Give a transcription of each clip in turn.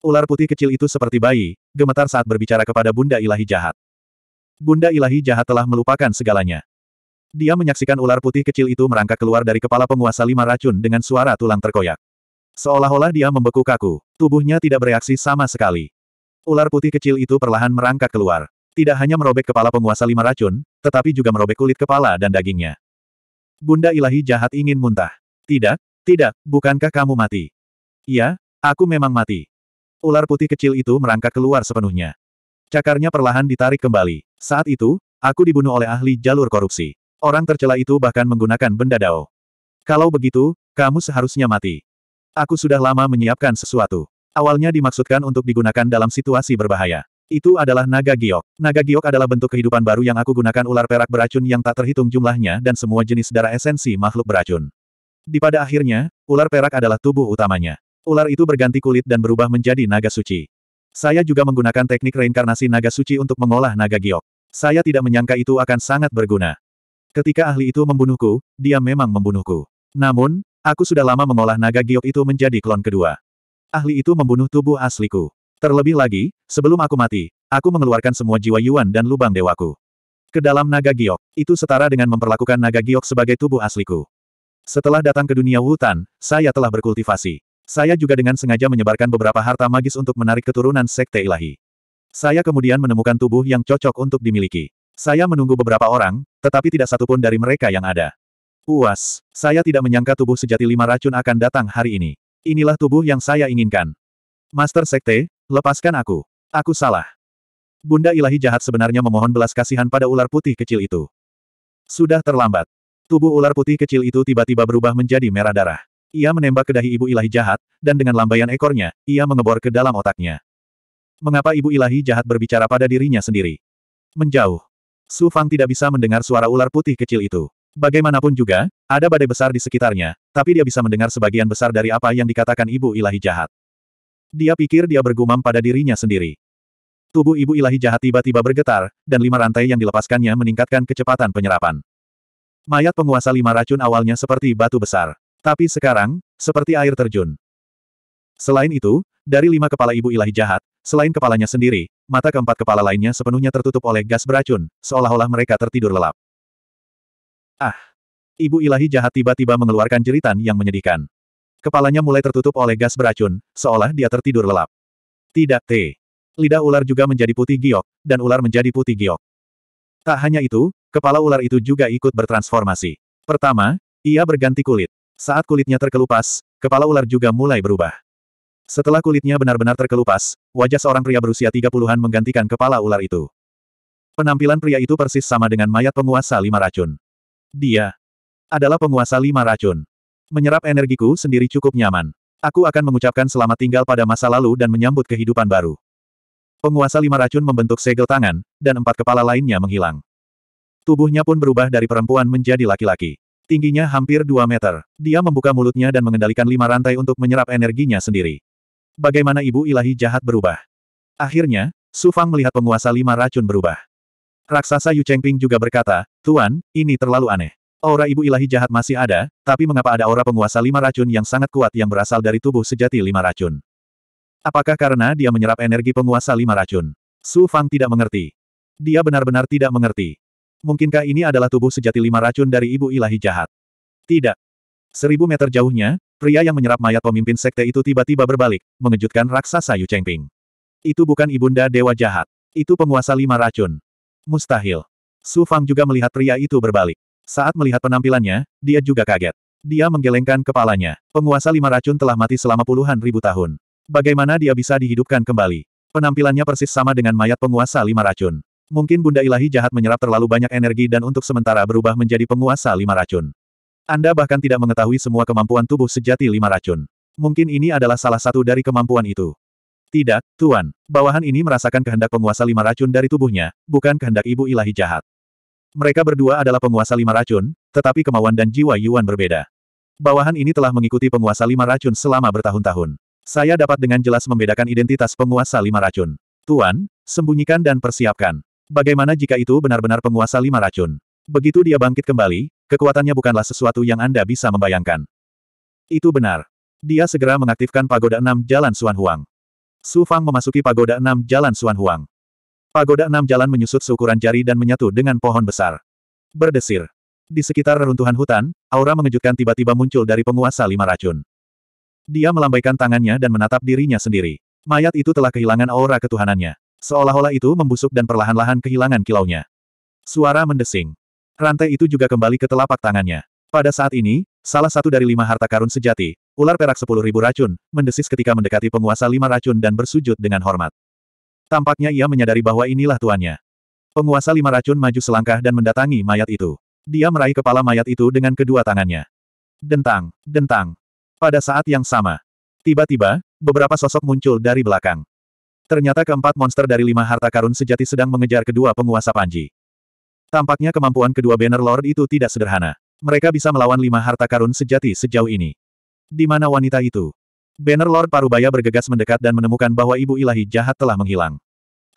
Ular putih kecil itu seperti bayi, gemetar saat berbicara kepada Bunda Ilahi Jahat. Bunda Ilahi Jahat telah melupakan segalanya. Dia menyaksikan ular putih kecil itu merangkak keluar dari kepala penguasa lima racun dengan suara tulang terkoyak. Seolah-olah dia membeku kaku, tubuhnya tidak bereaksi sama sekali. Ular putih kecil itu perlahan merangkak keluar. Tidak hanya merobek kepala penguasa lima racun, tetapi juga merobek kulit kepala dan dagingnya. Bunda Ilahi Jahat ingin muntah. Tidak, tidak, bukankah kamu mati? Iya, aku memang mati. Ular putih kecil itu merangkak keluar sepenuhnya. Cakarnya perlahan ditarik kembali. Saat itu, aku dibunuh oleh ahli jalur korupsi. Orang tercela itu bahkan menggunakan benda dao. Kalau begitu, kamu seharusnya mati. Aku sudah lama menyiapkan sesuatu. Awalnya dimaksudkan untuk digunakan dalam situasi berbahaya. Itu adalah naga giok. Naga giok adalah bentuk kehidupan baru yang aku gunakan ular perak beracun yang tak terhitung jumlahnya dan semua jenis darah esensi makhluk beracun. Di pada akhirnya, ular perak adalah tubuh utamanya. Ular itu berganti kulit dan berubah menjadi naga suci. Saya juga menggunakan teknik reinkarnasi naga suci untuk mengolah naga giok. Saya tidak menyangka itu akan sangat berguna. Ketika ahli itu membunuhku, dia memang membunuhku. Namun, aku sudah lama mengolah naga giok itu menjadi klon kedua. Ahli itu membunuh tubuh asliku. Terlebih lagi, sebelum aku mati, aku mengeluarkan semua jiwa Yuan dan lubang dewaku. Ke dalam naga giok, itu setara dengan memperlakukan naga giok sebagai tubuh asliku. Setelah datang ke dunia Wutan, saya telah berkultivasi. Saya juga dengan sengaja menyebarkan beberapa harta magis untuk menarik keturunan sekte ilahi. Saya kemudian menemukan tubuh yang cocok untuk dimiliki. Saya menunggu beberapa orang, tetapi tidak satupun dari mereka yang ada. Puas, saya tidak menyangka tubuh sejati lima racun akan datang hari ini. Inilah tubuh yang saya inginkan. Master Sekte, lepaskan aku. Aku salah. Bunda ilahi jahat sebenarnya memohon belas kasihan pada ular putih kecil itu. Sudah terlambat. Tubuh ular putih kecil itu tiba-tiba berubah menjadi merah darah. Ia menembak ke dahi ibu ilahi jahat, dan dengan lambaian ekornya, ia mengebor ke dalam otaknya. Mengapa ibu ilahi jahat berbicara pada dirinya sendiri? Menjauh. Su Fang tidak bisa mendengar suara ular putih kecil itu. Bagaimanapun juga, ada badai besar di sekitarnya, tapi dia bisa mendengar sebagian besar dari apa yang dikatakan ibu ilahi jahat. Dia pikir dia bergumam pada dirinya sendiri. Tubuh ibu ilahi jahat tiba-tiba bergetar, dan lima rantai yang dilepaskannya meningkatkan kecepatan penyerapan. Mayat penguasa lima racun awalnya seperti batu besar. Tapi sekarang, seperti air terjun. Selain itu, dari lima kepala ibu ilahi jahat, selain kepalanya sendiri, mata keempat kepala lainnya sepenuhnya tertutup oleh gas beracun, seolah-olah mereka tertidur lelap. Ah! Ibu ilahi jahat tiba-tiba mengeluarkan jeritan yang menyedihkan. Kepalanya mulai tertutup oleh gas beracun, seolah dia tertidur lelap. Tidak, T. Lidah ular juga menjadi putih giok, dan ular menjadi putih giok. Tak hanya itu, kepala ular itu juga ikut bertransformasi. Pertama, ia berganti kulit. Saat kulitnya terkelupas, kepala ular juga mulai berubah. Setelah kulitnya benar-benar terkelupas, wajah seorang pria berusia 30-an menggantikan kepala ular itu. Penampilan pria itu persis sama dengan mayat penguasa lima racun. Dia adalah penguasa lima racun. Menyerap energiku sendiri cukup nyaman. Aku akan mengucapkan selamat tinggal pada masa lalu dan menyambut kehidupan baru. Penguasa lima racun membentuk segel tangan, dan empat kepala lainnya menghilang. Tubuhnya pun berubah dari perempuan menjadi laki-laki. Tingginya hampir 2 meter. Dia membuka mulutnya dan mengendalikan lima rantai untuk menyerap energinya sendiri. Bagaimana ibu ilahi jahat berubah? Akhirnya, Su Fang melihat penguasa lima racun berubah. Raksasa Yu Chengping juga berkata, Tuan, ini terlalu aneh. Aura ibu ilahi jahat masih ada, tapi mengapa ada aura penguasa lima racun yang sangat kuat yang berasal dari tubuh sejati lima racun? Apakah karena dia menyerap energi penguasa lima racun? Su Fang tidak mengerti. Dia benar-benar tidak mengerti. Mungkinkah ini adalah tubuh sejati lima racun dari ibu ilahi jahat? Tidak. Seribu meter jauhnya, pria yang menyerap mayat pemimpin sekte itu tiba-tiba berbalik, mengejutkan raksasa Yu Chengping. Itu bukan ibunda dewa jahat. Itu penguasa lima racun. Mustahil. Su Fang juga melihat pria itu berbalik. Saat melihat penampilannya, dia juga kaget. Dia menggelengkan kepalanya. Penguasa lima racun telah mati selama puluhan ribu tahun. Bagaimana dia bisa dihidupkan kembali? Penampilannya persis sama dengan mayat penguasa lima racun. Mungkin Bunda Ilahi jahat menyerap terlalu banyak energi dan untuk sementara berubah menjadi penguasa lima racun. Anda bahkan tidak mengetahui semua kemampuan tubuh sejati lima racun. Mungkin ini adalah salah satu dari kemampuan itu. Tidak, Tuan. Bawahan ini merasakan kehendak penguasa lima racun dari tubuhnya, bukan kehendak Ibu Ilahi jahat. Mereka berdua adalah penguasa lima racun, tetapi kemauan dan jiwa Yuan berbeda. Bawahan ini telah mengikuti penguasa lima racun selama bertahun-tahun. Saya dapat dengan jelas membedakan identitas penguasa lima racun. Tuan, sembunyikan dan persiapkan. Bagaimana jika itu benar-benar penguasa lima racun? Begitu dia bangkit kembali, kekuatannya bukanlah sesuatu yang Anda bisa membayangkan. Itu benar. Dia segera mengaktifkan pagoda enam jalan Suan Huang. Su Fang memasuki pagoda enam jalan Suan Huang. Pagoda enam jalan menyusut seukuran jari dan menyatu dengan pohon besar. Berdesir. Di sekitar reruntuhan hutan, aura mengejutkan tiba-tiba muncul dari penguasa lima racun. Dia melambaikan tangannya dan menatap dirinya sendiri. Mayat itu telah kehilangan aura ketuhanannya. Seolah-olah itu membusuk dan perlahan-lahan kehilangan kilaunya. Suara mendesing. Rantai itu juga kembali ke telapak tangannya. Pada saat ini, salah satu dari lima harta karun sejati, ular perak sepuluh ribu racun, mendesis ketika mendekati penguasa lima racun dan bersujud dengan hormat. Tampaknya ia menyadari bahwa inilah tuannya. Penguasa lima racun maju selangkah dan mendatangi mayat itu. Dia meraih kepala mayat itu dengan kedua tangannya. Dentang, dentang. Pada saat yang sama, tiba-tiba, beberapa sosok muncul dari belakang. Ternyata keempat monster dari lima harta karun sejati sedang mengejar kedua penguasa Panji. Tampaknya kemampuan kedua Banner Lord itu tidak sederhana. Mereka bisa melawan lima harta karun sejati sejauh ini. Di mana wanita itu? Banner Lord Parubaya bergegas mendekat dan menemukan bahwa ibu ilahi jahat telah menghilang.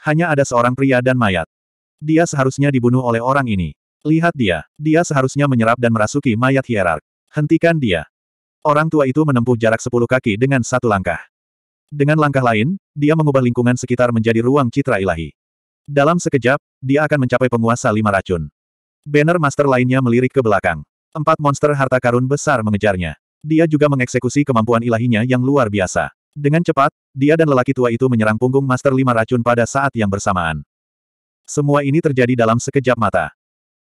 Hanya ada seorang pria dan mayat. Dia seharusnya dibunuh oleh orang ini. Lihat dia. Dia seharusnya menyerap dan merasuki mayat hierark. Hentikan dia. Orang tua itu menempuh jarak sepuluh kaki dengan satu langkah. Dengan langkah lain, dia mengubah lingkungan sekitar menjadi ruang citra ilahi. Dalam sekejap, dia akan mencapai penguasa lima racun. Banner Master lainnya melirik ke belakang. Empat monster harta karun besar mengejarnya. Dia juga mengeksekusi kemampuan ilahinya yang luar biasa. Dengan cepat, dia dan lelaki tua itu menyerang punggung Master Lima Racun pada saat yang bersamaan. Semua ini terjadi dalam sekejap mata.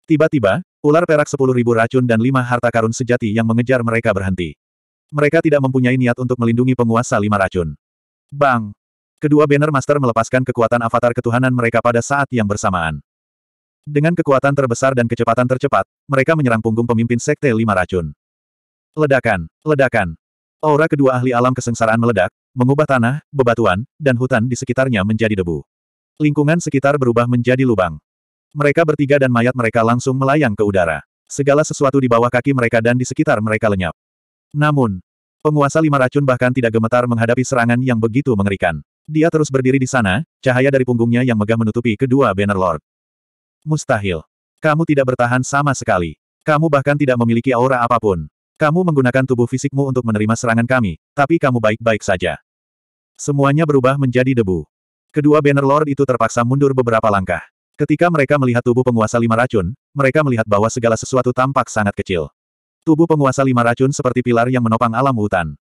Tiba-tiba, ular perak sepuluh ribu racun dan lima harta karun sejati yang mengejar mereka berhenti. Mereka tidak mempunyai niat untuk melindungi penguasa lima racun. Bang! Kedua banner master melepaskan kekuatan avatar ketuhanan mereka pada saat yang bersamaan. Dengan kekuatan terbesar dan kecepatan tercepat, mereka menyerang punggung pemimpin sekte lima racun. Ledakan, ledakan. Aura kedua ahli alam kesengsaraan meledak, mengubah tanah, bebatuan, dan hutan di sekitarnya menjadi debu. Lingkungan sekitar berubah menjadi lubang. Mereka bertiga dan mayat mereka langsung melayang ke udara. Segala sesuatu di bawah kaki mereka dan di sekitar mereka lenyap. Namun, penguasa lima racun bahkan tidak gemetar menghadapi serangan yang begitu mengerikan. Dia terus berdiri di sana, cahaya dari punggungnya yang megah menutupi kedua banner lord. Mustahil. Kamu tidak bertahan sama sekali. Kamu bahkan tidak memiliki aura apa pun. Kamu menggunakan tubuh fisikmu untuk menerima serangan kami, tapi kamu baik-baik saja. Semuanya berubah menjadi debu. Kedua banner lord itu terpaksa mundur beberapa langkah. Ketika mereka melihat tubuh penguasa lima racun, mereka melihat bahwa segala sesuatu tampak sangat kecil. Tubuh penguasa lima racun seperti pilar yang menopang alam hutan.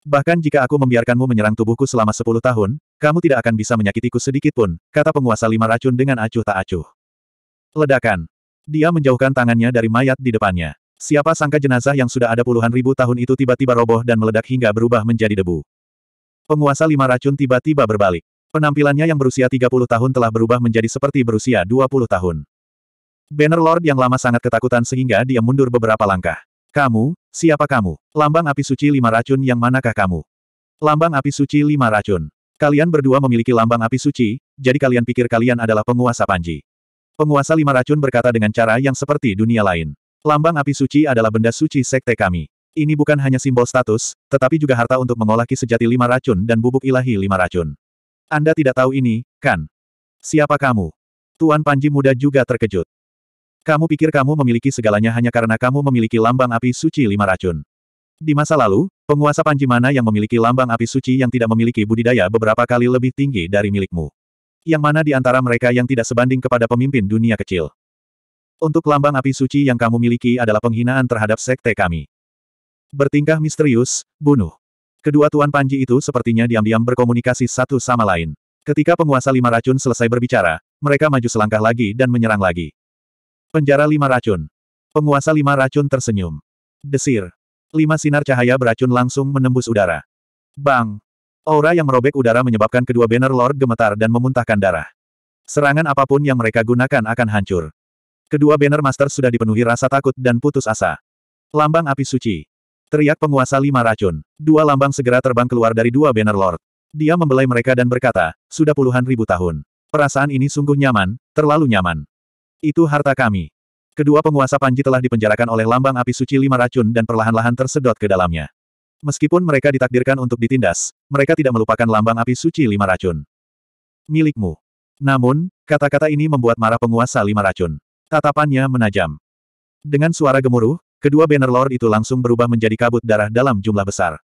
Bahkan jika aku membiarkanmu menyerang tubuhku selama sepuluh tahun, kamu tidak akan bisa menyakitiku sedikit pun, kata penguasa lima racun dengan acuh tak acuh. Ledakan. Dia menjauhkan tangannya dari mayat di depannya. Siapa sangka jenazah yang sudah ada puluhan ribu tahun itu tiba-tiba roboh dan meledak hingga berubah menjadi debu. Penguasa lima racun tiba-tiba berbalik. Penampilannya yang berusia 30 tahun telah berubah menjadi seperti berusia 20 tahun. Banner Lord yang lama sangat ketakutan sehingga dia mundur beberapa langkah. Kamu, siapa kamu? Lambang api suci lima racun yang manakah kamu? Lambang api suci lima racun. Kalian berdua memiliki lambang api suci, jadi kalian pikir kalian adalah penguasa Panji. Penguasa lima racun berkata dengan cara yang seperti dunia lain. Lambang api suci adalah benda suci sekte kami. Ini bukan hanya simbol status, tetapi juga harta untuk mengolah ki sejati lima racun dan bubuk ilahi lima racun. Anda tidak tahu ini, kan? Siapa kamu? Tuan Panji muda juga terkejut. Kamu pikir kamu memiliki segalanya hanya karena kamu memiliki lambang api suci lima racun. Di masa lalu, penguasa Panji mana yang memiliki lambang api suci yang tidak memiliki budidaya beberapa kali lebih tinggi dari milikmu? Yang mana di antara mereka yang tidak sebanding kepada pemimpin dunia kecil? Untuk lambang api suci yang kamu miliki adalah penghinaan terhadap sekte kami. Bertingkah misterius, bunuh. Kedua Tuan Panji itu sepertinya diam-diam berkomunikasi satu sama lain. Ketika penguasa lima racun selesai berbicara, mereka maju selangkah lagi dan menyerang lagi. Penjara lima racun. Penguasa lima racun tersenyum. Desir. Lima sinar cahaya beracun langsung menembus udara. Bang! Aura yang merobek udara menyebabkan kedua banner Lord gemetar dan memuntahkan darah. Serangan apa pun yang mereka gunakan akan hancur. Kedua banner master sudah dipenuhi rasa takut dan putus asa. Lambang api suci. Teriak penguasa lima racun. Dua lambang segera terbang keluar dari dua banner lord. Dia membelai mereka dan berkata, sudah puluhan ribu tahun. Perasaan ini sungguh nyaman, terlalu nyaman. Itu harta kami. Kedua penguasa Panji telah dipenjarakan oleh lambang api suci lima racun dan perlahan-lahan tersedot ke dalamnya. Meskipun mereka ditakdirkan untuk ditindas, mereka tidak melupakan lambang api suci lima racun. Milikmu. Namun, kata-kata ini membuat marah penguasa lima racun. Tatapannya menajam. Dengan suara gemuruh, kedua banner lord itu langsung berubah menjadi kabut darah dalam jumlah besar.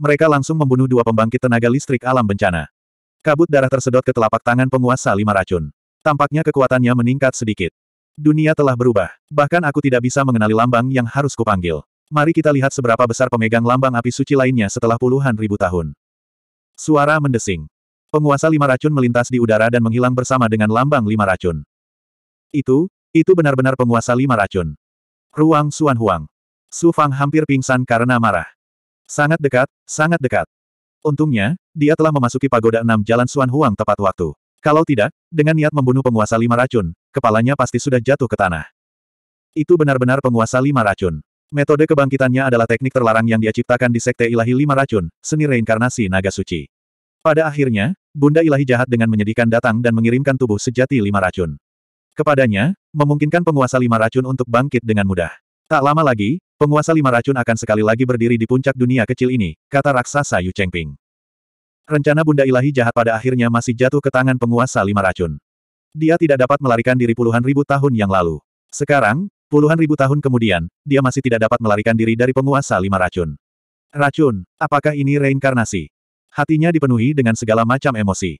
Mereka langsung membunuh dua pembangkit tenaga listrik alam bencana. Kabut darah tersedot ke telapak tangan penguasa lima racun. Tampaknya kekuatannya meningkat sedikit. Dunia telah berubah. Bahkan aku tidak bisa mengenali lambang yang harus kupanggil. Mari kita lihat seberapa besar pemegang lambang api suci lainnya setelah puluhan ribu tahun. Suara mendesing. Penguasa lima racun melintas di udara dan menghilang bersama dengan lambang lima racun. Itu, itu benar-benar penguasa lima racun. Ruang Suan Huang. Su Fang hampir pingsan karena marah. Sangat dekat, sangat dekat. Untungnya, dia telah memasuki pagoda enam jalan Suan Huang tepat waktu. Kalau tidak, dengan niat membunuh penguasa lima racun, kepalanya pasti sudah jatuh ke tanah. Itu benar-benar penguasa lima racun. Metode kebangkitannya adalah teknik terlarang yang dia ciptakan di Sekte Ilahi Lima Racun, seni reinkarnasi naga suci. Pada akhirnya, Bunda Ilahi jahat dengan menyedihkan datang dan mengirimkan tubuh sejati lima racun. Kepadanya, memungkinkan penguasa lima racun untuk bangkit dengan mudah. Tak lama lagi, penguasa lima racun akan sekali lagi berdiri di puncak dunia kecil ini, kata raksasa Yu Chengping. Rencana Bunda Ilahi jahat pada akhirnya masih jatuh ke tangan penguasa lima racun. Dia tidak dapat melarikan diri puluhan ribu tahun yang lalu. Sekarang, puluhan ribu tahun kemudian, dia masih tidak dapat melarikan diri dari penguasa lima racun. Racun, apakah ini reinkarnasi? Hatinya dipenuhi dengan segala macam emosi.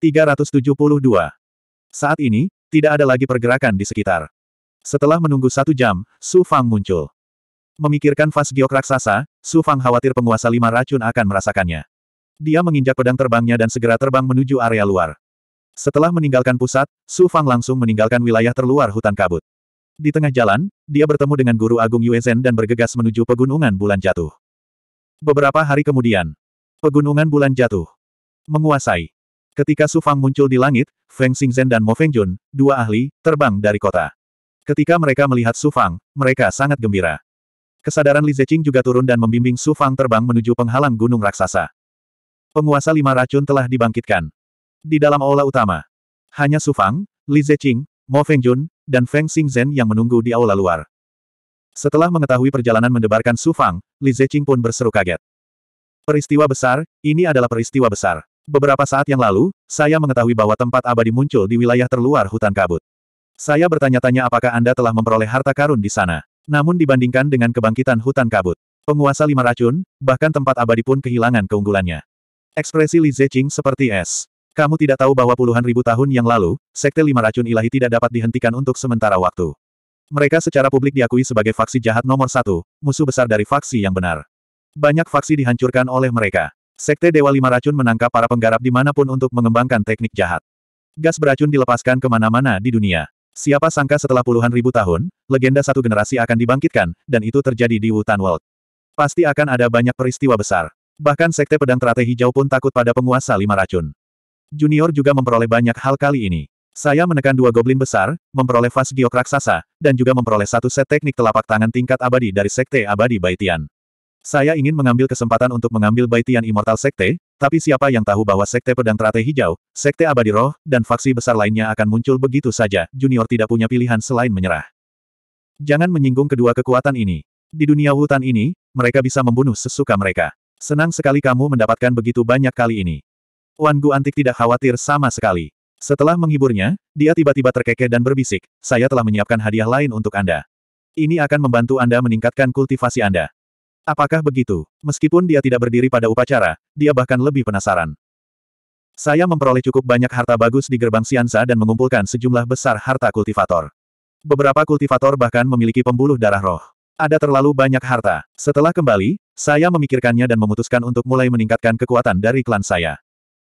372. Saat ini, tidak ada lagi pergerakan di sekitar. Setelah menunggu satu jam, Su Fang muncul. Memikirkan Fas Giok raksasa, Su Fang khawatir penguasa lima racun akan merasakannya. Dia menginjak pedang terbangnya dan segera terbang menuju area luar. Setelah meninggalkan pusat, Su Fang langsung meninggalkan wilayah terluar hutan kabut. Di tengah jalan, dia bertemu dengan Guru Agung Yue Zhen dan bergegas menuju pegunungan bulan jatuh. Beberapa hari kemudian, pegunungan bulan jatuh menguasai. Ketika Su Fang muncul di langit, Feng Xingzhen dan Mo Fengjun, dua ahli, terbang dari kota. Ketika mereka melihat Su Fang, mereka sangat gembira. Kesadaran Li Zeqing juga turun dan membimbing Su Fang terbang menuju penghalang gunung raksasa. Penguasa lima racun telah dibangkitkan. Di dalam aula utama, hanya Su Fang, Li Zeqing, Mo Fengjun, dan Feng Xingzhen yang menunggu di aula luar. Setelah mengetahui perjalanan mendebarkan Su Fang, Li Zeqing pun berseru kaget. Peristiwa besar, ini adalah peristiwa besar. Beberapa saat yang lalu, saya mengetahui bahwa tempat abadi muncul di wilayah terluar hutan kabut. Saya bertanya-tanya apakah Anda telah memperoleh harta karun di sana. Namun dibandingkan dengan kebangkitan hutan kabut, penguasa lima racun, bahkan tempat abadi pun kehilangan keunggulannya. Ekspresi Li Zeqing seperti es. Kamu tidak tahu bahwa puluhan ribu tahun yang lalu, Sekte Lima Racun Ilahi tidak dapat dihentikan untuk sementara waktu. Mereka secara publik diakui sebagai faksi jahat nomor satu, musuh besar dari faksi yang benar. Banyak faksi dihancurkan oleh mereka. Sekte Dewa Lima Racun menangkap para penggarap di mana pun untuk mengembangkan teknik jahat. Gas beracun dilepaskan ke mana-mana di dunia. Siapa sangka setelah puluhan ribu tahun, legenda satu generasi akan dibangkitkan, dan itu terjadi di Wutan World. Pasti akan ada banyak peristiwa besar. Bahkan Sekte Pedang Teratai Hijau pun takut pada penguasa lima racun. Junior juga memperoleh banyak hal kali ini. Saya menekan dua goblin besar, memperoleh Fas Giok Raksasa, dan juga memperoleh satu set teknik telapak tangan tingkat abadi dari Sekte Abadi Baitian. Saya ingin mengambil kesempatan untuk mengambil Baitian Immortal Sekte, tapi siapa yang tahu bahwa Sekte Pedang Teratai Hijau, Sekte Abadi Roh, dan faksi besar lainnya akan muncul begitu saja, Junior tidak punya pilihan selain menyerah. Jangan menyinggung kedua kekuatan ini. Di dunia hutan ini, mereka bisa membunuh sesuka mereka. Senang sekali kamu mendapatkan begitu banyak kali ini. Wan Gu Antik tidak khawatir sama sekali. Setelah menghiburnya, dia tiba-tiba terkekeh dan berbisik, saya telah menyiapkan hadiah lain untuk Anda. Ini akan membantu Anda meningkatkan kultivasi Anda. Apakah begitu? Meskipun dia tidak berdiri pada upacara, dia bahkan lebih penasaran. Saya memperoleh cukup banyak harta bagus di gerbang Sianza dan mengumpulkan sejumlah besar harta kultivator. Beberapa kultivator bahkan memiliki pembuluh darah roh. Ada terlalu banyak harta. Setelah kembali, saya memikirkannya dan memutuskan untuk mulai meningkatkan kekuatan dari klan saya.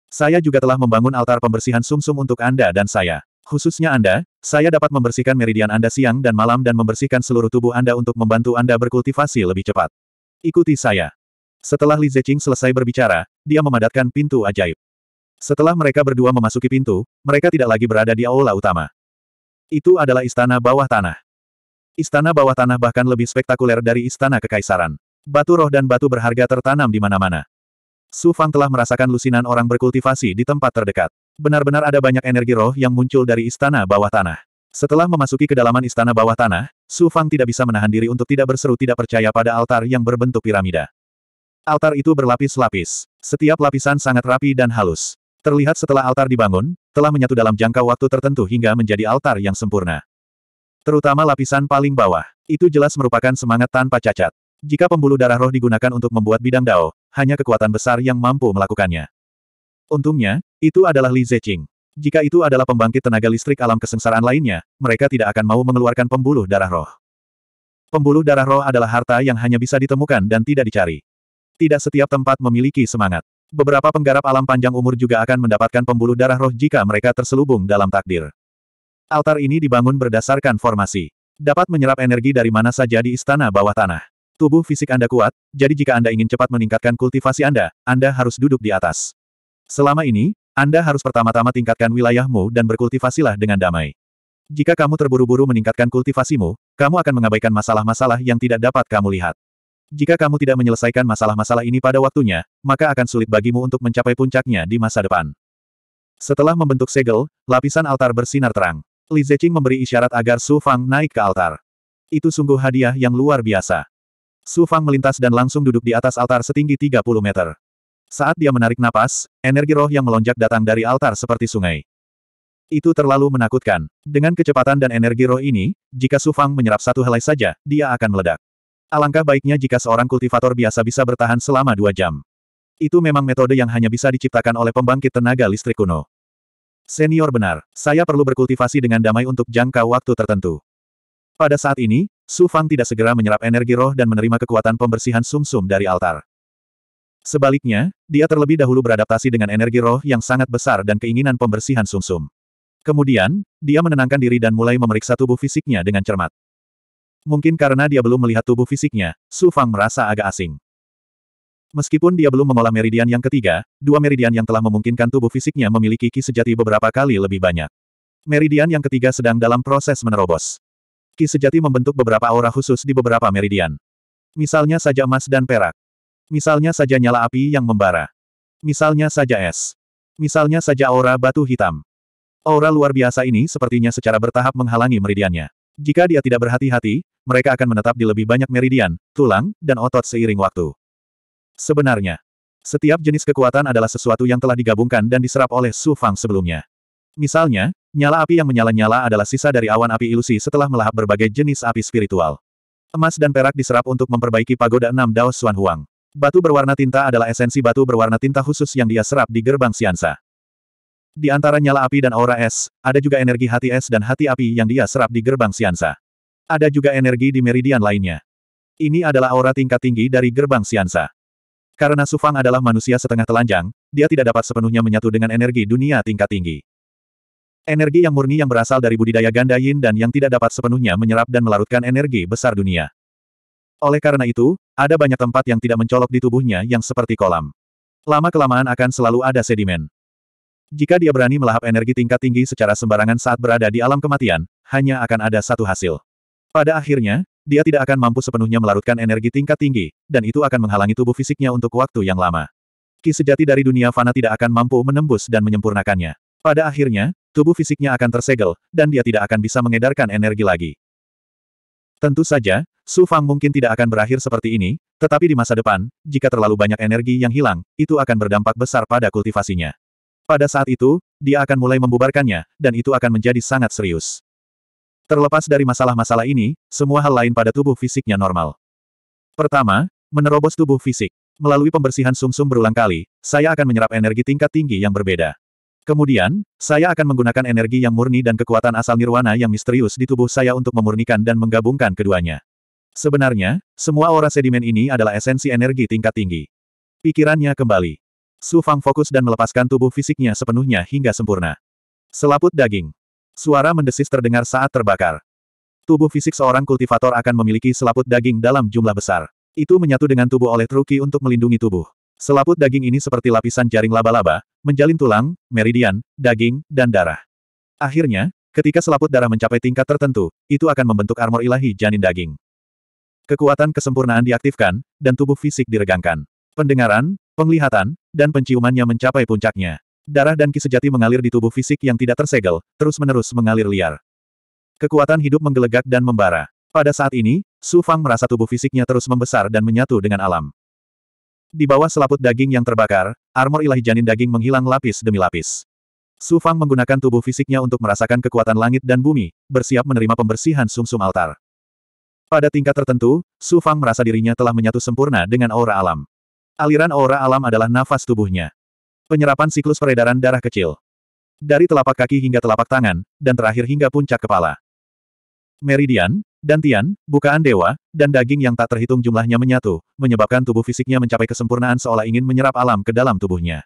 Saya juga telah membangun altar pembersihan sumsum -sum untuk Anda dan saya. Khususnya Anda, saya dapat membersihkan meridian Anda siang dan malam dan membersihkan seluruh tubuh Anda untuk membantu Anda berkultivasi lebih cepat. Ikuti saya. Setelah Li Zeqing selesai berbicara, dia memadatkan pintu ajaib. Setelah mereka berdua memasuki pintu, mereka tidak lagi berada di aula utama. Itu adalah istana bawah tanah. Istana bawah tanah bahkan lebih spektakuler dari istana kekaisaran. Batu roh dan batu berharga tertanam di mana-mana. Su Fang telah merasakan lusinan orang berkultivasi di tempat terdekat. Benar-benar ada banyak energi roh yang muncul dari istana bawah tanah. Setelah memasuki kedalaman istana bawah tanah, Su Fang tidak bisa menahan diri untuk tidak berseru tidak percaya pada altar yang berbentuk piramida. Altar itu berlapis-lapis. Setiap lapisan sangat rapi dan halus. Terlihat setelah altar dibangun, telah menyatu dalam jangka waktu tertentu hingga menjadi altar yang sempurna. Terutama lapisan paling bawah. Itu jelas merupakan semangat tanpa cacat. Jika pembuluh darah roh digunakan untuk membuat bidang dao, hanya kekuatan besar yang mampu melakukannya. Untungnya, itu adalah Li Zeqing. Jika itu adalah pembangkit tenaga listrik alam kesengsaraan lainnya, mereka tidak akan mau mengeluarkan pembuluh darah roh. Pembuluh darah roh adalah harta yang hanya bisa ditemukan dan tidak dicari. Tidak setiap tempat memiliki semangat. Beberapa penggarap alam panjang umur juga akan mendapatkan pembuluh darah roh jika mereka terselubung dalam takdir. Altar ini dibangun berdasarkan formasi. Dapat menyerap energi dari mana saja di istana bawah tanah. Tubuh fisik Anda kuat, jadi jika Anda ingin cepat meningkatkan kultivasi Anda, Anda harus duduk di atas. Selama ini, Anda harus pertama-tama tingkatkan wilayahmu dan berkultivasilah dengan damai. Jika kamu terburu-buru meningkatkan kultivasimu, kamu akan mengabaikan masalah-masalah yang tidak dapat kamu lihat. Jika kamu tidak menyelesaikan masalah-masalah ini pada waktunya, maka akan sulit bagimu untuk mencapai puncaknya di masa depan. Setelah membentuk segel, lapisan altar bersinar terang. Li Zeqing memberi isyarat agar Su Fang naik ke altar. Itu sungguh hadiah yang luar biasa. Su Fang melintas dan langsung duduk di atas altar setinggi 30 meter. Saat dia menarik napas, energi roh yang melonjak datang dari altar seperti sungai. Itu terlalu menakutkan. Dengan kecepatan dan energi roh ini, jika Su Fang menyerap satu helai saja, dia akan meledak. Alangkah baiknya jika seorang kultivator biasa bisa bertahan selama dua jam. Itu memang metode yang hanya bisa diciptakan oleh pembangkit tenaga listrik kuno. Senior benar, saya perlu berkultivasi dengan damai untuk jangka waktu tertentu. Pada saat ini, Su Fang tidak segera menyerap energi roh dan menerima kekuatan pembersihan sumsum -sum dari altar. Sebaliknya, dia terlebih dahulu beradaptasi dengan energi roh yang sangat besar dan keinginan pembersihan sumsum. -sum. Kemudian, dia menenangkan diri dan mulai memeriksa tubuh fisiknya dengan cermat. Mungkin karena dia belum melihat tubuh fisiknya, Su Fang merasa agak asing. Meskipun dia belum mengolah meridian yang ketiga, dua meridian yang telah memungkinkan tubuh fisiknya memiliki ki sejati beberapa kali lebih banyak. Meridian yang ketiga sedang dalam proses menerobos. Ki sejati membentuk beberapa aura khusus di beberapa meridian. Misalnya saja emas dan perak. Misalnya saja nyala api yang membara. Misalnya saja es. Misalnya saja aura batu hitam. Aura luar biasa ini sepertinya secara bertahap menghalangi meridiannya. Jika dia tidak berhati-hati, mereka akan menetap di lebih banyak meridian, tulang, dan otot seiring waktu. Sebenarnya, setiap jenis kekuatan adalah sesuatu yang telah digabungkan dan diserap oleh Su Fang sebelumnya. Misalnya, nyala api yang menyala-nyala adalah sisa dari awan api ilusi setelah melahap berbagai jenis api spiritual. Emas dan perak diserap untuk memperbaiki pagoda enam Dao Xuan Huang. Batu berwarna tinta adalah esensi batu berwarna tinta khusus yang dia serap di gerbang Siansa. Di antara nyala api dan aura es, ada juga energi hati es dan hati api yang dia serap di gerbang Siansa. Ada juga energi di meridian lainnya. Ini adalah aura tingkat tinggi dari gerbang Siansa. Karena Sufang adalah manusia setengah telanjang, dia tidak dapat sepenuhnya menyatu dengan energi dunia tingkat tinggi. Energi yang murni yang berasal dari budidaya ganda yin dan yang tidak dapat sepenuhnya menyerap dan melarutkan energi besar dunia. Oleh karena itu, ada banyak tempat yang tidak mencolok di tubuhnya yang seperti kolam. Lama-kelamaan akan selalu ada sedimen. Jika dia berani melahap energi tingkat tinggi secara sembarangan saat berada di alam kematian, hanya akan ada satu hasil. Pada akhirnya, dia tidak akan mampu sepenuhnya melarutkan energi tingkat tinggi, dan itu akan menghalangi tubuh fisiknya untuk waktu yang lama. Ki sejati dari dunia fana tidak akan mampu menembus dan menyempurnakannya. Pada akhirnya, tubuh fisiknya akan tersegel, dan dia tidak akan bisa mengedarkan energi lagi. Tentu saja, Su Fang mungkin tidak akan berakhir seperti ini, tetapi di masa depan, jika terlalu banyak energi yang hilang, itu akan berdampak besar pada kultivasinya. Pada saat itu, dia akan mulai membubarkannya, dan itu akan menjadi sangat serius. Terlepas dari masalah-masalah ini, semua hal lain pada tubuh fisiknya normal. Pertama, menerobos tubuh fisik. Melalui pembersihan sumsum -sum berulang kali, saya akan menyerap energi tingkat tinggi yang berbeda. Kemudian, saya akan menggunakan energi yang murni dan kekuatan asal nirwana yang misterius di tubuh saya untuk memurnikan dan menggabungkan keduanya. Sebenarnya, semua aura sedimen ini adalah esensi energi tingkat tinggi. Pikirannya kembali. Su Fang fokus dan melepaskan tubuh fisiknya sepenuhnya hingga sempurna. Selaput daging. Suara mendesis terdengar saat terbakar. Tubuh fisik seorang kultivator akan memiliki selaput daging dalam jumlah besar. Itu menyatu dengan tubuh oleh Truki untuk melindungi tubuh. Selaput daging ini seperti lapisan jaring laba-laba, menjalin tulang, meridian, daging, dan darah. Akhirnya, ketika selaput darah mencapai tingkat tertentu, itu akan membentuk armor ilahi janin daging. Kekuatan kesempurnaan diaktifkan, dan tubuh fisik diregangkan. Pendengaran, penglihatan, dan penciumannya mencapai puncaknya. Darah dan ki sejati mengalir di tubuh fisik yang tidak tersegel, terus-menerus mengalir liar. Kekuatan hidup menggelegak dan membara. Pada saat ini, Su Fang merasa tubuh fisiknya terus membesar dan menyatu dengan alam. Di bawah selaput daging yang terbakar, armor ilahi janin daging menghilang lapis demi lapis. Su Fang menggunakan tubuh fisiknya untuk merasakan kekuatan langit dan bumi, bersiap menerima pembersihan sumsum -sum altar. Pada tingkat tertentu, Su Fang merasa dirinya telah menyatu sempurna dengan aura alam. Aliran aura alam adalah nafas tubuhnya. Penyerapan siklus peredaran darah kecil. Dari telapak kaki hingga telapak tangan, dan terakhir hingga puncak kepala. Meridian, dantian, bukaan dewa, dan daging yang tak terhitung jumlahnya menyatu, menyebabkan tubuh fisiknya mencapai kesempurnaan seolah ingin menyerap alam ke dalam tubuhnya.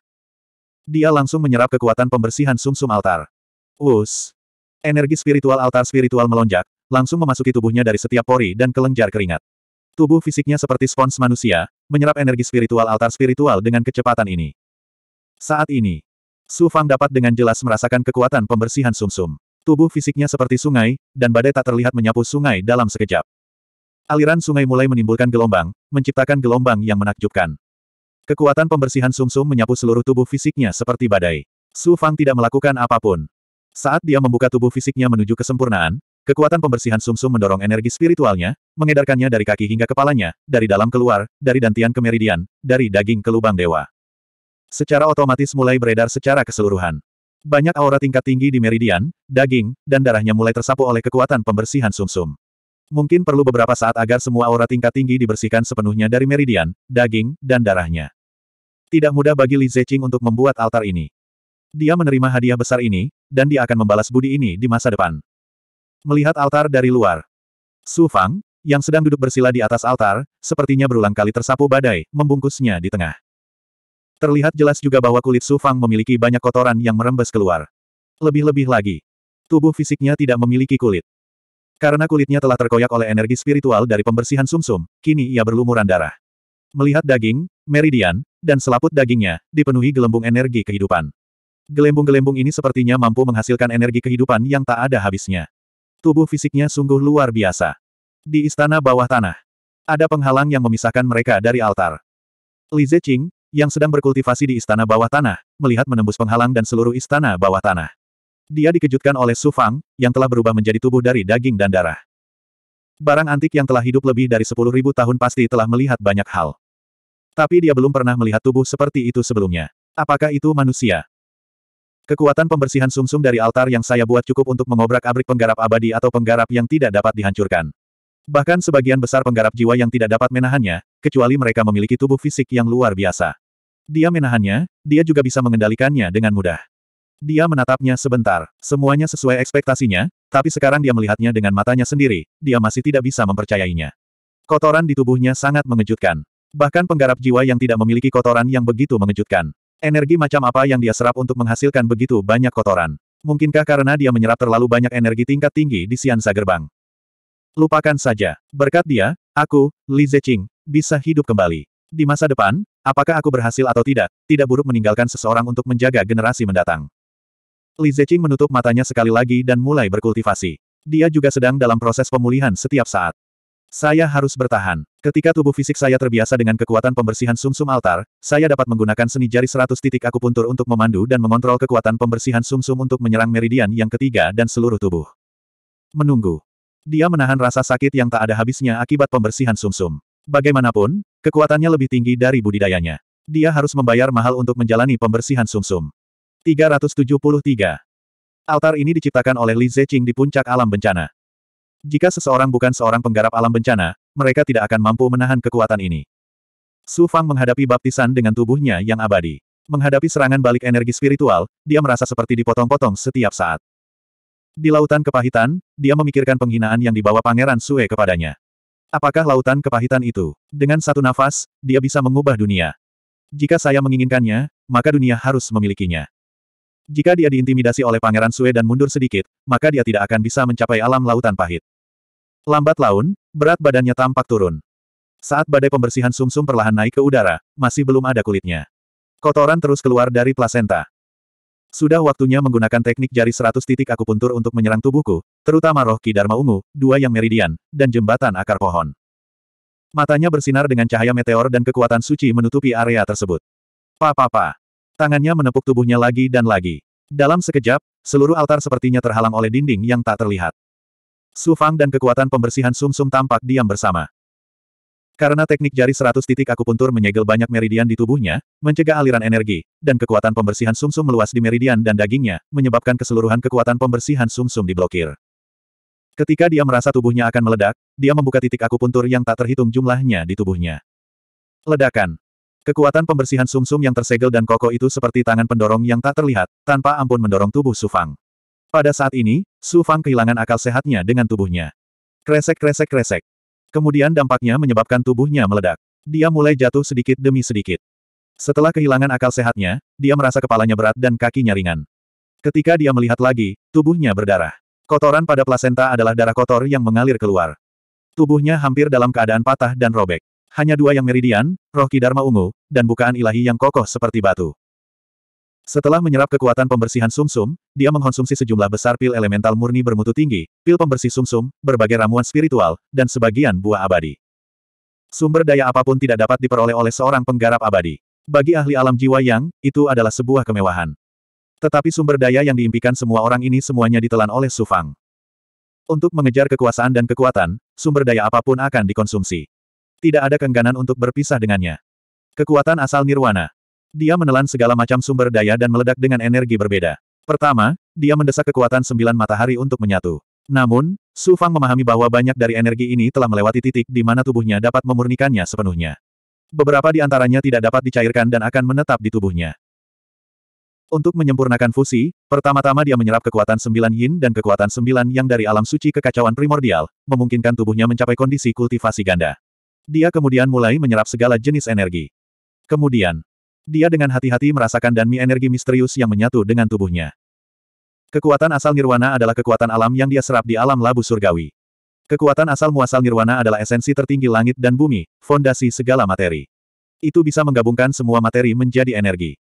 Dia langsung menyerap kekuatan pembersihan sumsum -sum altar. Us. Energi spiritual altar spiritual melonjak, langsung memasuki tubuhnya dari setiap pori dan kelenjar keringat. Tubuh fisiknya seperti spons manusia, menyerap energi spiritual altar spiritual dengan kecepatan ini. Saat ini, Su Fang dapat dengan jelas merasakan kekuatan pembersihan sumsum. -sum. Tubuh fisiknya seperti sungai, dan badai tak terlihat menyapu sungai dalam sekejap. Aliran sungai mulai menimbulkan gelombang, menciptakan gelombang yang menakjubkan. Kekuatan pembersihan sumsum -sum menyapu seluruh tubuh fisiknya seperti badai. Su Fang tidak melakukan apa pun. Saat dia membuka tubuh fisiknya menuju kesempurnaan, kekuatan pembersihan sumsum -sum mendorong energi spiritualnya, mengedarkannya dari kaki hingga kepalanya, dari dalam keluar, dari dantian ke meridian, dari daging ke lubang dewa. Secara otomatis mulai beredar secara keseluruhan. Banyak aura tingkat tinggi di meridian, daging, dan darahnya mulai tersapu oleh kekuatan pembersihan sumsum. Mungkin perlu beberapa saat agar semua aura tingkat tinggi dibersihkan sepenuhnya dari meridian, daging, dan darahnya. Tidak mudah bagi Li Zeqing untuk membuat altar ini. Dia menerima hadiah besar ini, dan dia akan membalas budi ini di masa depan. Melihat altar dari luar, Su Fang, yang sedang duduk bersila di atas altar, sepertinya berulang kali tersapu badai, membungkusnya di tengah. Terlihat jelas juga bahwa kulit Su Fang memiliki banyak kotoran yang merembes keluar. Lebih-lebih lagi, tubuh fisiknya tidak memiliki kulit. Karena kulitnya telah terkoyak oleh energi spiritual dari pembersihan sumsum, -sum, kini ia berlumuran darah. Melihat daging, meridian, dan selaput dagingnya, dipenuhi gelembung energi kehidupan. Gelembung-gelembung ini sepertinya mampu menghasilkan energi kehidupan yang tak ada habisnya. Tubuh fisiknya sungguh luar biasa. Di istana bawah tanah, ada penghalang yang memisahkan mereka dari altar. Li Zeqing, yang sedang berkultivasi di istana bawah tanah, melihat menembus penghalang dan seluruh istana bawah tanah. Dia dikejutkan oleh Su Fang, yang telah berubah menjadi tubuh dari daging dan darah. Barang antik yang telah hidup lebih dari 10.000 tahun pasti telah melihat banyak hal. Tapi dia belum pernah melihat tubuh seperti itu sebelumnya. Apakah itu manusia? Kekuatan pembersihan sumsum -sum dari altar yang saya buat cukup untuk mengobrak-abrik penggarap abadi atau penggarap yang tidak dapat dihancurkan. Bahkan sebagian besar penggarap jiwa yang tidak dapat menahannya, kecuali mereka memiliki tubuh fisik yang luar biasa. Dia menahannya, dia juga bisa mengendalikannya dengan mudah. Dia menatapnya sebentar, semuanya sesuai ekspektasinya, tapi sekarang dia melihatnya dengan matanya sendiri, dia masih tidak bisa mempercayainya. Kotoran di tubuhnya sangat mengejutkan. Bahkan penggarap jiwa yang tidak memiliki kotoran yang begitu mengejutkan. Energi macam apa yang dia serap untuk menghasilkan begitu banyak kotoran? Mungkinkah karena dia menyerap terlalu banyak energi tingkat tinggi di Siansa Gerbang? Lupakan saja. Berkat dia, aku, Li Zeqing, bisa hidup kembali. Di masa depan, apakah aku berhasil atau tidak, tidak buruk meninggalkan seseorang untuk menjaga generasi mendatang. Li Zeqing menutup matanya sekali lagi dan mulai berkultivasi. Dia juga sedang dalam proses pemulihan setiap saat. Saya harus bertahan. Ketika tubuh fisik saya terbiasa dengan kekuatan pembersihan sumsum -sum altar, saya dapat menggunakan seni jari 100 titik akupuntur untuk memandu dan mengontrol kekuatan pembersihan sumsum -sum untuk menyerang meridian yang ketiga dan seluruh tubuh. Menunggu. Dia menahan rasa sakit yang tak ada habisnya akibat pembersihan sumsum. Bagaimanapun, kekuatannya lebih tinggi dari budidayanya. Dia harus membayar mahal untuk menjalani pembersihan sumsum. 373. Altar ini diciptakan oleh Li Zeqing di puncak alam bencana. Jika seseorang bukan seorang penggarap alam bencana, mereka tidak akan mampu menahan kekuatan ini. Su Fang menghadapi baptisan dengan tubuhnya yang abadi. Menghadapi serangan balik energi spiritual, dia merasa seperti dipotong-potong setiap saat. Di lautan kepahitan, dia memikirkan penghinaan yang dibawa Pangeran Sue kepadanya. Apakah lautan kepahitan itu? Dengan satu nafas, dia bisa mengubah dunia. Jika saya menginginkannya, maka dunia harus memilikinya. Jika dia diintimidasi oleh Pangeran Sue dan mundur sedikit, maka dia tidak akan bisa mencapai alam lautan pahit. Lambat laun, berat badannya tampak turun. Saat badai pembersihan sumsum -sum perlahan naik ke udara, masih belum ada kulitnya. Kotoran terus keluar dari plasenta. Sudah waktunya menggunakan teknik jari seratus titik akupuntur untuk menyerang tubuhku, terutama roh Ki Dharma Ungu, dua yang meridian, dan jembatan akar pohon. Matanya bersinar dengan cahaya meteor dan kekuatan suci menutupi area tersebut. Pa-pa-pa. Tangannya menepuk tubuhnya lagi dan lagi. Dalam sekejap, seluruh altar sepertinya terhalang oleh dinding yang tak terlihat. Su Fang dan kekuatan pembersihan sumsum -sum tampak diam bersama. Karena teknik jari seratus titik akupuntur menyegel banyak meridian di tubuhnya, mencegah aliran energi, dan kekuatan pembersihan sumsum -sum meluas di meridian dan dagingnya, menyebabkan keseluruhan kekuatan pembersihan sumsum -sum diblokir. Ketika dia merasa tubuhnya akan meledak, dia membuka titik akupuntur yang tak terhitung jumlahnya di tubuhnya. Ledakan. Kekuatan pembersihan sumsum yang tersegel dan kokoh itu seperti tangan pendorong yang tak terlihat, tanpa ampun mendorong tubuh Su Fang. Pada saat ini, Su Fang kehilangan akal sehatnya dengan tubuhnya. Kresek-kresek-kresek. Kemudian dampaknya menyebabkan tubuhnya meledak. Dia mulai jatuh sedikit demi sedikit. Setelah kehilangan akal sehatnya, dia merasa kepalanya berat dan kakinya ringan. Ketika dia melihat lagi, tubuhnya berdarah. Kotoran pada plasenta adalah darah kotor yang mengalir keluar. Tubuhnya hampir dalam keadaan patah dan robek. Hanya dua yang meridian, roh Dharma ungu, dan bukaan ilahi yang kokoh seperti batu. Setelah menyerap kekuatan pembersihan sumsum, dia mengkonsumsi sejumlah besar pil elemental murni bermutu tinggi, pil pembersih sumsum, berbagai ramuan spiritual, dan sebagian buah abadi. Sumber daya apa pun tidak dapat diperoleh oleh seorang penggarap abadi. Bagi ahli alam jiwa yang, itu adalah sebuah kemewahan. Tetapi sumber daya yang diimpikan semua orang ini semuanya ditelan oleh Sufang. Untuk mengejar kekuasaan dan kekuatan, sumber daya apa pun akan dikonsumsi. Tidak ada kengganan untuk berpisah dengannya. Kekuatan asal nirwana, dia menelan segala macam sumber daya dan meledak dengan energi berbeda. Pertama, dia mendesak kekuatan sembilan matahari untuk menyatu. Namun, Su Fang memahami bahwa banyak dari energi ini telah melewati titik di mana tubuhnya dapat memurnikannya sepenuhnya. Beberapa di antaranya tidak dapat dicairkan dan akan menetap di tubuhnya. Untuk menyempurnakan fusi, pertama-tama dia menyerap kekuatan sembilan yin dan kekuatan sembilan yang dari alam suci kekacauan primordial, memungkinkan tubuhnya mencapai kondisi kultivasi ganda. Dia kemudian mulai menyerap segala jenis energi. Kemudian, dia dengan hati-hati merasakan dan mi energi misterius yang menyatu dengan tubuhnya. Kekuatan asal nirwana adalah kekuatan alam yang dia serap di alam labu surgawi. Kekuatan asal muasal nirwana adalah esensi tertinggi langit dan bumi, fondasi segala materi. Itu bisa menggabungkan semua materi menjadi energi.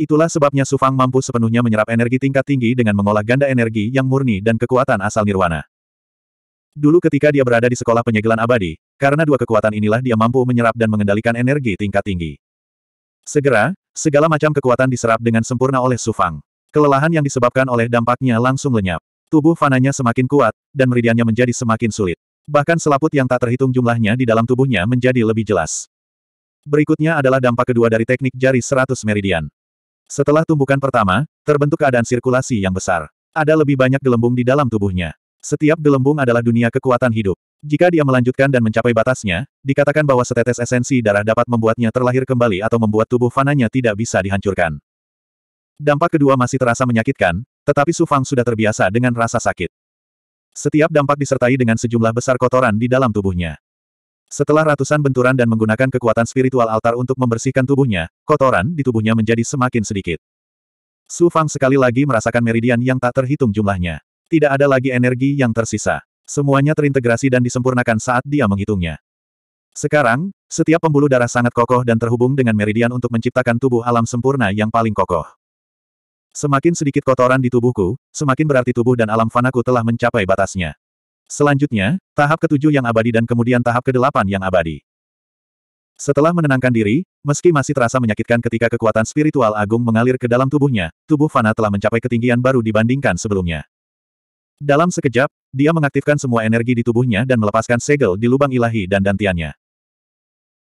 Itulah sebabnya Sufang mampu sepenuhnya menyerap energi tingkat tinggi dengan mengolah ganda energi yang murni dan kekuatan asal nirwana. Dulu ketika dia berada di sekolah penyegelan abadi, karena dua kekuatan inilah dia mampu menyerap dan mengendalikan energi tingkat tinggi. Segera, segala macam kekuatan diserap dengan sempurna oleh Su Fang. Kelelahan yang disebabkan oleh dampaknya langsung lenyap. Tubuh fananya semakin kuat, dan meridiannya menjadi semakin sulit. Bahkan selaput yang tak terhitung jumlahnya di dalam tubuhnya menjadi lebih jelas. Berikutnya adalah dampak kedua dari teknik jari 100 meridian. Setelah tumbukan pertama, terbentuk keadaan sirkulasi yang besar. Ada lebih banyak gelembung di dalam tubuhnya. Setiap gelembung adalah dunia kekuatan hidup. Jika dia melanjutkan dan mencapai batasnya, dikatakan bahwa setetes esensi darah dapat membuatnya terlahir kembali atau membuat tubuh fananya tidak bisa dihancurkan. Dampak kedua masih terasa menyakitkan, tetapi Su Fang sudah terbiasa dengan rasa sakit. Setiap dampak disertai dengan sejumlah besar kotoran di dalam tubuhnya. Setelah ratusan benturan dan menggunakan kekuatan spiritual altar untuk membersihkan tubuhnya, kotoran di tubuhnya menjadi semakin sedikit. Su Fang sekali lagi merasakan meridian yang tak terhitung jumlahnya. Tidak ada lagi energi yang tersisa. Semuanya terintegrasi dan disempurnakan saat dia menghitungnya. Sekarang, setiap pembuluh darah sangat kokoh dan terhubung dengan meridian untuk menciptakan tubuh alam sempurna yang paling kokoh. Semakin sedikit kotoran di tubuhku, semakin berarti tubuh dan alam fanaku telah mencapai batasnya. Selanjutnya, tahap ketujuh yang abadi dan kemudian tahap kedelapan yang abadi. Setelah menenangkan diri, meski masih terasa menyakitkan ketika kekuatan spiritual agung mengalir ke dalam tubuhnya, tubuh fana telah mencapai ketinggian baru dibandingkan sebelumnya. Dalam sekejap, dia mengaktifkan semua energi di tubuhnya dan melepaskan segel di lubang ilahi dan dantiannya.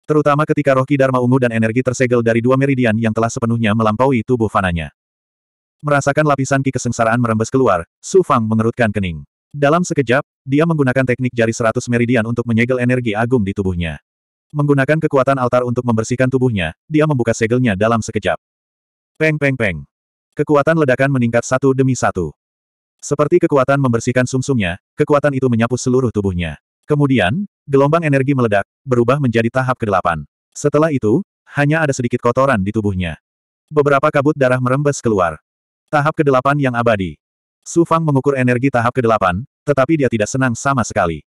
Terutama ketika roh Dharma ungu dan energi tersegel dari dua meridian yang telah sepenuhnya melampaui tubuh fananya. Merasakan lapisan ki kesengsaraan merembes keluar, Su Fang mengerutkan kening. Dalam sekejap, dia menggunakan teknik jari seratus meridian untuk menyegel energi agung di tubuhnya. Menggunakan kekuatan altar untuk membersihkan tubuhnya, dia membuka segelnya dalam sekejap. Peng peng peng. Kekuatan ledakan meningkat satu demi satu. Seperti kekuatan membersihkan sumsumnya, kekuatan itu menyapu seluruh tubuhnya. Kemudian, gelombang energi meledak, berubah menjadi tahap ke-8. Setelah itu, hanya ada sedikit kotoran di tubuhnya. Beberapa kabut darah merembes keluar. Tahap ke-8 yang abadi. Su Fang mengukur energi tahap ke-8, tetapi dia tidak senang sama sekali.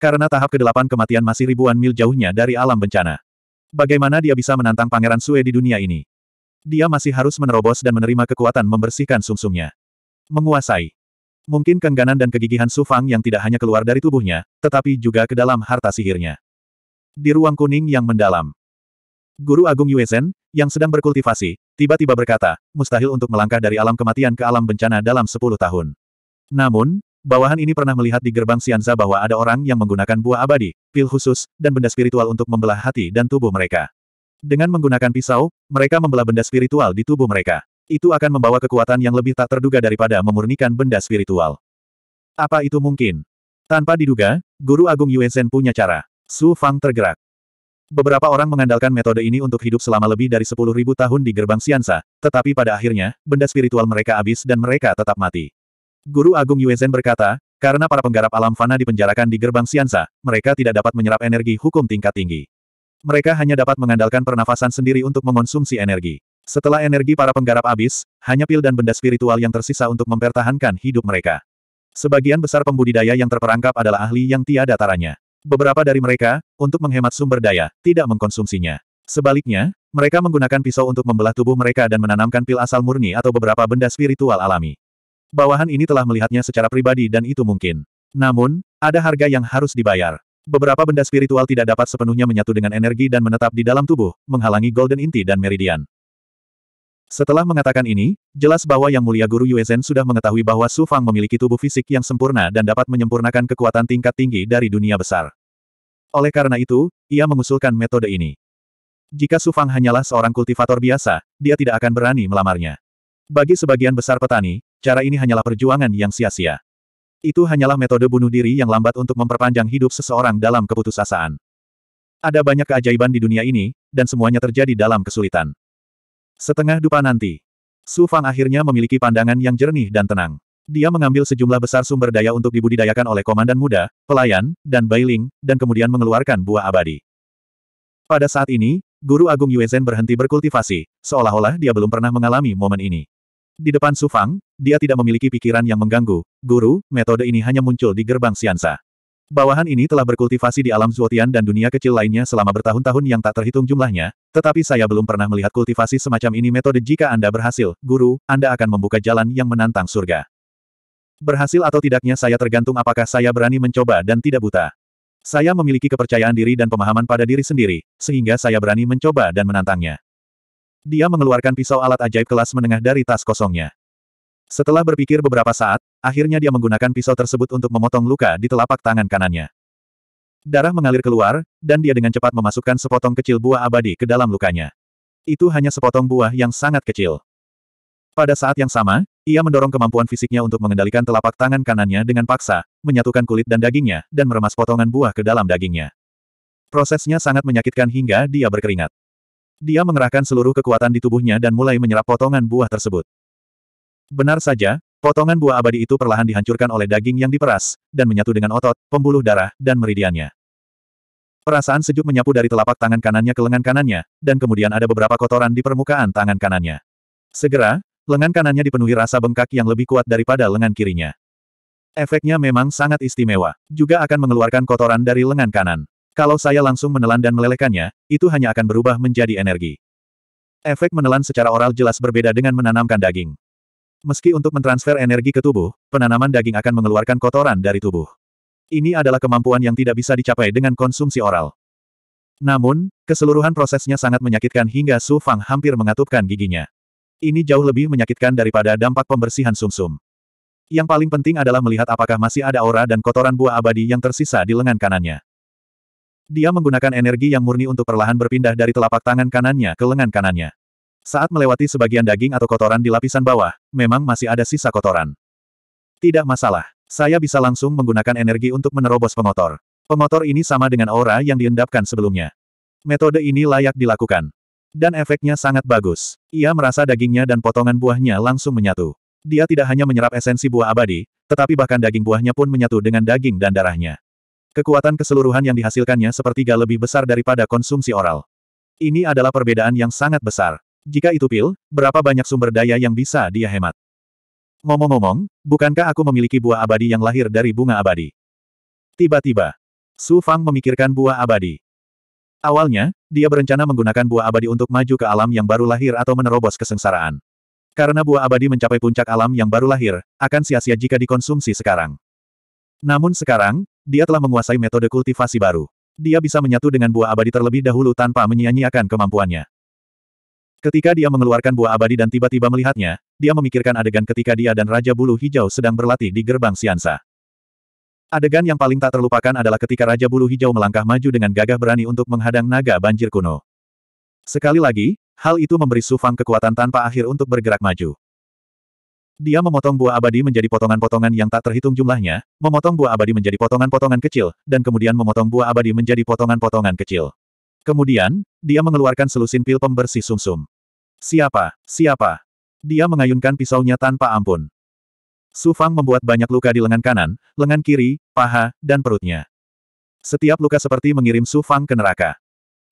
Karena tahap ke-8 kematian masih ribuan mil jauhnya dari alam bencana. Bagaimana dia bisa menantang Pangeran Sue di dunia ini? Dia masih harus menerobos dan menerima kekuatan membersihkan sumsumnya. Menguasai. Mungkin kengganan dan kegigihan Su Fang yang tidak hanya keluar dari tubuhnya, tetapi juga ke dalam harta sihirnya. Di ruang kuning yang mendalam. Guru Agung Yuezhen, yang sedang berkultivasi, tiba-tiba berkata, mustahil untuk melangkah dari alam kematian ke alam bencana dalam 10 tahun. Namun, bawahan ini pernah melihat di gerbang Xianza bahwa ada orang yang menggunakan buah abadi, pil khusus, dan benda spiritual untuk membelah hati dan tubuh mereka. Dengan menggunakan pisau, mereka membelah benda spiritual di tubuh mereka. Itu akan membawa kekuatan yang lebih tak terduga daripada memurnikan benda spiritual. Apa itu mungkin? Tanpa diduga, Guru Agung Yuezhen punya cara. Su Fang tergerak. Beberapa orang mengandalkan metode ini untuk hidup selama lebih dari 10.000 tahun di gerbang Siansa, tetapi pada akhirnya, benda spiritual mereka habis dan mereka tetap mati. Guru Agung Yuezhen berkata, karena para penggarap alam fana dipenjarakan di gerbang Siansa, mereka tidak dapat menyerap energi hukum tingkat tinggi. Mereka hanya dapat mengandalkan pernafasan sendiri untuk mengonsumsi energi. Setelah energi para penggarap habis, hanya pil dan benda spiritual yang tersisa untuk mempertahankan hidup mereka. Sebagian besar pembudidaya yang terperangkap adalah ahli yang tiada taranya. Beberapa dari mereka, untuk menghemat sumber daya, tidak mengkonsumsinya. Sebaliknya, mereka menggunakan pisau untuk membelah tubuh mereka dan menanamkan pil asal murni atau beberapa benda spiritual alami. Bawahan ini telah melihatnya secara pribadi dan itu mungkin. Namun, ada harga yang harus dibayar. Beberapa benda spiritual tidak dapat sepenuhnya menyatu dengan energi dan menetap di dalam tubuh, menghalangi Golden Inti dan Meridian. Setelah mengatakan ini, jelas bahwa Yang Mulia Guru Yuezhen sudah mengetahui bahwa Su Fang memiliki tubuh fisik yang sempurna dan dapat menyempurnakan kekuatan tingkat tinggi dari dunia besar. Oleh karena itu, ia mengusulkan metode ini. Jika Su Fang hanyalah seorang kultivator biasa, dia tidak akan berani melamarnya. Bagi sebagian besar petani, cara ini hanyalah perjuangan yang sia-sia. Itu hanyalah metode bunuh diri yang lambat untuk memperpanjang hidup seseorang dalam keputusasaan. Ada banyak keajaiban di dunia ini, dan semuanya terjadi dalam kesulitan. Setengah dupa nanti. Su Fang akhirnya memiliki pandangan yang jernih dan tenang. Dia mengambil sejumlah besar sumber daya untuk dibudidayakan oleh komandan muda, pelayan, dan Bailing, dan kemudian mengeluarkan buah abadi. Pada saat ini, Guru Agung Yuezhen berhenti berkultivasi, seolah-olah dia belum pernah mengalami momen ini. Di depan Su Fang, dia tidak memiliki pikiran yang mengganggu. Guru, metode ini hanya muncul di gerbang Siansa. Bawahan ini telah berkultivasi di alam Zuotian dan dunia kecil lainnya selama bertahun-tahun yang tak terhitung jumlahnya, tetapi saya belum pernah melihat kultivasi semacam ini metode jika Anda berhasil, Guru, Anda akan membuka jalan yang menantang surga. Berhasil atau tidaknya saya tergantung apakah saya berani mencoba dan tidak buta. Saya memiliki kepercayaan diri dan pemahaman pada diri sendiri, sehingga saya berani mencoba dan menantangnya. Dia mengeluarkan pisau alat ajaib kelas menengah dari tas kosongnya. Setelah berpikir beberapa saat, akhirnya dia menggunakan pisau tersebut untuk memotong luka di telapak tangan kanannya. Darah mengalir keluar, dan dia dengan cepat memasukkan sepotong kecil buah abadi ke dalam lukanya. Itu hanya sepotong buah yang sangat kecil. Pada saat yang sama, ia mendorong kemampuan fisiknya untuk mengendalikan telapak tangan kanannya dengan paksa, menyatukan kulit dan dagingnya, dan meremas potongan buah ke dalam dagingnya. Prosesnya sangat menyakitkan hingga dia berkeringat. Dia mengerahkan seluruh kekuatan di tubuhnya dan mulai menyerap potongan buah tersebut. Benar saja, potongan buah abadi itu perlahan dihancurkan oleh daging yang diperas, dan menyatu dengan otot, pembuluh darah, dan meridiannya. Perasaan sejuk menyapu dari telapak tangan kanannya ke lengan kanannya, dan kemudian ada beberapa kotoran di permukaan tangan kanannya. Segera, Lengan kanannya dipenuhi rasa bengkak yang lebih kuat daripada lengan kirinya. Efeknya memang sangat istimewa. Juga akan mengeluarkan kotoran dari lengan kanan. Kalau saya langsung menelan dan melelehkannya, itu hanya akan berubah menjadi energi. Efek menelan secara oral jelas berbeda dengan menanamkan daging. Meski untuk mentransfer energi ke tubuh, penanaman daging akan mengeluarkan kotoran dari tubuh. Ini adalah kemampuan yang tidak bisa dicapai dengan konsumsi oral. Namun, keseluruhan prosesnya sangat menyakitkan hingga Su Fang hampir mengatupkan giginya. Ini jauh lebih menyakitkan daripada dampak pembersihan sumsum. -sum. Yang paling penting adalah melihat apakah masih ada aura dan kotoran buah abadi yang tersisa di lengan kanannya. Dia menggunakan energi yang murni untuk perlahan berpindah dari telapak tangan kanannya ke lengan kanannya. Saat melewati sebagian daging atau kotoran di lapisan bawah, memang masih ada sisa kotoran. Tidak masalah. Saya bisa langsung menggunakan energi untuk menerobos pengotor. Pengotor ini sama dengan aura yang diendapkan sebelumnya. Metode ini layak dilakukan. Dan efeknya sangat bagus. Ia merasa dagingnya dan potongan buahnya langsung menyatu. Dia tidak hanya menyerap esensi buah abadi, tetapi bahkan daging buahnya pun menyatu dengan daging dan darahnya. Kekuatan keseluruhan yang dihasilkannya sepertiga lebih besar daripada konsumsi oral. Ini adalah perbedaan yang sangat besar. Jika itu pil, berapa banyak sumber daya yang bisa dia hemat? Ngomong-ngomong, bukankah aku memiliki buah abadi yang lahir dari bunga abadi? Tiba-tiba, Su Fang memikirkan buah abadi. Awalnya, dia berencana menggunakan buah abadi untuk maju ke alam yang baru lahir atau menerobos kesengsaraan. Karena buah abadi mencapai puncak alam yang baru lahir, akan sia-sia jika dikonsumsi sekarang. Namun sekarang, dia telah menguasai metode kultivasi baru. Dia bisa menyatu dengan buah abadi terlebih dahulu tanpa menyia-nyiakan kemampuannya. Ketika dia mengeluarkan buah abadi dan tiba-tiba melihatnya, dia memikirkan adegan ketika dia dan Raja Bulu Hijau sedang berlatih di gerbang Siansa. Adegan yang paling tak terlupakan adalah ketika Raja Bulu Hijau melangkah maju dengan gagah berani untuk menghadang naga banjir kuno. Sekali lagi, hal itu memberi Su Fang kekuatan tanpa akhir untuk bergerak maju. Dia memotong buah abadi menjadi potongan-potongan yang tak terhitung jumlahnya, memotong buah abadi menjadi potongan-potongan kecil, dan kemudian memotong buah abadi menjadi potongan-potongan kecil. Kemudian, dia mengeluarkan selusin pil pembersih sumsum. Siapa? Siapa? Dia mengayunkan pisaunya tanpa ampun. Su Fang membuat banyak luka di lengan kanan, lengan kiri, paha, dan perutnya. Setiap luka seperti mengirim Su Fang ke neraka.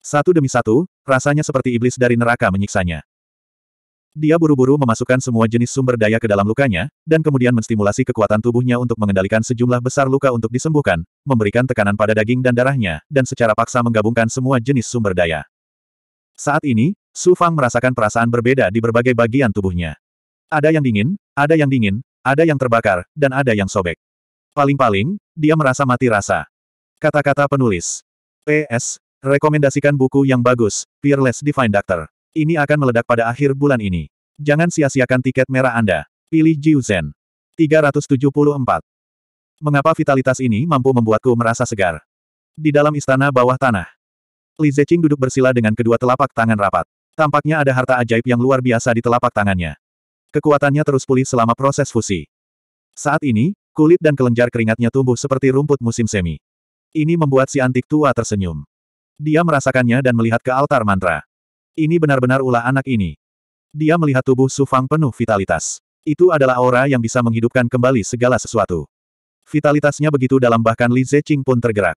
Satu demi satu, rasanya seperti iblis dari neraka menyiksanya. Dia buru-buru memasukkan semua jenis sumber daya ke dalam lukanya, dan kemudian menstimulasi kekuatan tubuhnya untuk mengendalikan sejumlah besar luka untuk disembuhkan, memberikan tekanan pada daging dan darahnya, dan secara paksa menggabungkan semua jenis sumber daya. Saat ini, Su Fang merasakan perasaan berbeda di berbagai bagian tubuhnya. Ada yang dingin, ada yang dingin, ada yang terbakar, dan ada yang sobek. Paling-paling, dia merasa mati rasa. Kata-kata penulis. PS, rekomendasikan buku yang bagus, Fearless Divine Doctor. Ini akan meledak pada akhir bulan ini. Jangan sia-siakan tiket merah Anda. Pilih Jiu Zen. 374. Mengapa vitalitas ini mampu membuatku merasa segar? Di dalam istana bawah tanah. Li Zeqing duduk bersila dengan kedua telapak tangan rapat. Tampaknya ada harta ajaib yang luar biasa di telapak tangannya. Kekuatannya terus pulih selama proses fusi. Saat ini, kulit dan kelenjar keringatnya tumbuh seperti rumput musim semi. Ini membuat si antik tua tersenyum. Dia merasakannya dan melihat ke altar mantra. Ini benar-benar ulah anak ini. Dia melihat tubuh Su Fang penuh vitalitas. Itu adalah aura yang bisa menghidupkan kembali segala sesuatu. Vitalitasnya begitu dalam bahkan Li Zeqing pun tergerak.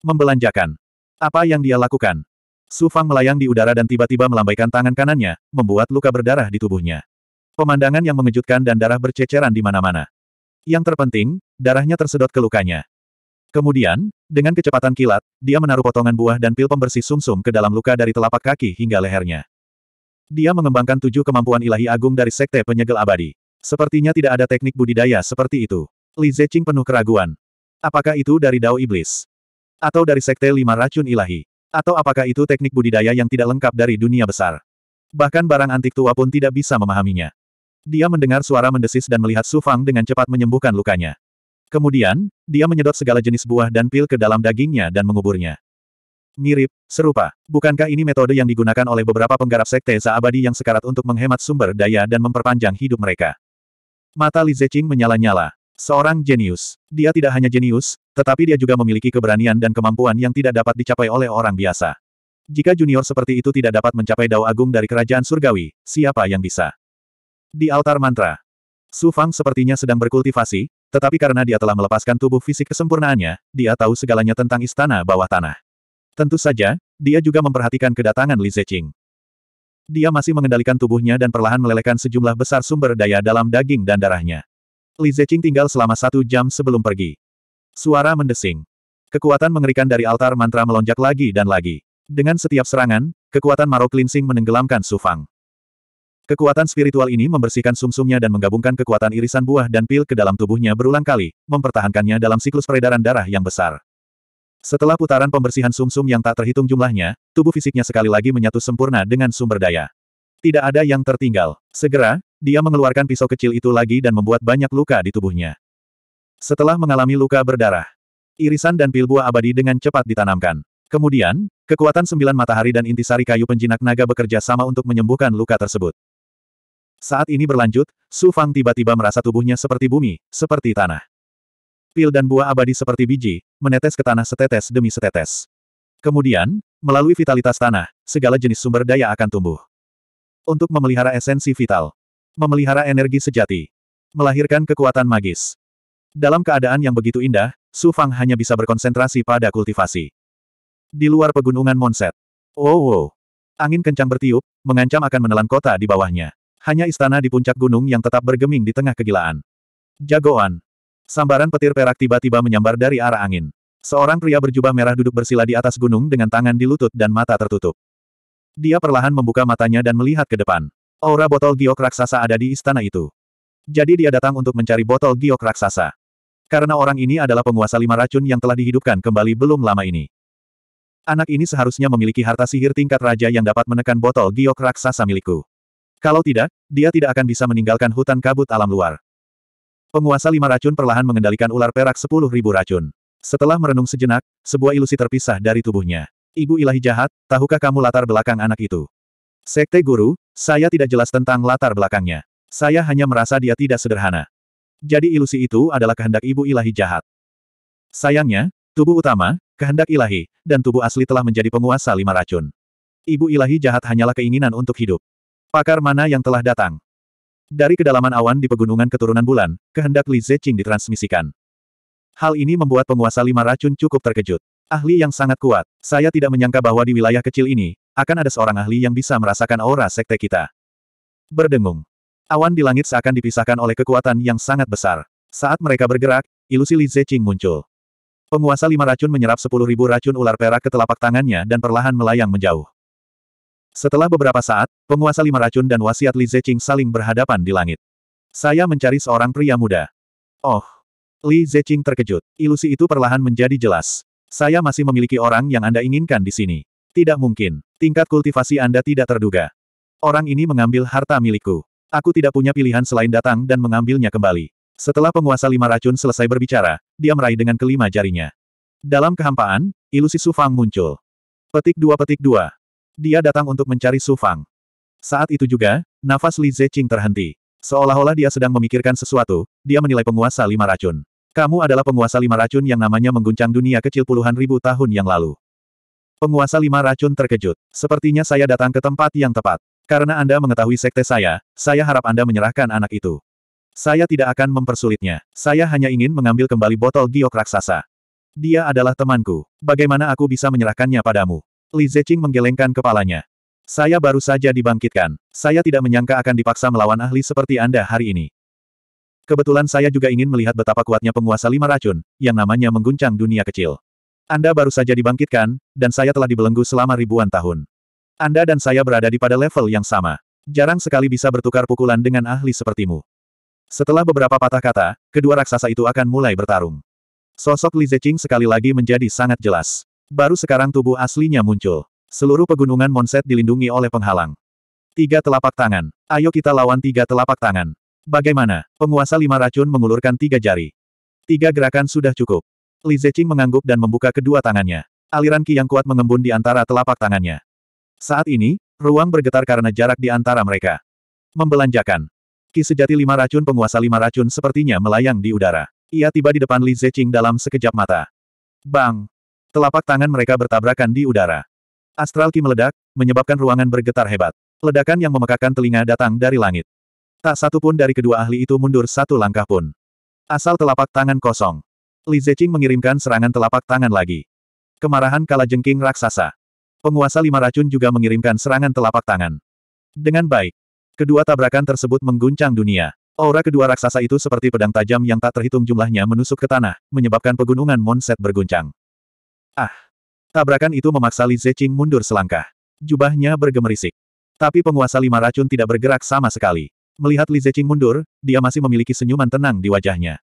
Membelanjakan. Apa yang dia lakukan? Su Fang melayang di udara dan tiba-tiba melambaikan tangan kanannya, membuat luka berdarah di tubuhnya. Pemandangan yang mengejutkan dan darah berceceran di mana-mana. Yang terpenting, darahnya tersedot ke lukanya. Kemudian, dengan kecepatan kilat, dia menaruh potongan buah dan pil pembersih sumsum ke dalam luka dari telapak kaki hingga lehernya. Dia mengembangkan tujuh kemampuan ilahi agung dari Sekte Penyegel Abadi. Sepertinya tidak ada teknik budidaya seperti itu. Li Zeqing penuh keraguan. Apakah itu dari Dao Iblis? Atau dari Sekte Lima Racun Ilahi? Atau apakah itu teknik budidaya yang tidak lengkap dari dunia besar? Bahkan barang antik tua pun tidak bisa memahaminya. Dia mendengar suara mendesis dan melihat Su Fang dengan cepat menyembuhkan lukanya. Kemudian, dia menyedot segala jenis buah dan pil ke dalam dagingnya dan menguburnya. Mirip, serupa. Bukankah ini metode yang digunakan oleh beberapa penggarap sekte Zaabadi yang sekarat untuk menghemat sumber daya dan memperpanjang hidup mereka? Mata Li Zeqing menyala-nyala. Seorang jenius. Dia tidak hanya jenius, tetapi dia juga memiliki keberanian dan kemampuan yang tidak dapat dicapai oleh orang biasa. Jika junior seperti itu tidak dapat mencapai dao agung dari kerajaan surgawi, siapa yang bisa? Di altar mantra, Su Fang sepertinya sedang berkultivasi, tetapi karena dia telah melepaskan tubuh fisik kesempurnaannya, dia tahu segalanya tentang istana bawah tanah. Tentu saja, dia juga memperhatikan kedatangan Li Zeqing. Dia masih mengendalikan tubuhnya dan perlahan melelehkan sejumlah besar sumber daya dalam daging dan darahnya. Li Zeqing tinggal selama satu jam sebelum pergi. Suara mendesing. Kekuatan mengerikan dari altar mantra melonjak lagi dan lagi. Dengan setiap serangan, kekuatan Maro Cleansing menenggelamkan Su Fang. Kekuatan spiritual ini membersihkan sumsumnya dan menggabungkan kekuatan irisan buah dan pil ke dalam tubuhnya berulang kali, mempertahankannya dalam siklus peredaran darah yang besar. Setelah putaran pembersihan sumsum yang tak terhitung jumlahnya, tubuh fisiknya sekali lagi menyatu sempurna dengan sumber daya. Tidak ada yang tertinggal. Segera, dia mengeluarkan pisau kecil itu lagi dan membuat banyak luka di tubuhnya. Setelah mengalami luka berdarah, irisan dan pil buah abadi dengan cepat ditanamkan. Kemudian, kekuatan sembilan matahari dan intisari kayu penjinak naga bekerja sama untuk menyembuhkan luka tersebut. Saat ini berlanjut, Su Fang tiba-tiba merasa tubuhnya seperti bumi, seperti tanah. Pil dan buah abadi seperti biji, menetes ke tanah setetes demi setetes. Kemudian, melalui vitalitas tanah, segala jenis sumber daya akan tumbuh. Untuk memelihara esensi vital, Memelihara energi sejati. Melahirkan kekuatan magis. Dalam keadaan yang begitu indah, Su Fang hanya bisa berkonsentrasi pada kultivasi. Di luar pegunungan Monset. Oh, wow. Angin kencang bertiup, mengancam akan menelan kota di bawahnya. Hanya istana di puncak gunung yang tetap bergeming di tengah kegilaan. Jagoan. Sambaran petir perak tiba-tiba menyambar dari arah angin. Seorang pria berjubah merah duduk bersila di atas gunung dengan tangan di lutut dan mata tertutup. Dia perlahan membuka matanya dan melihat ke depan. Aura botol giok raksasa ada di istana itu. Jadi dia datang untuk mencari botol giok raksasa. Karena orang ini adalah penguasa lima racun yang telah dihidupkan kembali belum lama ini. Anak ini seharusnya memiliki harta sihir tingkat raja yang dapat menekan botol giok raksasa milikku. Kalau tidak, dia tidak akan bisa meninggalkan hutan kabut alam luar. Penguasa lima racun perlahan mengendalikan ular perak sepuluh ribu racun. Setelah merenung sejenak, sebuah ilusi terpisah dari tubuhnya. Ibu ilahi jahat, tahukah kamu latar belakang anak itu? Sekte Guru, saya tidak jelas tentang latar belakangnya. Saya hanya merasa dia tidak sederhana. Jadi ilusi itu adalah kehendak ibu ilahi jahat. Sayangnya, tubuh utama, kehendak ilahi, dan tubuh asli telah menjadi penguasa lima racun. Ibu ilahi jahat hanyalah keinginan untuk hidup. Pakar mana yang telah datang? Dari kedalaman awan di pegunungan keturunan bulan, kehendak Li Zeqing ditransmisikan. Hal ini membuat penguasa lima racun cukup terkejut. Ahli yang sangat kuat. Saya tidak menyangka bahwa di wilayah kecil ini, akan ada seorang ahli yang bisa merasakan aura sekte kita. Berdengung. Awan di langit seakan dipisahkan oleh kekuatan yang sangat besar. Saat mereka bergerak, ilusi Li Zeqing muncul. Penguasa lima racun menyerap sepuluh ribu racun ular perak ke telapak tangannya dan perlahan melayang menjauh. Setelah beberapa saat, penguasa lima racun dan wasiat Li Zeqing saling berhadapan di langit. Saya mencari seorang pria muda. Oh. Li Zeqing terkejut. Ilusi itu perlahan menjadi jelas. Saya masih memiliki orang yang Anda inginkan di sini. Tidak mungkin. Tingkat kultivasi Anda tidak terduga. Orang ini mengambil harta milikku. Aku tidak punya pilihan selain datang dan mengambilnya kembali. Setelah penguasa lima racun selesai berbicara, dia meraih dengan kelima jarinya. Dalam kehampaan, ilusi Sufang muncul. Petik dua petik dua. Dia datang untuk mencari Sufang. Saat itu juga, nafas Li Zeqing terhenti. Seolah-olah dia sedang memikirkan sesuatu, dia menilai penguasa lima racun. Kamu adalah penguasa lima racun yang namanya mengguncang dunia kecil puluhan ribu tahun yang lalu. Penguasa lima racun terkejut. Sepertinya saya datang ke tempat yang tepat. Karena Anda mengetahui sekte saya, saya harap Anda menyerahkan anak itu. Saya tidak akan mempersulitnya. Saya hanya ingin mengambil kembali botol giok raksasa. Dia adalah temanku. Bagaimana aku bisa menyerahkannya padamu? Li Zeqing menggelengkan kepalanya. Saya baru saja dibangkitkan. Saya tidak menyangka akan dipaksa melawan ahli seperti Anda hari ini. Kebetulan saya juga ingin melihat betapa kuatnya penguasa lima racun, yang namanya mengguncang dunia kecil. Anda baru saja dibangkitkan, dan saya telah dibelenggu selama ribuan tahun. Anda dan saya berada di pada level yang sama. Jarang sekali bisa bertukar pukulan dengan ahli sepertimu. Setelah beberapa patah kata, kedua raksasa itu akan mulai bertarung. Sosok Li Zeqing sekali lagi menjadi sangat jelas. Baru sekarang tubuh aslinya muncul. Seluruh pegunungan Monset dilindungi oleh penghalang. Tiga telapak tangan. Ayo kita lawan tiga telapak tangan. Bagaimana? Penguasa lima racun mengulurkan tiga jari. Tiga gerakan sudah cukup. Li Zeqing mengangguk dan membuka kedua tangannya. Aliran ki yang kuat mengembun di antara telapak tangannya. Saat ini, ruang bergetar karena jarak di antara mereka. Membelanjakan. Ki sejati lima racun penguasa lima racun sepertinya melayang di udara. Ia tiba di depan Li Zeqing dalam sekejap mata. Bang! Telapak tangan mereka bertabrakan di udara. Astral Ki meledak, menyebabkan ruangan bergetar hebat. Ledakan yang memekakan telinga datang dari langit. Tak satu pun dari kedua ahli itu mundur satu langkah pun. Asal telapak tangan kosong. Li Zeqing mengirimkan serangan telapak tangan lagi. Kemarahan kala jengking raksasa. Penguasa lima racun juga mengirimkan serangan telapak tangan. Dengan baik, Kedua tabrakan tersebut mengguncang dunia. Aura kedua raksasa itu seperti pedang tajam yang tak terhitung jumlahnya menusuk ke tanah, menyebabkan pegunungan Monset berguncang. Ah! Tabrakan itu memaksa Li Zeqing mundur selangkah. Jubahnya bergemerisik. Tapi penguasa lima racun tidak bergerak sama sekali. Melihat Li Zeqing mundur, dia masih memiliki senyuman tenang di wajahnya.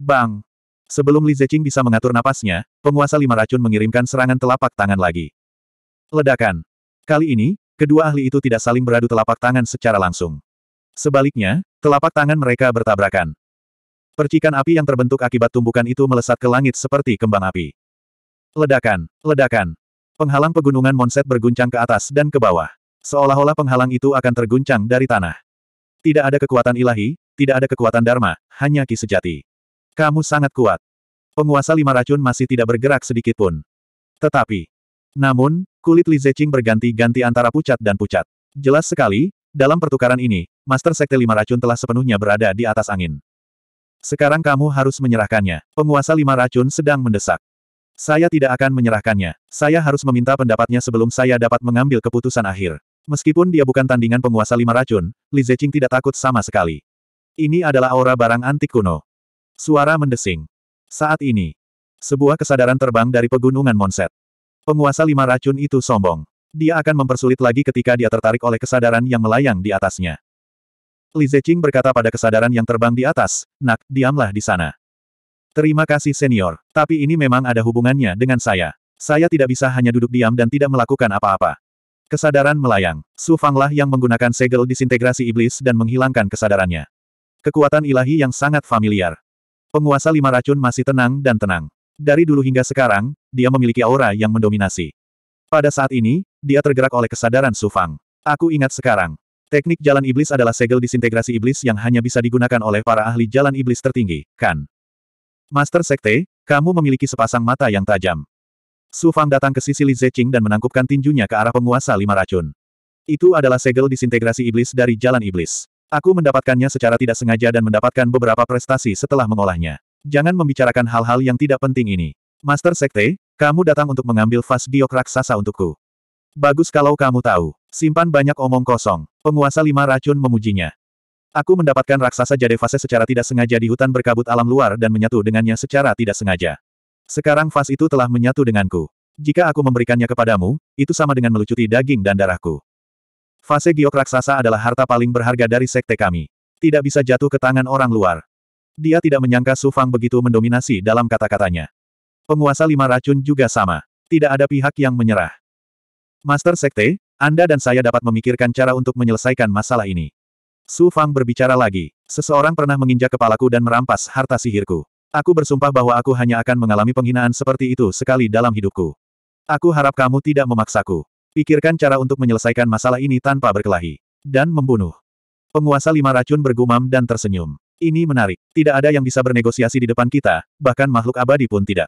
Bang! Sebelum Li Zeqing bisa mengatur napasnya, penguasa lima racun mengirimkan serangan telapak tangan lagi. Ledakan. Kali ini, Kedua ahli itu tidak saling beradu telapak tangan secara langsung. Sebaliknya, telapak tangan mereka bertabrakan. Percikan api yang terbentuk akibat tumbukan itu melesat ke langit seperti kembang api. Ledakan, ledakan. Penghalang pegunungan Monset berguncang ke atas dan ke bawah. Seolah-olah penghalang itu akan terguncang dari tanah. Tidak ada kekuatan ilahi, tidak ada kekuatan dharma, hanya ki sejati. Kamu sangat kuat. Penguasa lima racun masih tidak bergerak sedikit pun. Tetapi, namun, kulit Li Zeqing berganti-ganti antara pucat dan pucat. Jelas sekali, dalam pertukaran ini, Master Sekte Lima Racun telah sepenuhnya berada di atas angin. Sekarang kamu harus menyerahkannya. Penguasa Lima Racun sedang mendesak. Saya tidak akan menyerahkannya. Saya harus meminta pendapatnya sebelum saya dapat mengambil keputusan akhir. Meskipun dia bukan tandingan penguasa lima racun, Li Zeqing tidak takut sama sekali. Ini adalah aura barang antik kuno. Suara mendesing. Saat ini, sebuah kesadaran terbang dari pegunungan Monset. Penguasa lima racun itu sombong. Dia akan mempersulit lagi ketika dia tertarik oleh kesadaran yang melayang di atasnya. Li Zeqing berkata pada kesadaran yang terbang di atas, Nak, diamlah di sana. Terima kasih senior, tapi ini memang ada hubungannya dengan saya. Saya tidak bisa hanya duduk diam dan tidak melakukan apa-apa. Kesadaran melayang. Su Fanglah yang menggunakan segel disintegrasi iblis dan menghilangkan kesadarannya. Kekuatan ilahi yang sangat familiar. Penguasa lima racun masih tenang dan tenang. Dari dulu hingga sekarang, dia memiliki aura yang mendominasi. Pada saat ini, dia tergerak oleh kesadaran Sufang. Aku ingat sekarang. Teknik jalan iblis adalah segel disintegrasi iblis yang hanya bisa digunakan oleh para ahli jalan iblis tertinggi, kan? Master Sekte, kamu memiliki sepasang mata yang tajam. Su Fang datang ke sisi Li Zeqing dan menangkupkan tinjunya ke arah penguasa lima racun. Itu adalah segel disintegrasi iblis dari jalan iblis. Aku mendapatkannya secara tidak sengaja dan mendapatkan beberapa prestasi setelah mengolahnya. Jangan membicarakan hal-hal yang tidak penting ini. Master Sekte, kamu datang untuk mengambil vas giok raksasa untukku. Bagus kalau kamu tahu. Simpan banyak omong kosong. Penguasa lima racun memujinya. Aku mendapatkan raksasa jade fase secara tidak sengaja di hutan berkabut alam luar dan menyatu dengannya secara tidak sengaja. Sekarang vas itu telah menyatu denganku. Jika aku memberikannya kepadamu, itu sama dengan melucuti daging dan darahku. Fase giok raksasa adalah harta paling berharga dari sekte kami. Tidak bisa jatuh ke tangan orang luar. Dia tidak menyangka Su Fang begitu mendominasi dalam kata-katanya. Penguasa lima racun juga sama. Tidak ada pihak yang menyerah. Master Sekte, Anda dan saya dapat memikirkan cara untuk menyelesaikan masalah ini. Su Fang berbicara lagi. Seseorang pernah menginjak kepalaku dan merampas harta sihirku. Aku bersumpah bahwa aku hanya akan mengalami penghinaan seperti itu sekali dalam hidupku. Aku harap kamu tidak memaksaku. Pikirkan cara untuk menyelesaikan masalah ini tanpa berkelahi. Dan membunuh. Penguasa lima racun bergumam dan tersenyum. Ini menarik. Tidak ada yang bisa bernegosiasi di depan kita, bahkan makhluk abadi pun tidak.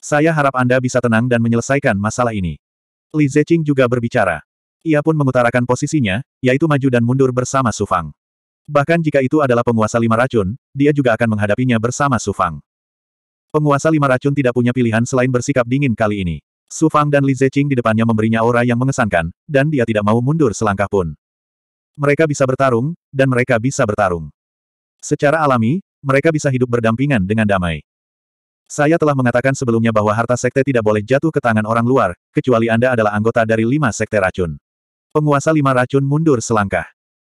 Saya harap Anda bisa tenang dan menyelesaikan masalah ini. Li Zeqing juga berbicara. Ia pun mengutarakan posisinya, yaitu maju dan mundur bersama Su Fang. Bahkan jika itu adalah penguasa lima racun, dia juga akan menghadapinya bersama Su Fang. Penguasa lima racun tidak punya pilihan selain bersikap dingin kali ini. Su Fang dan Li Zeqing di depannya memberinya aura yang mengesankan, dan dia tidak mau mundur selangkah pun. Mereka bisa bertarung, dan mereka bisa bertarung. Secara alami, mereka bisa hidup berdampingan dengan damai. Saya telah mengatakan sebelumnya bahwa harta sekte tidak boleh jatuh ke tangan orang luar, kecuali Anda adalah anggota dari lima sekte racun. Penguasa lima racun mundur selangkah.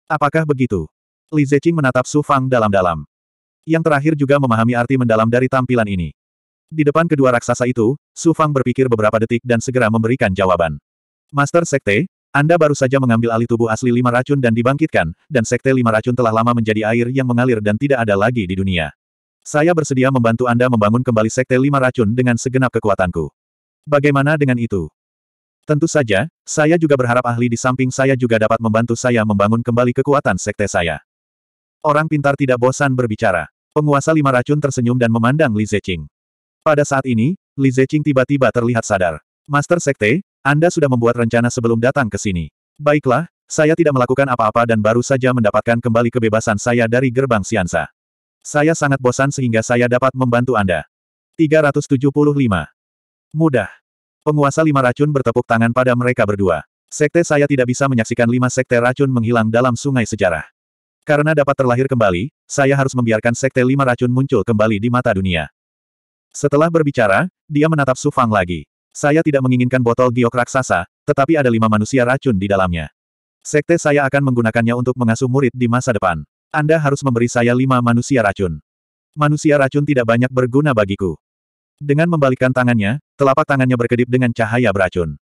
Apakah begitu? Li Zeqing menatap Su Fang dalam-dalam. Yang terakhir juga memahami arti mendalam dari tampilan ini. Di depan kedua raksasa itu, Su Fang berpikir beberapa detik dan segera memberikan jawaban. Master Sekte, Anda baru saja mengambil alih tubuh asli lima racun dan dibangkitkan, dan Sekte lima racun telah lama menjadi air yang mengalir dan tidak ada lagi di dunia. Saya bersedia membantu Anda membangun kembali Sekte lima racun dengan segenap kekuatanku. Bagaimana dengan itu? Tentu saja, saya juga berharap ahli di samping saya juga dapat membantu saya membangun kembali kekuatan sekte saya. Orang pintar tidak bosan berbicara. Penguasa lima racun tersenyum dan memandang Li Zeqing. Pada saat ini, Li Zeqing tiba-tiba terlihat sadar. Master Sekte, Anda sudah membuat rencana sebelum datang ke sini. Baiklah, saya tidak melakukan apa-apa dan baru saja mendapatkan kembali kebebasan saya dari gerbang Siansa. Saya sangat bosan sehingga saya dapat membantu Anda. 375. Mudah. Penguasa lima racun bertepuk tangan pada mereka berdua. Sekte saya tidak bisa menyaksikan lima sekte racun menghilang dalam sungai sejarah. Karena dapat terlahir kembali, saya harus membiarkan Sekte Lima Racun muncul kembali di mata dunia. Setelah berbicara, dia menatap Su Fang lagi. Saya tidak menginginkan botol giok raksasa, tetapi ada lima manusia racun di dalamnya. Sekte saya akan menggunakannya untuk mengasuh murid di masa depan. Anda harus memberi saya lima manusia racun. Manusia racun tidak banyak berguna bagiku. Dengan membalikkan tangannya, telapak tangannya berkedip dengan cahaya beracun.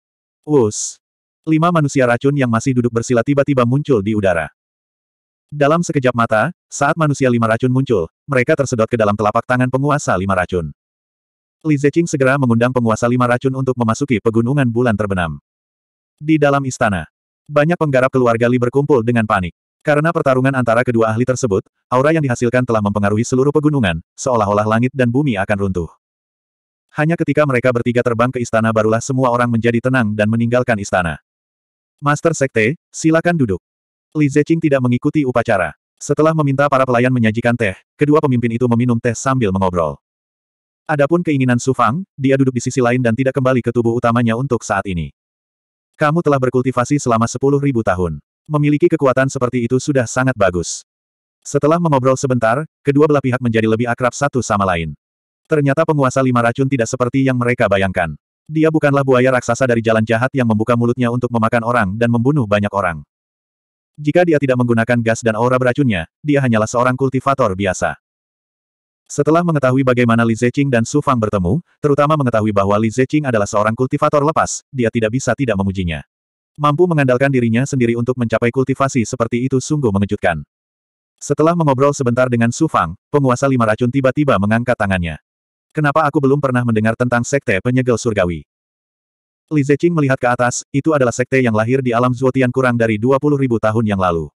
Us! Lima manusia racun yang masih duduk bersila tiba-tiba muncul di udara. Dalam sekejap mata, saat manusia lima racun muncul, mereka tersedot ke dalam telapak tangan penguasa lima racun. Li Zeqing segera mengundang penguasa lima racun untuk memasuki pegunungan bulan terbenam. Di dalam istana, banyak penggarap keluarga Li berkumpul dengan panik. Karena pertarungan antara kedua ahli tersebut, aura yang dihasilkan telah mempengaruhi seluruh pegunungan, seolah-olah langit dan bumi akan runtuh. Hanya ketika mereka bertiga terbang ke istana barulah semua orang menjadi tenang dan meninggalkan istana. Master Sekte, silakan duduk. Li Zeqing tidak mengikuti upacara. Setelah meminta para pelayan menyajikan teh, kedua pemimpin itu meminum teh sambil mengobrol. Adapun keinginan Su Fang, dia duduk di sisi lain dan tidak kembali ke tubuh utamanya untuk saat ini. Kamu telah berkultivasi selama sepuluh ribu tahun. Memiliki kekuatan seperti itu sudah sangat bagus. Setelah mengobrol sebentar, kedua belah pihak menjadi lebih akrab satu sama lain. Ternyata penguasa lima racun tidak seperti yang mereka bayangkan. Dia bukanlah buaya raksasa dari jalan jahat yang membuka mulutnya untuk memakan orang dan membunuh banyak orang. Jika dia tidak menggunakan gas dan aura beracunnya, dia hanyalah seorang kultivator biasa. Setelah mengetahui bagaimana Li Zeqing dan Su Fang bertemu, terutama mengetahui bahwa Li Zeqing adalah seorang kultivator lepas, dia tidak bisa tidak memujinya. Mampu mengandalkan dirinya sendiri untuk mencapai kultivasi seperti itu sungguh mengejutkan. Setelah mengobrol sebentar dengan Su Fang, penguasa lima racun tiba-tiba mengangkat tangannya. Kenapa aku belum pernah mendengar tentang sekte penyegel surgawi? Li Zeqing melihat ke atas, itu adalah sekte yang lahir di alam Zuotian kurang dari 20 ribu tahun yang lalu.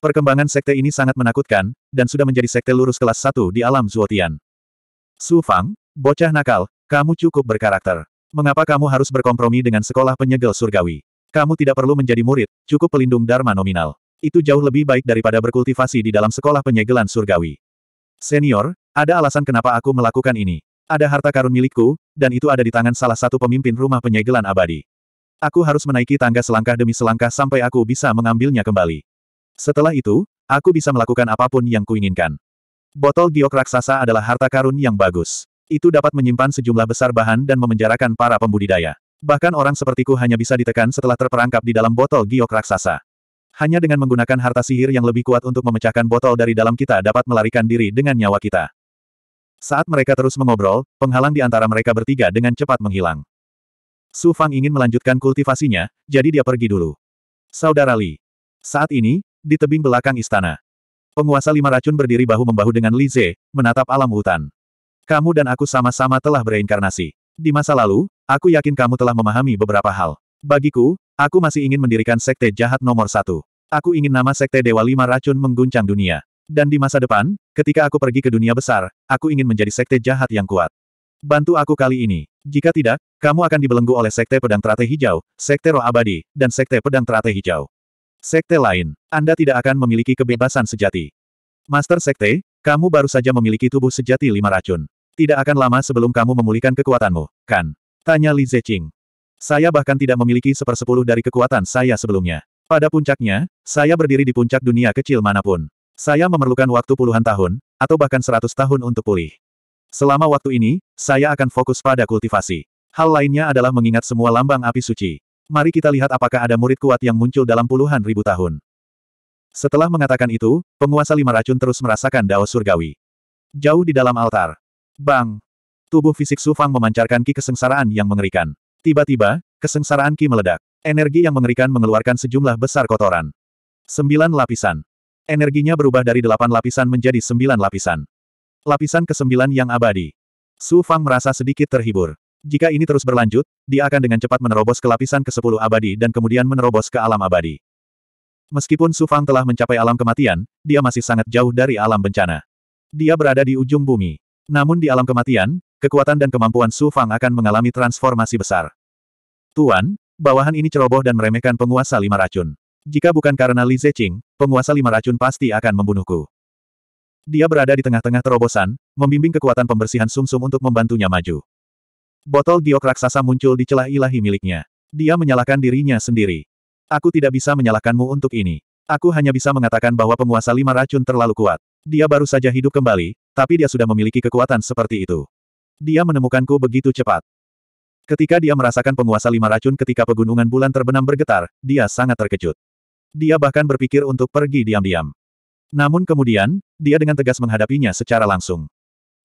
Perkembangan sekte ini sangat menakutkan, dan sudah menjadi sekte lurus kelas 1 di alam Zuotian. Su Fang, bocah nakal, kamu cukup berkarakter. Mengapa kamu harus berkompromi dengan sekolah penyegel surgawi? Kamu tidak perlu menjadi murid, cukup pelindung Dharma nominal. Itu jauh lebih baik daripada berkultivasi di dalam sekolah penyegelan surgawi. Senior, ada alasan kenapa aku melakukan ini. Ada harta karun milikku, dan itu ada di tangan salah satu pemimpin rumah penyegelan abadi. Aku harus menaiki tangga selangkah demi selangkah sampai aku bisa mengambilnya kembali. Setelah itu, aku bisa melakukan apa pun yang kuinginkan. Botol giok raksasa adalah harta karun yang bagus. Itu dapat menyimpan sejumlah besar bahan dan memenjarakan para pembudidaya. Bahkan orang sepertiku hanya bisa ditekan setelah terperangkap di dalam botol giok raksasa. Hanya dengan menggunakan harta sihir yang lebih kuat untuk memecahkan botol dari dalam kita dapat melarikan diri dengan nyawa kita. Saat mereka terus mengobrol, penghalang di antara mereka bertiga dengan cepat menghilang. Su Fang ingin melanjutkan kultivasinya, jadi dia pergi dulu. Saudara Li. Saat ini, di tebing belakang istana. Penguasa lima racun berdiri bahu-membahu dengan Li Ze, menatap alam hutan. Kamu dan aku sama-sama telah bereinkarnasi. Di masa lalu, aku yakin kamu telah memahami beberapa hal. Bagiku, Aku masih ingin mendirikan sekte jahat nomor satu. Aku ingin nama sekte Dewa Lima Racun mengguncang dunia. Dan di masa depan, ketika aku pergi ke dunia besar, aku ingin menjadi sekte jahat yang kuat. Bantu aku kali ini. Jika tidak, kamu akan dibelenggu oleh sekte pedang teratai hijau, sekte roh abadi, dan sekte pedang teratai hijau. Sekte lain, Anda tidak akan memiliki kebebasan sejati. Master Sekte, kamu baru saja memiliki tubuh sejati lima racun. Tidak akan lama sebelum kamu memulihkan kekuatanmu, kan? Tanya Li Zeqing. Saya bahkan tidak memiliki sepersepuluh dari kekuatan saya sebelumnya. Pada puncaknya, saya berdiri di puncak dunia kecil mana pun. Saya memerlukan waktu puluhan tahun, atau bahkan seratus tahun untuk pulih. Selama waktu ini, saya akan fokus pada kultivasi. Hal lainnya adalah mengingat semua lambang api suci. Mari kita lihat apakah ada murid kuat yang muncul dalam puluhan ribu tahun. Setelah mengatakan itu, penguasa lima racun terus merasakan dao surgawi. Jauh di dalam altar. Bang! Tubuh fisik Su Fang memancarkan ki kesengsaraan yang mengerikan. Tiba-tiba, kesengsaraan Ki meledak. Energi yang mengerikan mengeluarkan sejumlah besar kotoran. Sembilan lapisan. Energinya berubah dari delapan lapisan menjadi sembilan lapisan. Lapisan kesembilan yang abadi. Su Fang merasa sedikit terhibur. Jika ini terus berlanjut, dia akan dengan cepat menerobos ke lapisan ke-10 abadi dan kemudian menerobos ke alam abadi. Meskipun Su Fang telah mencapai alam kematian, dia masih sangat jauh dari alam bencana. Dia berada di ujung bumi. Namun di alam kematian, kekuatan dan kemampuan Su Fang akan mengalami transformasi besar. Tuan, bawahan ini ceroboh dan meremehkan penguasa lima racun. Jika bukan karena Li Zeqing, penguasa lima racun pasti akan membunuhku. Dia berada di tengah-tengah terobosan, membimbing kekuatan pembersihan sumsum -sum untuk membantunya maju. Botol giok raksasa muncul di celah ilahi miliknya. Dia menyalahkan dirinya sendiri. Aku tidak bisa menyalahkanmu untuk ini. Aku hanya bisa mengatakan bahwa penguasa lima racun terlalu kuat. Dia baru saja hidup kembali, tapi dia sudah memiliki kekuatan seperti itu. Dia menemukanku begitu cepat. Ketika dia merasakan penguasa lima racun ketika pegunungan bulan terbenam bergetar, dia sangat terkejut. Dia bahkan berpikir untuk pergi diam-diam. Namun kemudian, dia dengan tegas menghadapinya secara langsung.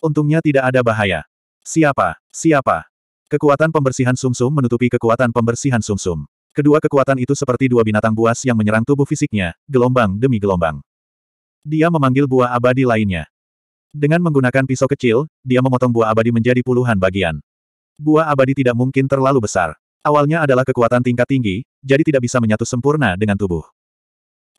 Untungnya tidak ada bahaya. Siapa? Siapa? Kekuatan pembersihan sumsum -sum menutupi kekuatan pembersihan sumsum. -sum. Kedua kekuatan itu seperti dua binatang buas yang menyerang tubuh fisiknya, gelombang demi gelombang. Dia memanggil buah abadi lainnya. Dengan menggunakan pisau kecil, dia memotong buah abadi menjadi puluhan bagian. Buah abadi tidak mungkin terlalu besar. Awalnya adalah kekuatan tingkat tinggi, jadi tidak bisa menyatu sempurna dengan tubuh.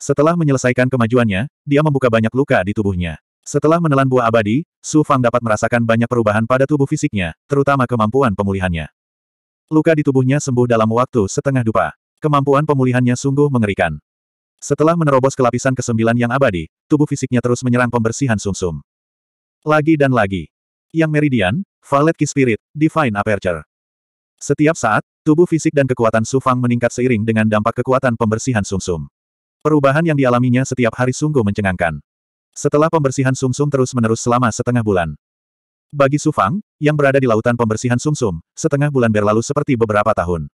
Setelah menyelesaikan kemajuannya, dia membuka banyak luka di tubuhnya. Setelah menelan buah abadi, Su Fang dapat merasakan banyak perubahan pada tubuh fisiknya, terutama kemampuan pemulihannya. Luka di tubuhnya sembuh dalam waktu setengah dupa. Kemampuan pemulihannya sungguh mengerikan. Setelah menerobos ke lapisan kesembilan yang abadi, tubuh fisiknya terus menyerang pembersihan sumsum. -sum. Lagi dan lagi. Yang Meridian, Violet Key Spirit, Divine Aperture. Setiap saat, tubuh fisik dan kekuatan Su Fang meningkat seiring dengan dampak kekuatan pembersihan sumsum. -sum. Perubahan yang dialaminya setiap hari sungguh mencengangkan. Setelah pembersihan sumsum -sum terus-menerus selama setengah bulan. Bagi Su Fang, yang berada di lautan pembersihan sumsum, -sum, setengah bulan berlalu seperti beberapa tahun.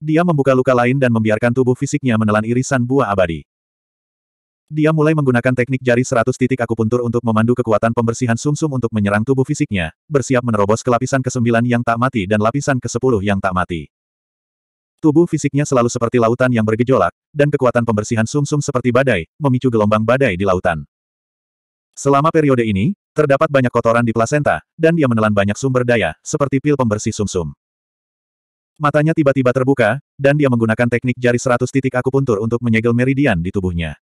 Dia membuka luka lain dan membiarkan tubuh fisiknya menelan irisan buah abadi. Dia mulai menggunakan teknik jari seratus titik akupuntur untuk memandu kekuatan pembersihan sumsum -sum untuk menyerang tubuh fisiknya, bersiap menerobos ke lapisan ke-9 yang tak mati dan lapisan ke-10 yang tak mati. Tubuh fisiknya selalu seperti lautan yang bergejolak, dan kekuatan pembersihan sumsum -sum seperti badai, memicu gelombang badai di lautan. Selama periode ini, terdapat banyak kotoran di plasenta, dan dia menelan banyak sumber daya, seperti pil pembersih sumsum. -sum. Matanya tiba-tiba terbuka, dan dia menggunakan teknik jari seratus titik akupuntur untuk menyegel meridian di tubuhnya.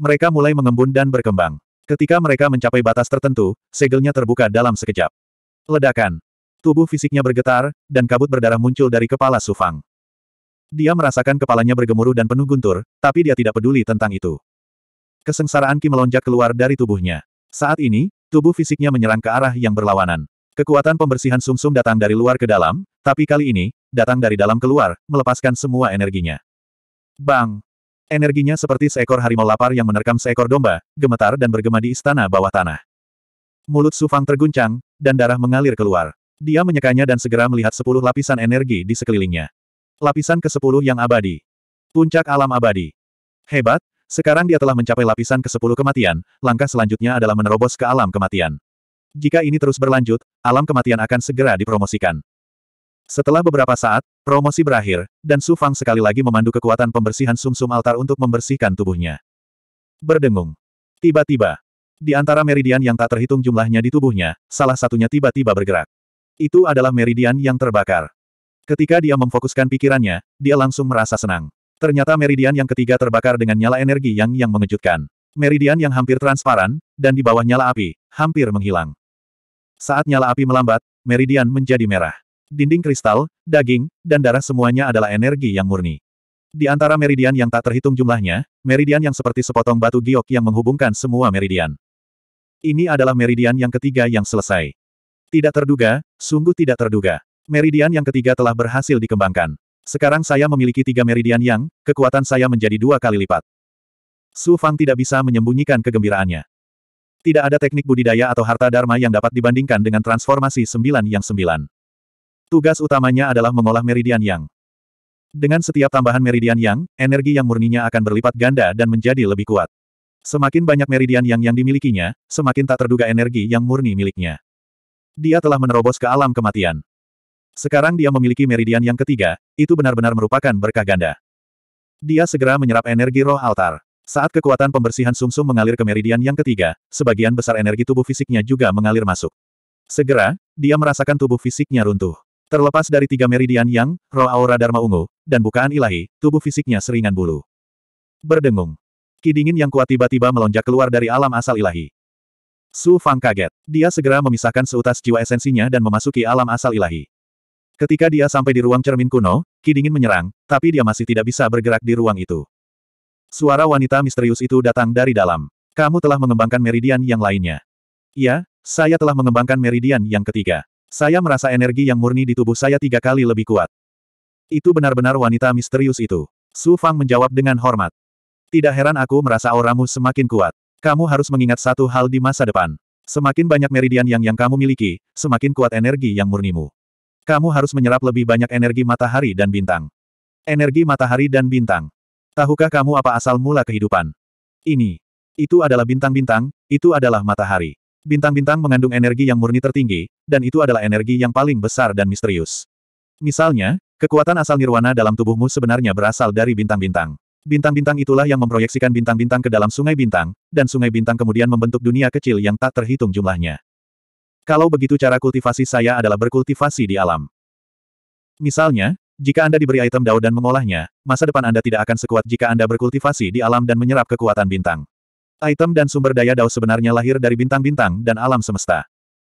Mereka mulai mengembun dan berkembang. Ketika mereka mencapai batas tertentu, segelnya terbuka dalam sekejap. Ledakan. Tubuh fisiknya bergetar, dan kabut berdarah muncul dari kepala Su Fang. Dia merasakan kepalanya bergemuruh dan penuh guntur, tapi dia tidak peduli tentang itu. Kesengsaraan Ki melonjak keluar dari tubuhnya. Saat ini, tubuh fisiknya menyerang ke arah yang berlawanan. Kekuatan pembersihan sumsum datang dari luar ke dalam, tapi kali ini, datang dari dalam keluar, melepaskan semua energinya. Bang! Energinya seperti seekor harimau lapar yang menerkam seekor domba, gemetar dan bergema di istana bawah tanah. Mulut Sufang terguncang, dan darah mengalir keluar. Dia menyekanya dan segera melihat sepuluh lapisan energi di sekelilingnya. Lapisan ke-10 yang abadi. Puncak alam abadi. Hebat, sekarang dia telah mencapai lapisan ke-10 kematian, langkah selanjutnya adalah menerobos ke alam kematian. Jika ini terus berlanjut, alam kematian akan segera dipromosikan. Setelah beberapa saat, promosi berakhir, dan Su Fang sekali lagi memandu kekuatan pembersihan sumsum -sum altar untuk membersihkan tubuhnya. Berdengung. Tiba-tiba, di antara meridian yang tak terhitung jumlahnya di tubuhnya, salah satunya tiba-tiba bergerak. Itu adalah meridian yang terbakar. Ketika dia memfokuskan pikirannya, dia langsung merasa senang. Ternyata meridian yang ketiga terbakar dengan nyala energi yang yang mengejutkan. Meridian yang hampir transparan, dan di bawah nyala api, hampir menghilang. Saat nyala api melambat, meridian menjadi merah. Dinding kristal, daging, dan darah semuanya adalah energi yang murni. Di antara meridian yang tak terhitung jumlahnya, meridian yang seperti sepotong batu giok yang menghubungkan semua meridian. Ini adalah meridian yang ketiga yang selesai. Tidak terduga, sungguh tidak terduga. Meridian yang ketiga telah berhasil dikembangkan. Sekarang saya memiliki tiga meridian yang, kekuatan saya menjadi dua kali lipat. Su Fang tidak bisa menyembunyikan kegembiraannya. Tidak ada teknik budidaya atau harta dharma yang dapat dibandingkan dengan transformasi sembilan yang sembilan. Tugas utamanya adalah mengolah meridian yang. Dengan setiap tambahan meridian yang, energi yang murninya akan berlipat ganda dan menjadi lebih kuat. Semakin banyak meridian yang yang dimilikinya, semakin tak terduga energi yang murni miliknya. Dia telah menerobos ke alam kematian. Sekarang dia memiliki meridian yang ketiga, itu benar-benar merupakan berkah ganda. Dia segera menyerap energi roh altar. Saat kekuatan pembersihan sumsum mengalir ke meridian yang ketiga, sebagian besar energi tubuh fisiknya juga mengalir masuk. Segera, dia merasakan tubuh fisiknya runtuh. Terlepas dari tiga meridian yang, roh aura dharma ungu, dan bukaan ilahi, tubuh fisiknya seringan bulu. Berdengung. Ki dingin yang kuat tiba-tiba melonjak keluar dari alam asal ilahi. Su Fang kaget. Dia segera memisahkan seutas jiwa esensinya dan memasuki alam asal ilahi. Ketika dia sampai di ruang cermin kuno, Ki dingin menyerang, tapi dia masih tidak bisa bergerak di ruang itu. Suara wanita misterius itu datang dari dalam. Kamu telah mengembangkan meridian yang lainnya. Ya, saya telah mengembangkan meridian yang ketiga. Saya merasa energi yang murni di tubuh saya tiga kali lebih kuat. Itu benar-benar wanita misterius itu. Su Fang menjawab dengan hormat. Tidak heran aku merasa auramu semakin kuat. Kamu harus mengingat satu hal di masa depan. Semakin banyak meridian yang yang kamu miliki, semakin kuat energi yang murnimu. Kamu harus menyerap lebih banyak energi matahari dan bintang. Energi matahari dan bintang. Tahukah kamu apa asal mula kehidupan? Ini. Itu adalah bintang-bintang, itu adalah matahari. Bintang-bintang mengandung energi yang murni tertinggi, dan itu adalah energi yang paling besar dan misterius. Misalnya, kekuatan asal nirwana dalam tubuhmu sebenarnya berasal dari bintang-bintang. Bintang-bintang itulah yang memproyeksikan bintang-bintang ke dalam sungai bintang, dan sungai bintang kemudian membentuk dunia kecil yang tak terhitung jumlahnya. Kalau begitu cara kultivasi saya adalah berkultivasi di alam. Misalnya, jika Anda diberi item dao dan mengolahnya, masa depan Anda tidak akan sekuat jika Anda berkultivasi di alam dan menyerap kekuatan bintang. Item dan sumber daya dao sebenarnya lahir dari bintang-bintang dan alam semesta.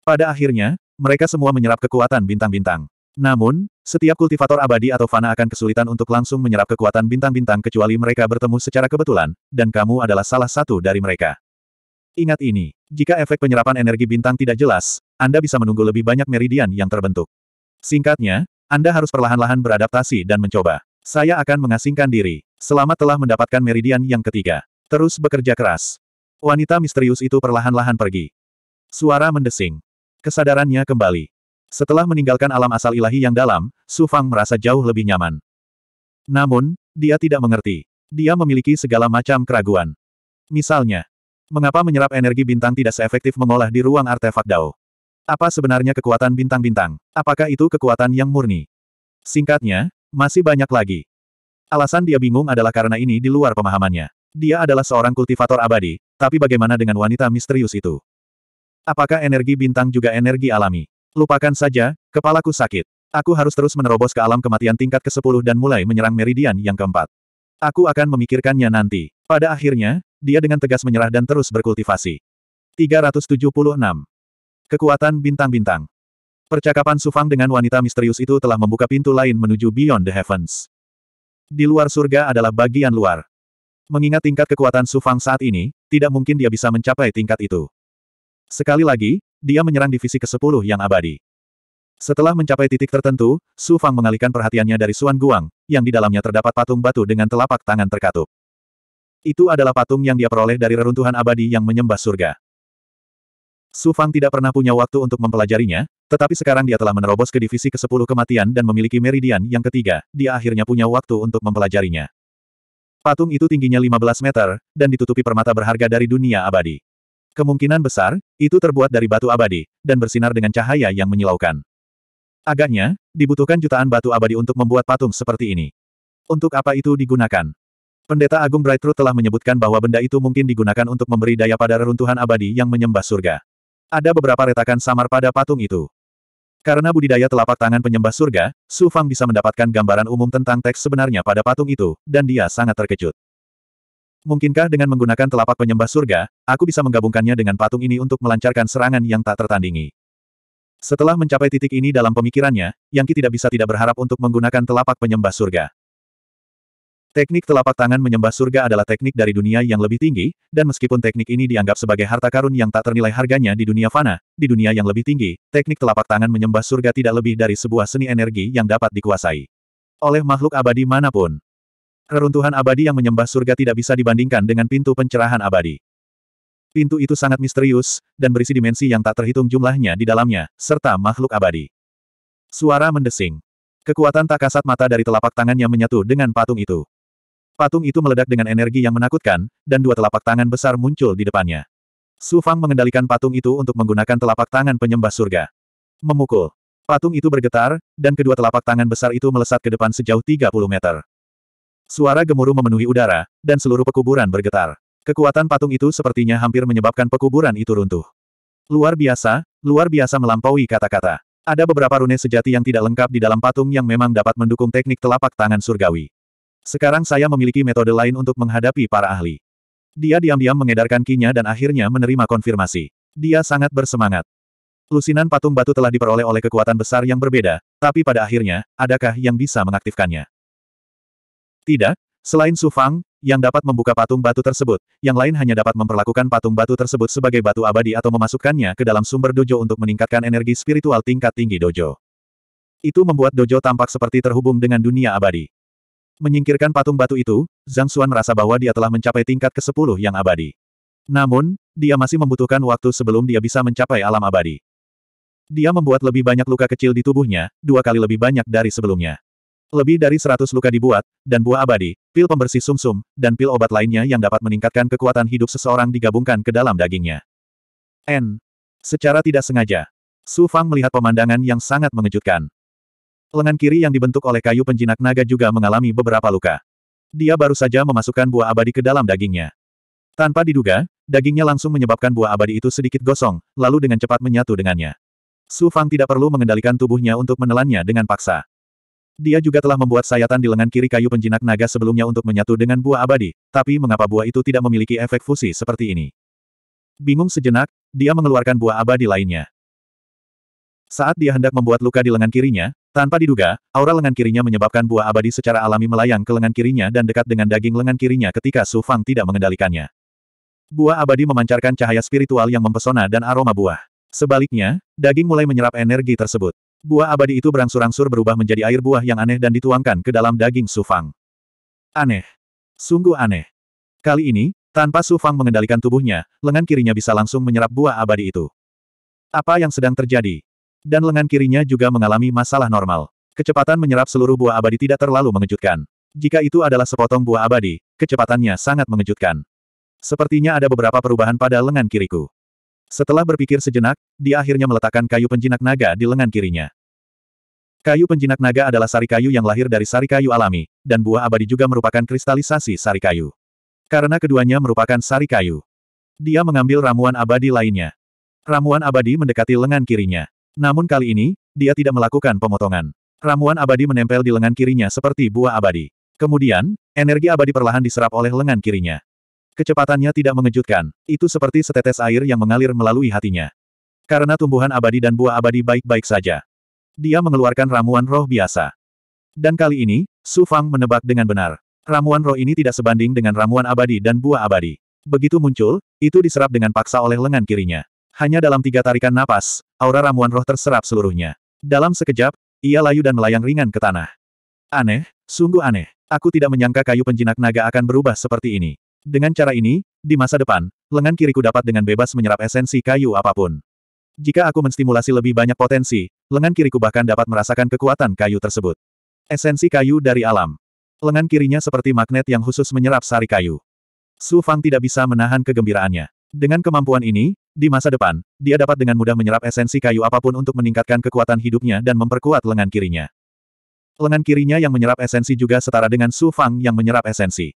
Pada akhirnya, mereka semua menyerap kekuatan bintang-bintang. Namun, setiap kultivator abadi atau fana akan kesulitan untuk langsung menyerap kekuatan bintang-bintang kecuali mereka bertemu secara kebetulan, dan kamu adalah salah satu dari mereka. Ingat ini, jika efek penyerapan energi bintang tidak jelas, Anda bisa menunggu lebih banyak meridian yang terbentuk. Singkatnya, Anda harus perlahan-lahan beradaptasi dan mencoba. Saya akan mengasingkan diri. Selamat telah mendapatkan meridian yang ketiga. Terus bekerja keras. Wanita misterius itu perlahan-lahan pergi. Suara mendesing. Kesadarannya kembali. Setelah meninggalkan alam asal ilahi yang dalam, Su Fang merasa jauh lebih nyaman. Namun, dia tidak mengerti. Dia memiliki segala macam keraguan. Misalnya, Mengapa menyerap energi bintang tidak seefektif mengolah di ruang artefak Dao? Apa sebenarnya kekuatan bintang-bintang? Apakah itu kekuatan yang murni? Singkatnya, masih banyak lagi. Alasan dia bingung adalah karena ini di luar pemahamannya. Dia adalah seorang kultivator abadi, tapi bagaimana dengan wanita misterius itu? Apakah energi bintang juga energi alami? Lupakan saja, kepalaku sakit. Aku harus terus menerobos ke alam kematian tingkat ke-10 dan mulai menyerang meridian yang keempat. Aku akan memikirkannya nanti. Pada akhirnya, dia dengan tegas menyerah dan terus berkultivasi. 376. Kekuatan bintang-bintang. Percakapan Sufang dengan wanita misterius itu telah membuka pintu lain menuju Beyond the Heavens. Di luar surga adalah bagian luar. Mengingat tingkat kekuatan Sufang saat ini, tidak mungkin dia bisa mencapai tingkat itu. Sekali lagi, dia menyerang divisi ke-10 yang abadi. Setelah mencapai titik tertentu, Su Fang mengalihkan perhatiannya dari Suan Guang, yang di dalamnya terdapat patung batu dengan telapak tangan terkatup. Itu adalah patung yang dia peroleh dari reruntuhan abadi yang menyembah surga. Su Fang tidak pernah punya waktu untuk mempelajarinya, tetapi sekarang dia telah menerobos ke divisi ke-10 kematian dan memiliki meridian yang ketiga, dia akhirnya punya waktu untuk mempelajarinya. Patung itu tingginya 15 meter, dan ditutupi permata berharga dari dunia abadi. Kemungkinan besar, itu terbuat dari batu abadi, dan bersinar dengan cahaya yang menyilaukan. Agaknya, dibutuhkan jutaan batu abadi untuk membuat patung seperti ini. Untuk apa itu digunakan? Pendeta Agung Brightroot telah menyebutkan bahwa benda itu mungkin digunakan untuk memberi daya pada reruntuhan abadi yang menyembah surga. Ada beberapa retakan samar pada patung itu. Karena budidaya telapak tangan penyembah surga, Su Fang bisa mendapatkan gambaran umum tentang teks sebenarnya pada patung itu, dan dia sangat terkejut. Mungkinkah dengan menggunakan telapak penyembah surga, aku bisa menggabungkannya dengan patung ini untuk melancarkan serangan yang tak tertandingi? Setelah mencapai titik ini dalam pemikirannya, Yang Qi tidak bisa tidak berharap untuk menggunakan telapak penyembah surga. Teknik telapak tangan menyembah surga adalah teknik dari dunia yang lebih tinggi, dan meskipun teknik ini dianggap sebagai harta karun yang tak ternilai harganya di dunia fana, di dunia yang lebih tinggi, teknik telapak tangan menyembah surga tidak lebih dari sebuah seni energi yang dapat dikuasai oleh makhluk abadi mana pun. Reruntuhan abadi yang menyembah surga tidak bisa dibandingkan dengan pintu pencerahan abadi. Pintu itu sangat misterius, dan berisi dimensi yang tak terhitung jumlahnya di dalamnya, serta makhluk abadi. Suara mendesing. Kekuatan tak kasat mata dari telapak tangannya menyatu dengan patung itu. Patung itu meledak dengan energi yang menakutkan, dan dua telapak tangan besar muncul di depannya. Su Fang mengendalikan patung itu untuk menggunakan telapak tangan penyembah surga. Memukul. Patung itu bergetar, dan kedua telapak tangan besar itu melesat ke depan sejauh 30 meter. Suara gemuruh memenuhi udara, dan seluruh pekuburan bergetar. Kekuatan patung itu sepertinya hampir menyebabkan pekuburan itu runtuh. Luar biasa, luar biasa melampaui kata-kata. Ada beberapa rune sejati yang tidak lengkap di dalam patung yang memang dapat mendukung teknik telapak tangan surgawi. Sekarang saya memiliki metode lain untuk menghadapi para ahli. Dia diam-diam mengedarkan kinya dan akhirnya menerima konfirmasi. Dia sangat bersemangat. Lusinan patung batu telah diperoleh oleh kekuatan besar yang berbeda, tapi pada akhirnya, adakah yang bisa mengaktifkannya? Tidak, selain Su Fang, yang dapat membuka patung batu tersebut, yang lain hanya dapat memperlakukan patung batu tersebut sebagai batu abadi atau memasukkannya ke dalam sumber dojo untuk meningkatkan energi spiritual tingkat tinggi dojo. Itu membuat dojo tampak seperti terhubung dengan dunia abadi. Menyingkirkan patung batu itu, Zhang Xuan merasa bahwa dia telah mencapai tingkat ke-10 yang abadi. Namun, dia masih membutuhkan waktu sebelum dia bisa mencapai alam abadi. Dia membuat lebih banyak luka kecil di tubuhnya, dua kali lebih banyak dari sebelumnya. Lebih dari seratus luka dibuat, dan buah abadi, pil pembersih sumsum, -sum, dan pil obat lainnya yang dapat meningkatkan kekuatan hidup seseorang digabungkan ke dalam dagingnya. N. Secara tidak sengaja, Su Fang melihat pemandangan yang sangat mengejutkan. Lengan kiri yang dibentuk oleh kayu penjinak naga juga mengalami beberapa luka. Dia baru saja memasukkan buah abadi ke dalam dagingnya. Tanpa diduga, dagingnya langsung menyebabkan buah abadi itu sedikit gosong, lalu dengan cepat menyatu dengannya. Su Fang tidak perlu mengendalikan tubuhnya untuk menelannya dengan paksa. Dia juga telah membuat sayatan di lengan kiri kayu penjinak naga sebelumnya untuk menyatu dengan buah abadi, tapi mengapa buah itu tidak memiliki efek fusi seperti ini? Bingung sejenak, dia mengeluarkan buah abadi lainnya. Saat dia hendak membuat luka di lengan kirinya, tanpa diduga, aura lengan kirinya menyebabkan buah abadi secara alami melayang ke lengan kirinya dan dekat dengan daging lengan kirinya ketika Su Fang tidak mengendalikannya. Buah abadi memancarkan cahaya spiritual yang mempesona dan aroma buah. Sebaliknya, daging mulai menyerap energi tersebut. Buah abadi itu berangsur-angsur berubah menjadi air buah yang aneh dan dituangkan ke dalam daging Sufang. Aneh. Sungguh aneh. Kali ini, tanpa Sufang mengendalikan tubuhnya, lengan kirinya bisa langsung menyerap buah abadi itu. Apa yang sedang terjadi? Dan lengan kirinya juga mengalami masalah normal. Kecepatan menyerap seluruh buah abadi tidak terlalu mengejutkan. Jika itu adalah sepotong buah abadi, kecepatannya sangat mengejutkan. Sepertinya ada beberapa perubahan pada lengan kiriku. Setelah berpikir sejenak, dia akhirnya meletakkan kayu penjinak naga di lengan kirinya. Kayu penjinak naga adalah sari kayu yang lahir dari sari kayu alami, dan buah abadi juga merupakan kristalisasi sari kayu. Karena keduanya merupakan sari kayu. Dia mengambil ramuan abadi lainnya. Ramuan abadi mendekati lengan kirinya. Namun kali ini, dia tidak melakukan pemotongan. Ramuan abadi menempel di lengan kirinya seperti buah abadi. Kemudian, energi abadi perlahan diserap oleh lengan kirinya. Kecepatannya tidak mengejutkan. Itu seperti setetes air yang mengalir melalui hatinya. Karena tumbuhan abadi dan buah abadi baik-baik saja. Dia mengeluarkan ramuan roh biasa. Dan kali ini, Su Fang menebak dengan benar. Ramuan roh ini tidak sebanding dengan ramuan abadi dan buah abadi. Begitu muncul, itu diserap dengan paksa oleh lengan kirinya. Hanya dalam tiga tarikan napas, aura ramuan roh terserap seluruhnya. Dalam sekejap, ia layu dan melayang ringan ke tanah. Aneh, sungguh aneh. Aku tidak menyangka kayu penjinak naga akan berubah seperti ini. Dengan cara ini, di masa depan, lengan kiriku dapat dengan bebas menyerap esensi kayu apa pun. Jika aku menstimulasi lebih banyak potensi, lengan kiriku bahkan dapat merasakan kekuatan kayu tersebut. Esensi kayu dari alam. Lengan kirinya seperti magnet yang khusus menyerap sari kayu. Su Fang tidak bisa menahan kegembiraannya. Dengan kemampuan ini, di masa depan, dia dapat dengan mudah menyerap esensi kayu apa pun untuk meningkatkan kekuatan hidupnya dan memperkuat lengan kirinya. Lengan kirinya yang menyerap esensi juga setara dengan Su Fang yang menyerap esensi.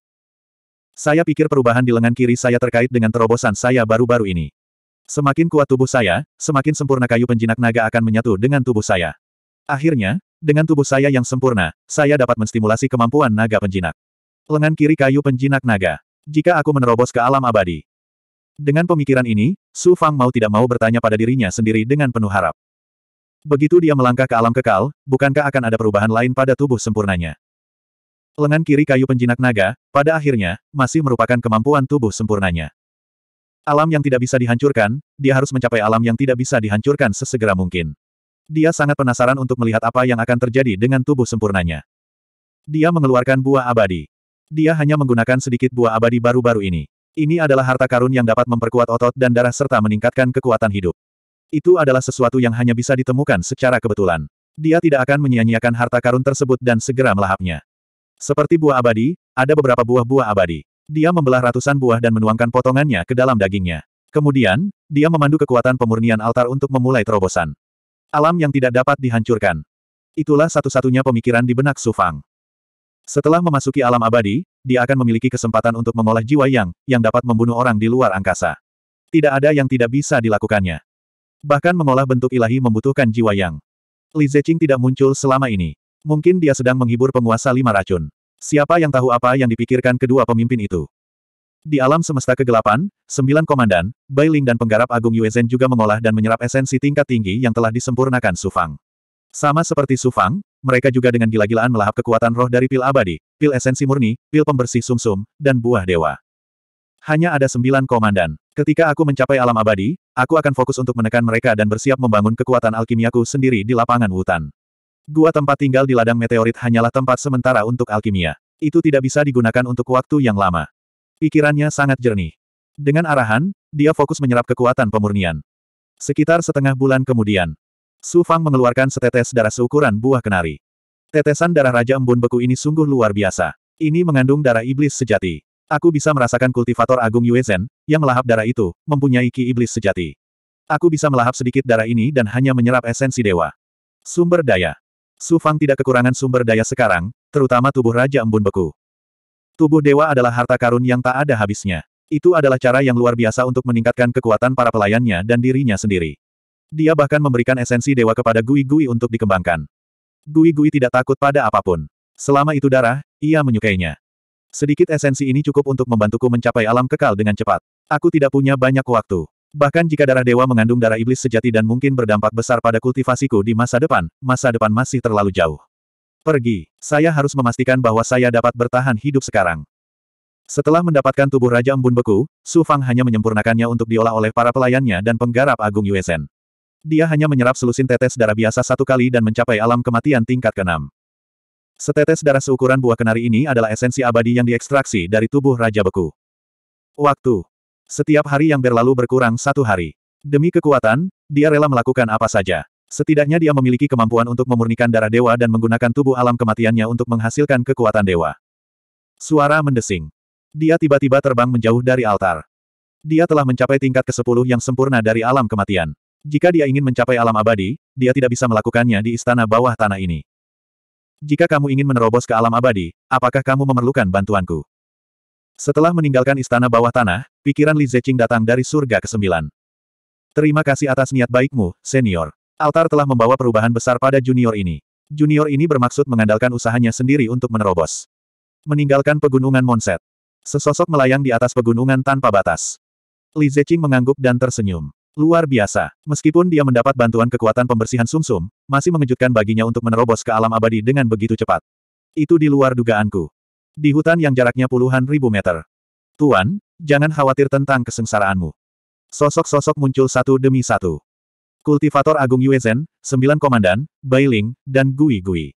Saya pikir perubahan di lengan kiri saya terkait dengan terobosan saya baru-baru ini. Semakin kuat tubuh saya, semakin sempurna kayu penjinak naga akan menyatu dengan tubuh saya. Akhirnya, dengan tubuh saya yang sempurna, saya dapat menstimulasi kemampuan naga penjinak. Lengan kiri kayu penjinak naga. Jika aku menerobos ke alam abadi. Dengan pemikiran ini, Su Fang mau tidak mau bertanya pada dirinya sendiri dengan penuh harap. Begitu dia melangkah ke alam kekal, bukankah akan ada perubahan lain pada tubuh sempurnanya? Lengan kiri kayu penjinak naga, pada akhirnya, masih merupakan kemampuan tubuh sempurnanya. Alam yang tidak bisa dihancurkan, dia harus mencapai alam yang tidak bisa dihancurkan sesegera mungkin. Dia sangat penasaran untuk melihat apa yang akan terjadi dengan tubuh sempurnanya. Dia mengeluarkan buah abadi. Dia hanya menggunakan sedikit buah abadi baru-baru ini. Ini adalah harta karun yang dapat memperkuat otot dan darah serta meningkatkan kekuatan hidup. Itu adalah sesuatu yang hanya bisa ditemukan secara kebetulan. Dia tidak akan menyia-nyiakan harta karun tersebut dan segera melahapnya. Seperti buah abadi, ada beberapa buah-buah abadi. Dia membelah ratusan buah dan menuangkan potongannya ke dalam dagingnya. Kemudian, dia memandu kekuatan pemurnian altar untuk memulai terobosan. Alam yang tidak dapat dihancurkan. Itulah satu-satunya pemikiran di benak Sufang. Setelah memasuki alam abadi, dia akan memiliki kesempatan untuk mengolah jiwa yang, yang dapat membunuh orang di luar angkasa. Tidak ada yang tidak bisa dilakukannya. Bahkan mengolah bentuk ilahi membutuhkan jiwa yang. Li Zeqing tidak muncul selama ini. Mungkin dia sedang menghibur penguasa lima racun. Siapa yang tahu apa yang dipikirkan kedua pemimpin itu? Di alam semesta kegelapan, sembilan komandan, Bai Ling dan penggarap Agung Yuezhen juga mengolah dan menyerap esensi tingkat tinggi yang telah disempurnakan Sufang. Sama seperti Sufang, mereka juga dengan gila-gilaan melahap kekuatan roh dari pil abadi, pil esensi murni, pil pembersih sumsum, -sum, dan buah dewa. Hanya ada sembilan komandan. Ketika aku mencapai alam abadi, aku akan fokus untuk menekan mereka dan bersiap membangun kekuatan alkimiaku sendiri di lapangan hutan. Gua tempat tinggal di ladang meteorit hanyalah tempat sementara untuk alkimia. Itu tidak bisa digunakan untuk waktu yang lama. Pikirannya sangat jernih. Dengan arahan, dia fokus menyerap kekuatan pemurnian. Sekitar setengah bulan kemudian, Su Fang mengeluarkan setetes darah seukuran buah kenari. Tetesan darah Raja Embun Beku ini sungguh luar biasa. Ini mengandung darah iblis sejati. Aku bisa merasakan kultivator Agung Yuezhen, yang melahap darah itu, mempunyai ki iblis sejati. Aku bisa melahap sedikit darah ini dan hanya menyerap esensi dewa. Sumber daya. Su Fang tidak kekurangan sumber daya sekarang, terutama tubuh Raja Embun Beku. Tubuh dewa adalah harta karun yang tak ada habisnya. Itu adalah cara yang luar biasa untuk meningkatkan kekuatan para pelayannya dan dirinya sendiri. Dia bahkan memberikan esensi dewa kepada Gui Gui untuk dikembangkan. Gui Gui tidak takut pada apa pun. Selama itu darah, ia menyukainya. Sedikit esensi ini cukup untuk membantuku mencapai alam kekal dengan cepat. Aku tidak punya banyak waktu. Bahkan jika darah dewa mengandung darah iblis sejati dan mungkin berdampak besar pada kultivasiku di masa depan, masa depan masih terlalu jauh. Pergi. Saya harus memastikan bahwa saya dapat bertahan hidup sekarang. Setelah mendapatkan tubuh Raja Embun Beku, Su Fang hanya menyempurnakannya untuk diolah oleh para pelayannya dan penggarap Agung Yuezhen. Dia hanya menyerap selusin tetes darah biasa satu kali dan mencapai alam kematian tingkat keenam. Setetes darah seukuran buah kenari ini adalah esensi abadi yang diekstraksi dari tubuh Raja Beku. Waktu. Setiap hari yang berlalu berkurang satu hari. Demi kekuatan, dia rela melakukan apa saja. Setidaknya dia memiliki kemampuan untuk memurnikan darah dewa dan menggunakan tubuh alam kematiannya untuk menghasilkan kekuatan dewa. Suara mendesing. Dia tiba-tiba terbang menjauh dari altar. Dia telah mencapai tingkat ke-10 yang sempurna dari alam kematian. Jika dia ingin mencapai alam abadi, dia tidak bisa melakukannya di istana bawah tanah ini. Jika kamu ingin menerobos ke alam abadi, apakah kamu memerlukan bantuanku? Setelah meninggalkan istana bawah tanah, pikiran Li Zeqing datang dari surga ke-9. Terima kasih atas niat baikmu, senior. Altar telah membawa perubahan besar pada junior ini. Junior ini bermaksud mengandalkan usahanya sendiri untuk menerobos. Meninggalkan pegunungan Monset. Sesosok melayang di atas pegunungan tanpa batas. Li Zeqing mengangguk dan tersenyum. Luar biasa. Meskipun dia mendapat bantuan kekuatan pembersihan sumsum, masih mengejutkan baginya untuk menerobos ke alam abadi dengan begitu cepat. Itu di luar dugaanku. Di hutan yang jaraknya puluhan ribu meter. Tuan, jangan khawatir tentang kesengsaraanmu. Sosok-sosok muncul satu demi satu. Kultivator Agung Yuezen, Sembilan Komandan, Bailing, dan Gui Gui.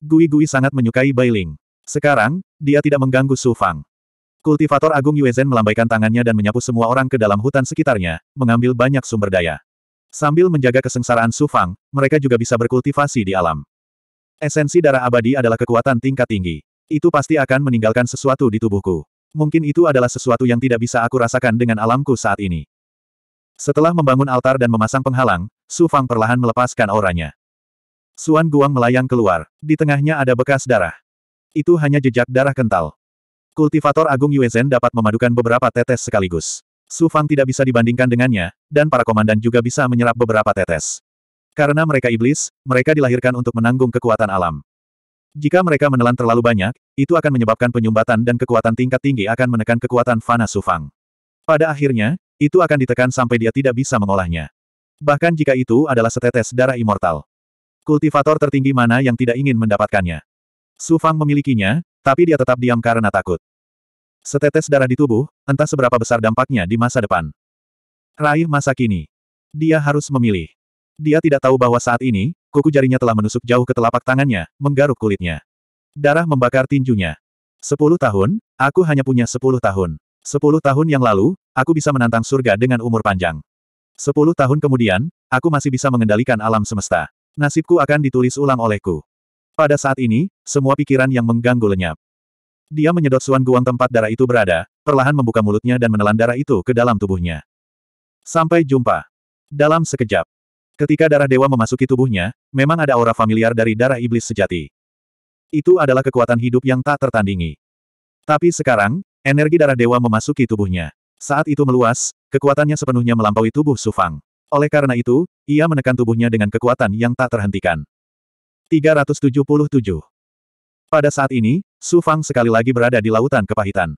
Gui Gui sangat menyukai Bailing. Sekarang, dia tidak mengganggu Su Fang. Kultivator Agung Yuezen melambaikan tangannya dan menyapu semua orang ke dalam hutan sekitarnya, mengambil banyak sumber daya. Sambil menjaga kesengsaraan Su Fang, mereka juga bisa berkultivasi di alam. Esensi darah abadi adalah kekuatan tingkat tinggi. Itu pasti akan meninggalkan sesuatu di tubuhku. Mungkin itu adalah sesuatu yang tidak bisa aku rasakan dengan alamku saat ini. Setelah membangun altar dan memasang penghalang, Su Fang perlahan melepaskan auranya. Suan Guang melayang keluar. Di tengahnya ada bekas darah. Itu hanya jejak darah kental. Kultivator Agung Yuezen dapat memadukan beberapa tetes sekaligus. Su Fang tidak bisa dibandingkan dengannya, dan para komandan juga bisa menyerap beberapa tetes. Karena mereka iblis, mereka dilahirkan untuk menanggung kekuatan alam. Jika mereka menelan terlalu banyak, itu akan menyebabkan penyumbatan dan kekuatan tingkat tinggi akan menekan kekuatan fana Su Fang. Pada akhirnya, itu akan ditekan sampai dia tidak bisa mengolahnya. Bahkan jika itu adalah setetes darah immortal. Kultivator tertinggi mana yang tidak ingin mendapatkannya. Su Fang memilikinya, tapi dia tetap diam karena takut. Setetes darah di tubuh, entah seberapa besar dampaknya di masa depan. Raih masa kini. Dia harus memilih. Dia tidak tahu bahwa saat ini, kuku jarinya telah menusuk jauh ke telapak tangannya, menggaruk kulitnya. Darah membakar tinjunya. Sepuluh tahun, aku hanya punya sepuluh tahun. Sepuluh tahun yang lalu, aku bisa menantang surga dengan umur panjang. Sepuluh tahun kemudian, aku masih bisa mengendalikan alam semesta. Nasibku akan ditulis ulang olehku. Pada saat ini, semua pikiran yang mengganggu lenyap. Dia menyedot suan guang tempat darah itu berada, perlahan membuka mulutnya dan menelan darah itu ke dalam tubuhnya. Sampai jumpa. Dalam sekejap. Ketika darah dewa memasuki tubuhnya, memang ada aura familiar dari darah iblis sejati. Itu adalah kekuatan hidup yang tak tertandingi. Tapi sekarang, energi darah dewa memasuki tubuhnya. Saat itu meluas, kekuatannya sepenuhnya melampaui tubuh Sufang. Oleh karena itu, ia menekan tubuhnya dengan kekuatan yang tak terhentikan. 377. Pada saat ini, Su Fang sekali lagi berada di lautan kepahitan.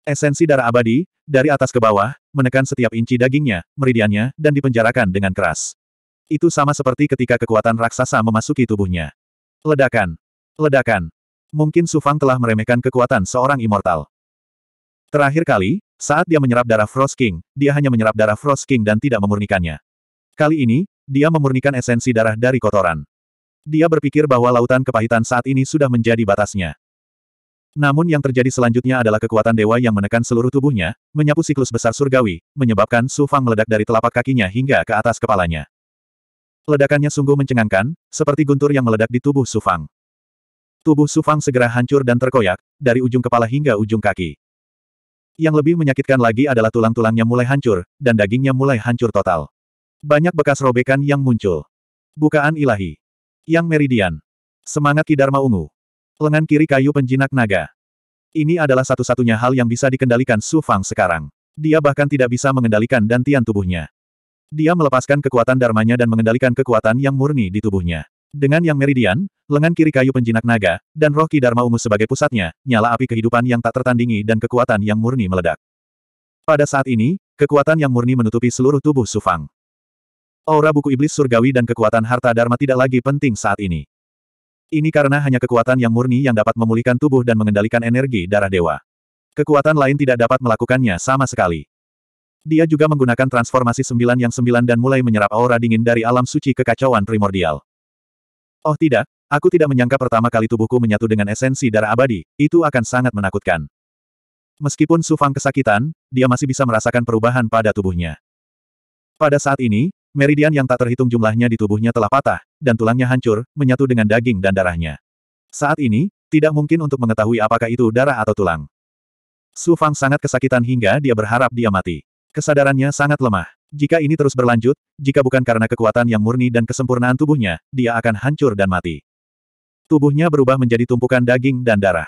Esensi darah abadi, dari atas ke bawah, menekan setiap inci dagingnya, meridiannya, dan dipenjarakan dengan keras. Itu sama seperti ketika kekuatan raksasa memasuki tubuhnya. Ledakan. Ledakan. Mungkin Su Fang telah meremehkan kekuatan seorang immortal. Terakhir kali, saat dia menyerap darah Frost King, dia hanya menyerap darah Frost King dan tidak memurnikannya. Kali ini, dia memurnikan esensi darah dari kotoran. Dia berpikir bahwa lautan kepahitan saat ini sudah menjadi batasnya. Namun yang terjadi selanjutnya adalah kekuatan dewa yang menekan seluruh tubuhnya, menyapu siklus besar surgawi, menyebabkan Su Fang meledak dari telapak kakinya hingga ke atas kepalanya. Ledakannya sungguh mencengangkan, seperti guntur yang meledak di tubuh Su Fang. Tubuh Su Fang segera hancur dan terkoyak, dari ujung kepala hingga ujung kaki. Yang lebih menyakitkan lagi adalah tulang-tulangnya mulai hancur, dan dagingnya mulai hancur total. Banyak bekas robekan yang muncul. Bukaan ilahi. Yang Meridian. Semangat Kidharma Ungu. Lengan kiri kayu penjinak naga. Ini adalah satu-satunya hal yang bisa dikendalikan Su Fang sekarang. Dia bahkan tidak bisa mengendalikan dantian tubuhnya. Dia melepaskan kekuatan dharmanya dan mengendalikan kekuatan yang murni di tubuhnya. Dengan yang meridian, lengan kiri kayu penjinak naga, dan roh Dharma ungu sebagai pusatnya, nyala api kehidupan yang tak tertandingi dan kekuatan yang murni meledak. Pada saat ini, kekuatan yang murni menutupi seluruh tubuh Su Fang. Aura buku iblis surgawi dan kekuatan harta dharma tidak lagi penting saat ini. Ini karena hanya kekuatan yang murni yang dapat memulihkan tubuh dan mengendalikan energi darah dewa. Kekuatan lain tidak dapat melakukannya sama sekali. Dia juga menggunakan transformasi sembilan yang sembilan dan mulai menyerap aura dingin dari alam suci kekacauan primordial. Oh tidak, aku tidak menyangka pertama kali tubuhku menyatu dengan esensi darah abadi, itu akan sangat menakutkan. Meskipun Sufang kesakitan, dia masih bisa merasakan perubahan pada tubuhnya. Pada saat ini, Meridian yang tak terhitung jumlahnya di tubuhnya telah patah, dan tulangnya hancur, menyatu dengan daging dan darahnya. Saat ini, tidak mungkin untuk mengetahui apakah itu darah atau tulang. Su Fang sangat kesakitan hingga dia berharap dia mati. Kesadarannya sangat lemah. Jika ini terus berlanjut, jika bukan karena kekuatan yang murni dan kesempurnaan tubuhnya, dia akan hancur dan mati. Tubuhnya berubah menjadi tumpukan daging dan darah.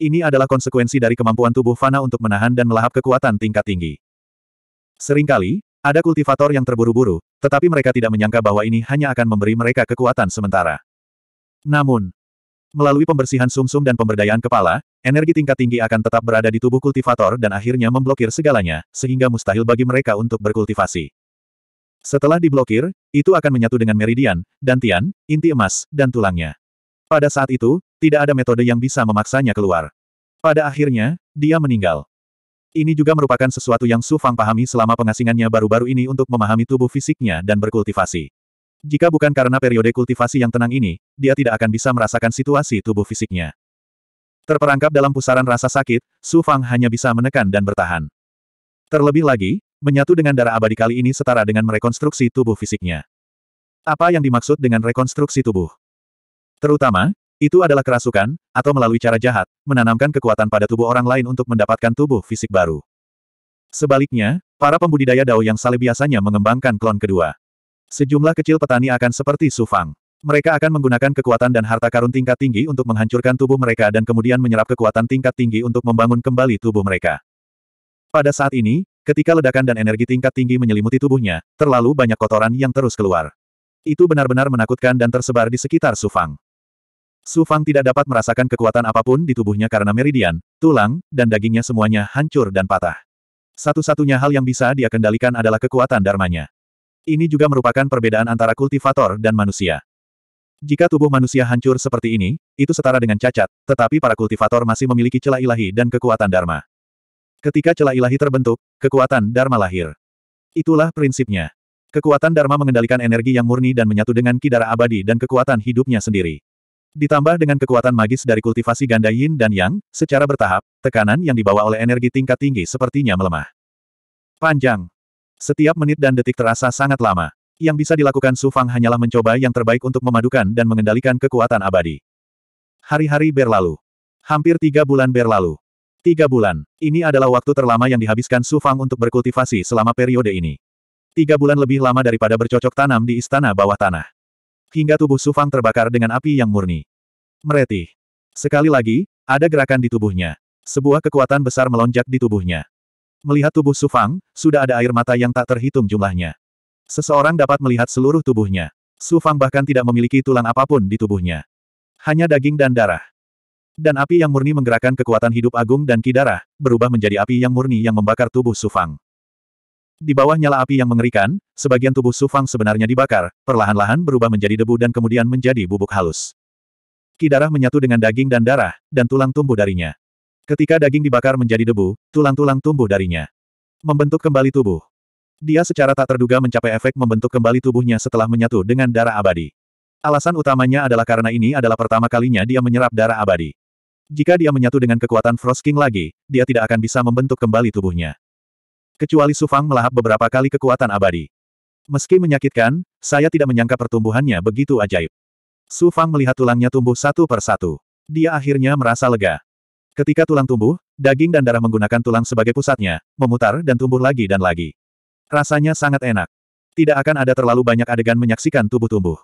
Ini adalah konsekuensi dari kemampuan tubuh fana untuk menahan dan melahap kekuatan tingkat tinggi. Seringkali, ada kultivator yang terburu-buru, tetapi mereka tidak menyangka bahwa ini hanya akan memberi mereka kekuatan sementara. Namun, Melalui pembersihan sumsum dan pemberdayaan kepala, energi tingkat tinggi akan tetap berada di tubuh kultivator dan akhirnya memblokir segalanya, sehingga mustahil bagi mereka untuk berkultivasi. Setelah diblokir, itu akan menyatu dengan meridian, dantian, inti emas, dan tulangnya. Pada saat itu, tidak ada metode yang bisa memaksanya keluar. Pada akhirnya, dia meninggal. Ini juga merupakan sesuatu yang Su Fang pahami selama pengasingannya baru-baru ini untuk memahami tubuh fisiknya dan berkultivasi. Jika bukan karena periode kultivasi yang tenang ini, dia tidak akan bisa merasakan situasi tubuh fisiknya. Terperangkap dalam pusaran rasa sakit, Su Fang hanya bisa menekan dan bertahan. Terlebih lagi, menyatu dengan darah abadi kali ini setara dengan merekonstruksi tubuh fisiknya. Apa yang dimaksud dengan rekonstruksi tubuh? Terutama, itu adalah kerasukan, atau melalui cara jahat, menanamkan kekuatan pada tubuh orang lain untuk mendapatkan tubuh fisik baru. Sebaliknya, para pembudidaya dao yang saleh biasanya mengembangkan klon kedua. Sejumlah kecil petani akan seperti Su Fang. Mereka akan menggunakan kekuatan dan harta karun tingkat tinggi untuk menghancurkan tubuh mereka dan kemudian menyerap kekuatan tingkat tinggi untuk membangun kembali tubuh mereka. Pada saat ini, ketika ledakan dan energi tingkat tinggi menyelimuti tubuhnya, terlalu banyak kotoran yang terus keluar. Itu benar-benar menakutkan dan tersebar di sekitar Su Fang. Su Fang tidak dapat merasakan kekuatan apa pun di tubuhnya karena meridian, tulang, dan dagingnya semuanya hancur dan patah. Satu-satunya hal yang bisa dia kendalikan adalah kekuatan dharmanya. Ini juga merupakan perbedaan antara kultivator dan manusia. Jika tubuh manusia hancur seperti ini, itu setara dengan cacat, tetapi para kultivator masih memiliki celah ilahi dan kekuatan dharma. Ketika celah ilahi terbentuk, kekuatan dharma lahir. Itulah prinsipnya. Kekuatan dharma mengendalikan energi yang murni dan menyatu dengan kidara abadi dan kekuatan hidupnya sendiri. Ditambah dengan kekuatan magis dari kultivasi ganda yin dan yang, secara bertahap, tekanan yang dibawa oleh energi tingkat tinggi sepertinya melemah. Panjang. Setiap menit dan detik terasa sangat lama. Yang bisa dilakukan Su Fang hanyalah mencoba yang terbaik untuk memadukan dan mengendalikan kekuatan abadi. Hari-hari berlalu. Hampir tiga bulan berlalu. Tiga bulan. Ini adalah waktu terlama yang dihabiskan Su Fang untuk berkultivasi selama periode ini. Tiga bulan lebih lama daripada bercocok tanam di istana bawah tanah. Hingga tubuh Su Fang terbakar dengan api yang murni. Meretih. Sekali lagi, ada gerakan di tubuhnya. Sebuah kekuatan besar melonjak di tubuhnya. Melihat tubuh Su Fang, sudah ada air mata yang tak terhitung jumlahnya. Seseorang dapat melihat seluruh tubuhnya. Su Fang bahkan tidak memiliki tulang apa pun di tubuhnya. Hanya daging dan darah. Dan api yang murni menggerakkan kekuatan hidup agung dan kidarah, berubah menjadi api yang murni yang membakar tubuh Su Fang. Di bawah nyala api yang mengerikan, sebagian tubuh Su Fang sebenarnya dibakar, perlahan-lahan berubah menjadi debu dan kemudian menjadi bubuk halus. Kidarah menyatu dengan daging dan darah, dan tulang tumbuh darinya. Ketika daging dibakar menjadi debu, tulang-tulang tumbuh darinya. Membentuk kembali tubuh. Dia secara tak terduga mencapai efek membentuk kembali tubuhnya setelah menyatu dengan darah abadi. Alasan utamanya adalah karena ini adalah pertama kalinya dia menyerap darah abadi. Jika dia menyatu dengan kekuatan Frost King lagi, dia tidak akan bisa membentuk kembali tubuhnya. Kecuali Su Fang melahap beberapa kali kekuatan abadi. Meski menyakitkan, saya tidak menyangka pertumbuhannya begitu ajaib. Su Fang melihat tulangnya tumbuh satu per satu. Dia akhirnya merasa lega. Ketika tulang tumbuh, daging dan darah menggunakan tulang sebagai pusatnya, memutar dan tumbuh lagi dan lagi. Rasanya sangat enak. Tidak akan ada terlalu banyak adegan menyaksikan tubuh tumbuh.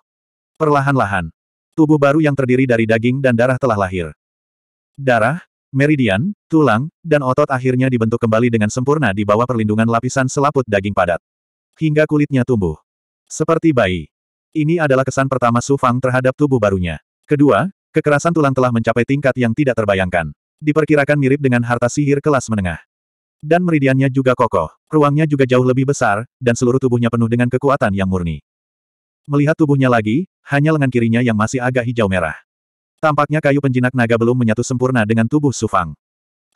Perlahan-lahan, tubuh baru yang terdiri dari daging dan darah telah lahir. Darah, meridian, tulang, dan otot akhirnya dibentuk kembali dengan sempurna di bawah perlindungan lapisan selaput daging padat. Hingga kulitnya tumbuh. Seperti bayi. Ini adalah kesan pertama Su Fang terhadap tubuh barunya. Kedua, kekerasan tulang telah mencapai tingkat yang tidak terbayangkan. Diperkirakan mirip dengan harta sihir kelas menengah. Dan meridiannya juga kokoh. Ruangnya juga jauh lebih besar, dan seluruh tubuhnya penuh dengan kekuatan yang murni. Melihat tubuhnya lagi, hanya lengan kirinya yang masih agak hijau merah. Tampaknya kayu penjinak naga belum menyatu sempurna dengan tubuh Su Fang.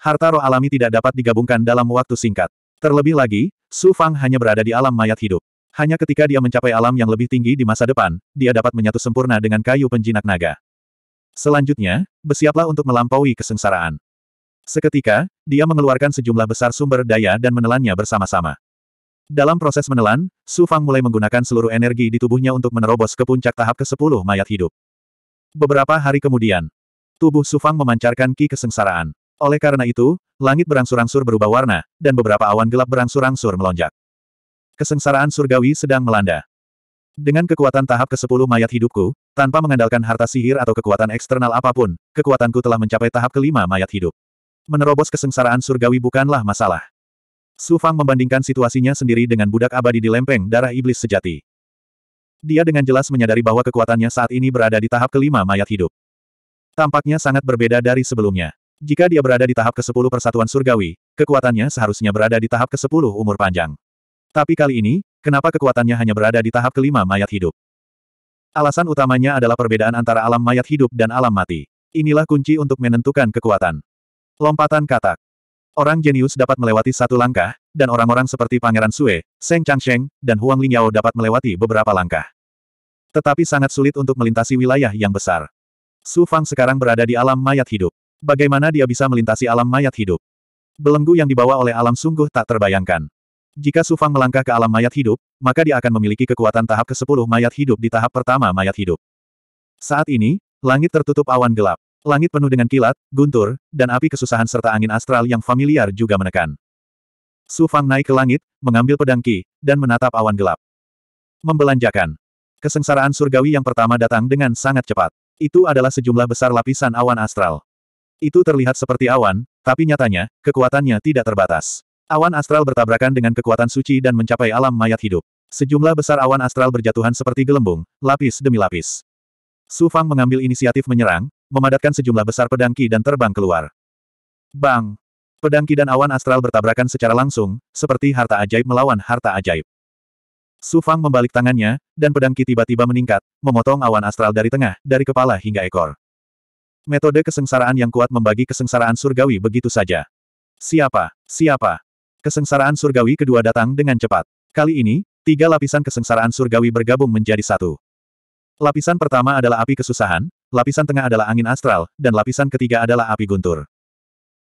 Harta roh alami tidak dapat digabungkan dalam waktu singkat. Terlebih lagi, Su Fang hanya berada di alam mayat hidup. Hanya ketika dia mencapai alam yang lebih tinggi di masa depan, dia dapat menyatu sempurna dengan kayu penjinak naga. Selanjutnya, bersiaplah untuk melampaui kesengsaraan. Seketika, dia mengeluarkan sejumlah besar sumber daya dan menelannya bersama-sama. Dalam proses menelan, Su Fang mulai menggunakan seluruh energi di tubuhnya untuk menerobos ke puncak tahap ke-10 mayat hidup. Beberapa hari kemudian, tubuh Su Fang memancarkan ki kesengsaraan. Oleh karena itu, langit berangsur-angsur berubah warna, dan beberapa awan gelap berangsur-angsur melonjak. Kesengsaraan surgawi sedang melanda. Dengan kekuatan tahap ke-10 mayat hidupku, tanpa mengandalkan harta sihir atau kekuatan eksternal apa pun, kekuatanku telah mencapai tahap kelima mayat hidup. Menerobos kesengsaraan surgawi bukanlah masalah. Su Fang membandingkan situasinya sendiri dengan budak abadi di lempeng darah iblis sejati. Dia dengan jelas menyadari bahwa kekuatannya saat ini berada di tahap kelima mayat hidup. Tampaknya sangat berbeda dari sebelumnya. Jika dia berada di tahap ke-10 persatuan surgawi, kekuatannya seharusnya berada di tahap ke-10 umur panjang. Tapi kali ini, kenapa kekuatannya hanya berada di tahap kelima mayat hidup? Alasan utamanya adalah perbedaan antara alam mayat hidup dan alam mati. Inilah kunci untuk menentukan kekuatan. Lompatan katak. Orang jenius dapat melewati satu langkah, dan orang-orang seperti Pangeran Sue, Seng Changsheng, dan Huang Lingyao dapat melewati beberapa langkah. Tetapi sangat sulit untuk melintasi wilayah yang besar. Su Fang sekarang berada di alam mayat hidup. Bagaimana dia bisa melintasi alam mayat hidup? Belenggu yang dibawa oleh alam sungguh tak terbayangkan. Jika Su Fang melangkah ke alam mayat hidup, maka dia akan memiliki kekuatan tahap ke-10 mayat hidup di tahap pertama mayat hidup. Saat ini, langit tertutup awan gelap. Langit penuh dengan kilat, guntur, dan api kesusahan serta angin astral yang familiar juga menekan. Su Fang naik ke langit, mengambil pedang Qi, dan menatap awan gelap. Membelanjakan. Kesengsaraan surgawi yang pertama datang dengan sangat cepat. Itu adalah sejumlah besar lapisan awan astral. Itu terlihat seperti awan, tapi nyatanya, kekuatannya tidak terbatas. Awan astral bertabrakan dengan kekuatan suci dan mencapai alam mayat hidup. Sejumlah besar awan astral berjatuhan seperti gelembung, lapis demi lapis. Su Fang mengambil inisiatif menyerang, memadatkan sejumlah besar pedang Qi dan terbang keluar. Bang! Pedang Qi dan awan astral bertabrakan secara langsung, seperti harta ajaib melawan harta ajaib. Su Fang membalik tangannya, dan pedang Qi tiba-tiba meningkat, memotong awan astral dari tengah, dari kepala hingga ekor. Metode kesengsaraan yang kuat membagi kesengsaraan surgawi begitu saja. Siapa? Siapa? Kesengsaraan surgawi kedua datang dengan cepat. Kali ini, tiga lapisan kesengsaraan surgawi bergabung menjadi satu. Lapisan pertama adalah api kesusahan, lapisan tengah adalah angin astral, dan lapisan ketiga adalah api guntur.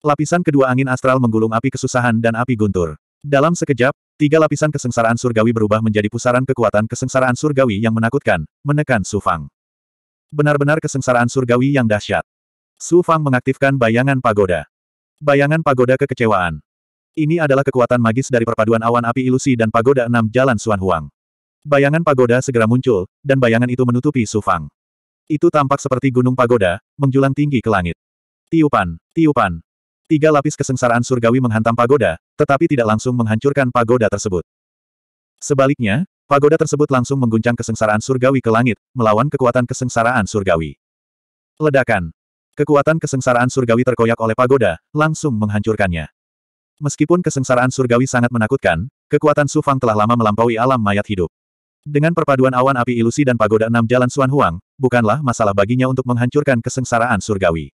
Lapisan kedua angin astral menggulung api kesusahan dan api guntur. Dalam sekejap, tiga lapisan kesengsaraan surgawi berubah menjadi pusaran kekuatan kesengsaraan surgawi yang menakutkan, menekan Su Fang. Benar-benar kesengsaraan surgawi yang dahsyat. Su Fang mengaktifkan bayangan pagoda. Bayangan pagoda kekecewaan. Ini adalah kekuatan magis dari perpaduan awan api ilusi dan pagoda enam jalan Suan Huang. Bayangan pagoda segera muncul, dan bayangan itu menutupi Su Fang. Itu tampak seperti gunung pagoda, menjulang tinggi ke langit. Tiupan, tiupan. Tiga lapis kesengsaraan surgawi menghantam pagoda, tetapi tidak langsung menghancurkan pagoda tersebut. Sebaliknya, Pagoda tersebut langsung mengguncang kesengsaraan surgawi ke langit, melawan kekuatan kesengsaraan surgawi. Ledakan. Kekuatan kesengsaraan surgawi terkoyak oleh pagoda, langsung menghancurkannya. Meskipun kesengsaraan surgawi sangat menakutkan, kekuatan Su Fang telah lama melampaui alam mayat hidup. Dengan perpaduan awan api ilusi dan pagoda enam jalan Suan Huang, bukanlah masalah baginya untuk menghancurkan kesengsaraan surgawi.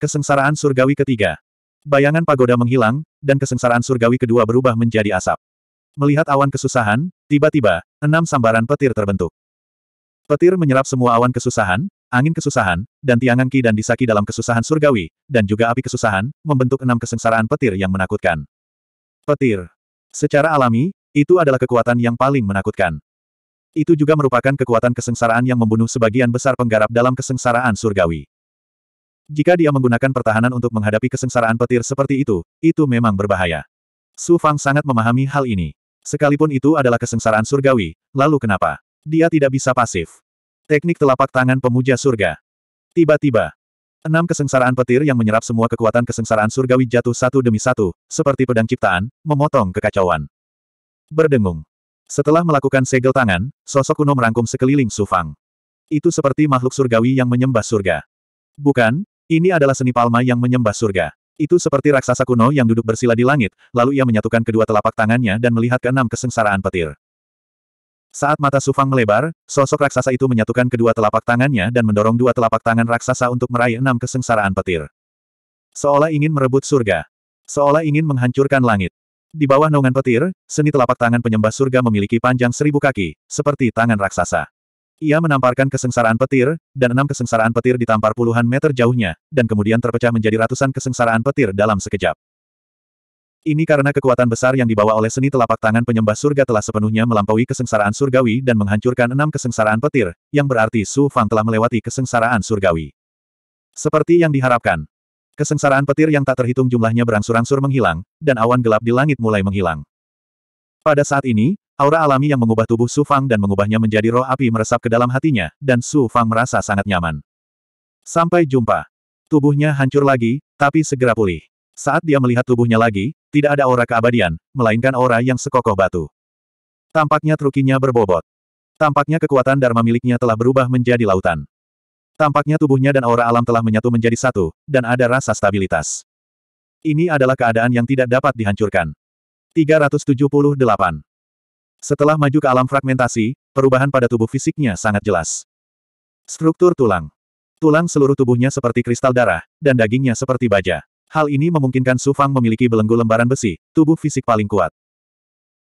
Kesengsaraan surgawi ketiga. Bayangan pagoda menghilang, dan kesengsaraan surgawi kedua berubah menjadi asap. Melihat awan kesusahan, tiba-tiba, enam sambaran petir terbentuk. Petir menyerap semua awan kesusahan, angin kesusahan, dan tiangan ki dan disaki dalam kesusahan surgawi, dan juga api kesusahan, membentuk enam kesengsaraan petir yang menakutkan. Petir. Secara alami, itu adalah kekuatan yang paling menakutkan. Itu juga merupakan kekuatan kesengsaraan yang membunuh sebagian besar penggarap dalam kesengsaraan surgawi. Jika dia menggunakan pertahanan untuk menghadapi kesengsaraan petir seperti itu, itu memang berbahaya. Su Fang sangat memahami hal ini. Sekalipun itu adalah kesengsaraan surgawi, lalu kenapa? Dia tidak bisa pasif. Teknik telapak tangan pemuja surga. Tiba-tiba, enam kesengsaraan petir yang menyerap semua kekuatan kesengsaraan surgawi jatuh satu demi satu, seperti pedang ciptaan, memotong kekacauan. Berdengung. Setelah melakukan segel tangan, sosok kuno merangkum sekeliling Sufang. Itu seperti makhluk surgawi yang menyembah surga. Bukan, ini adalah seni palma yang menyembah surga. Itu seperti raksasa kuno yang duduk bersila di langit, lalu ia menyatukan kedua telapak tangannya dan melihat keenam kesengsaraan petir. Saat mata Sufang melebar, sosok raksasa itu menyatukan kedua telapak tangannya dan mendorong dua telapak tangan raksasa untuk meraih enam kesengsaraan petir. Seolah ingin merebut surga. Seolah ingin menghancurkan langit. Di bawah naungan petir, seni telapak tangan penyembah surga memiliki panjang seribu kaki, seperti tangan raksasa. Ia menamparkan kesengsaraan petir, dan enam kesengsaraan petir ditampar puluhan meter jauhnya, dan kemudian terpecah menjadi ratusan kesengsaraan petir dalam sekejap. Ini karena kekuatan besar yang dibawa oleh seni telapak tangan penyembah surga telah sepenuhnya melampaui kesengsaraan surgawi dan menghancurkan enam kesengsaraan petir, yang berarti Su Fang telah melewati kesengsaraan surgawi. Seperti yang diharapkan. Kesengsaraan petir yang tak terhitung jumlahnya berangsur-angsur menghilang, dan awan gelap di langit mulai menghilang. Pada saat ini, Aura alami yang mengubah tubuh Su Fang dan mengubahnya menjadi roh api meresap ke dalam hatinya, dan Su Fang merasa sangat nyaman. Sampai jumpa. Tubuhnya hancur lagi, tapi segera pulih. Saat dia melihat tubuhnya lagi, tidak ada aura keabadian, melainkan aura yang sekokoh batu. Tampaknya trukinya berbobot. Tampaknya kekuatan Dharma miliknya telah berubah menjadi lautan. Tampaknya tubuhnya dan aura alam telah menyatu menjadi satu, dan ada rasa stabilitas. Ini adalah keadaan yang tidak dapat dihancurkan. 378. Setelah maju ke alam fragmentasi, perubahan pada tubuh fisiknya sangat jelas. Struktur tulang. Tulang seluruh tubuhnya seperti kristal darah, dan dagingnya seperti baja. Hal ini memungkinkan Su Fang memiliki belenggu lembaran besi, tubuh fisik paling kuat.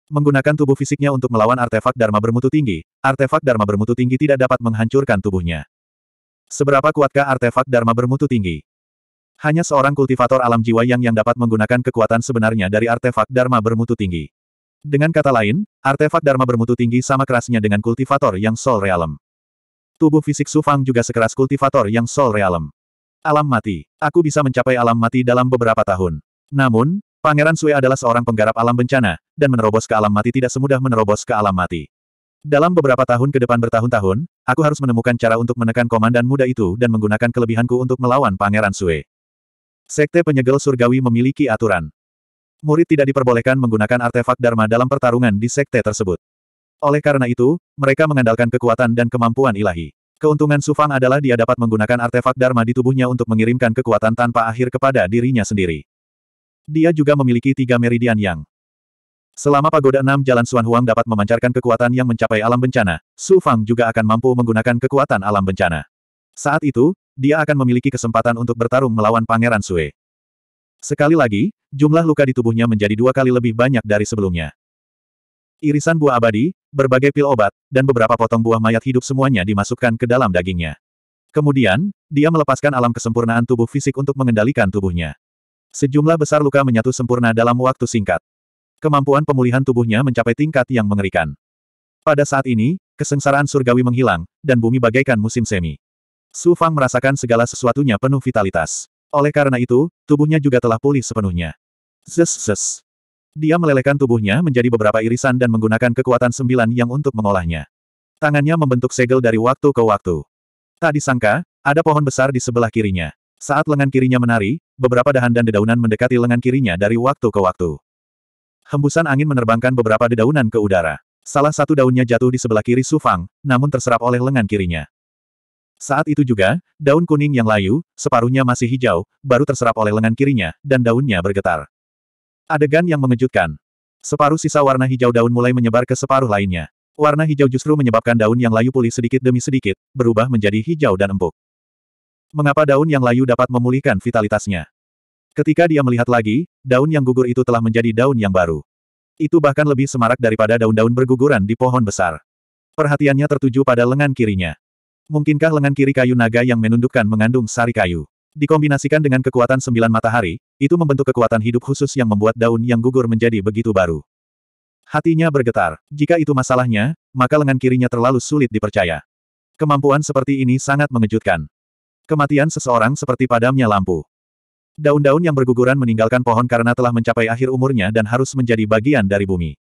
Menggunakan tubuh fisiknya untuk melawan artefak Dharma bermutu tinggi, artefak Dharma bermutu tinggi tidak dapat menghancurkan tubuhnya. Seberapa kuatkah artefak Dharma bermutu tinggi? Hanya seorang kultivator alam jiwa yang yang dapat menggunakan kekuatan sebenarnya dari artefak Dharma bermutu tinggi. Dengan kata lain, artefak Dharma bermutu tinggi sama kerasnya dengan kultivator yang Soul Realm. Tubuh fisik Su Fang juga sekeras kultivator yang Soul Realm. Alam mati. Aku bisa mencapai alam mati dalam beberapa tahun. Namun, Pangeran Sui adalah seorang penggarap alam bencana, dan menerobos ke alam mati tidak semudah menerobos ke alam mati. Dalam beberapa tahun ke depan bertahun-tahun, aku harus menemukan cara untuk menekan komandan muda itu dan menggunakan kelebihanku untuk melawan Pangeran Sue. Sekte penyegel surgawi memiliki aturan. Murid tidak diperbolehkan menggunakan artefak Dharma dalam pertarungan di sekte tersebut. Oleh karena itu, mereka mengandalkan kekuatan dan kemampuan ilahi. Keuntungan Sufang adalah dia dapat menggunakan artefak Dharma di tubuhnya untuk mengirimkan kekuatan tanpa akhir kepada dirinya sendiri. Dia juga memiliki tiga meridian yang Selama pagoda enam jalan Suan Huang dapat memancarkan kekuatan yang mencapai alam bencana, Su Fang juga akan mampu menggunakan kekuatan alam bencana. Saat itu, dia akan memiliki kesempatan untuk bertarung melawan Pangeran Sue. Sekali lagi, jumlah luka di tubuhnya menjadi dua kali lebih banyak dari sebelumnya. Irisan buah abadi, berbagai pil obat, dan beberapa potong buah mayat hidup semuanya dimasukkan ke dalam dagingnya. Kemudian, dia melepaskan alam kesempurnaan tubuh fisik untuk mengendalikan tubuhnya. Sejumlah besar luka menyatu sempurna dalam waktu singkat. Kemampuan pemulihan tubuhnya mencapai tingkat yang mengerikan. Pada saat ini, kesengsaraan surgawi menghilang, dan bumi bagaikan musim semi. Su Fang merasakan segala sesuatunya penuh vitalitas. Oleh karena itu, tubuhnya juga telah pulih sepenuhnya. Zes zes. Dia melelehkan tubuhnya menjadi beberapa irisan dan menggunakan kekuatan sembilan yang untuk mengolahnya. Tangannya membentuk segel dari waktu ke waktu. Tak disangka, ada pohon besar di sebelah kirinya. Saat lengan kirinya menari, beberapa dahan dan dedaunan mendekati lengan kirinya dari waktu ke waktu. Hembusan angin menerbangkan beberapa dedaunan ke udara. Salah satu daunnya jatuh di sebelah kiri Su Fang, namun terserap oleh lengan kirinya. Saat itu juga, daun kuning yang layu, separuhnya masih hijau, baru terserap oleh lengan kirinya, dan daunnya bergetar. Adegan yang mengejutkan. Separuh sisa warna hijau daun mulai menyebar ke separuh lainnya. Warna hijau justru menyebabkan daun yang layu pulih sedikit demi sedikit, berubah menjadi hijau dan empuk. Mengapa daun yang layu dapat memulihkan vitalitasnya? Ketika dia melihat lagi, daun yang gugur itu telah menjadi daun yang baru. Itu bahkan lebih semarak daripada daun-daun berguguran di pohon besar. Perhatiannya tertuju pada lengan kirinya. Mungkinkah lengan kiri kayu naga yang menundukkan mengandung sari kayu? Dikombinasikan dengan kekuatan sembilan matahari, itu membentuk kekuatan hidup khusus yang membuat daun yang gugur menjadi begitu baru. Hatinya bergetar. Jika itu masalahnya, maka lengan kirinya terlalu sulit dipercaya. Kemampuan seperti ini sangat mengejutkan. Kematian seseorang seperti padamnya lampu. Daun-daun yang berguguran meninggalkan pohon karena telah mencapai akhir umurnya dan harus menjadi bagian dari bumi.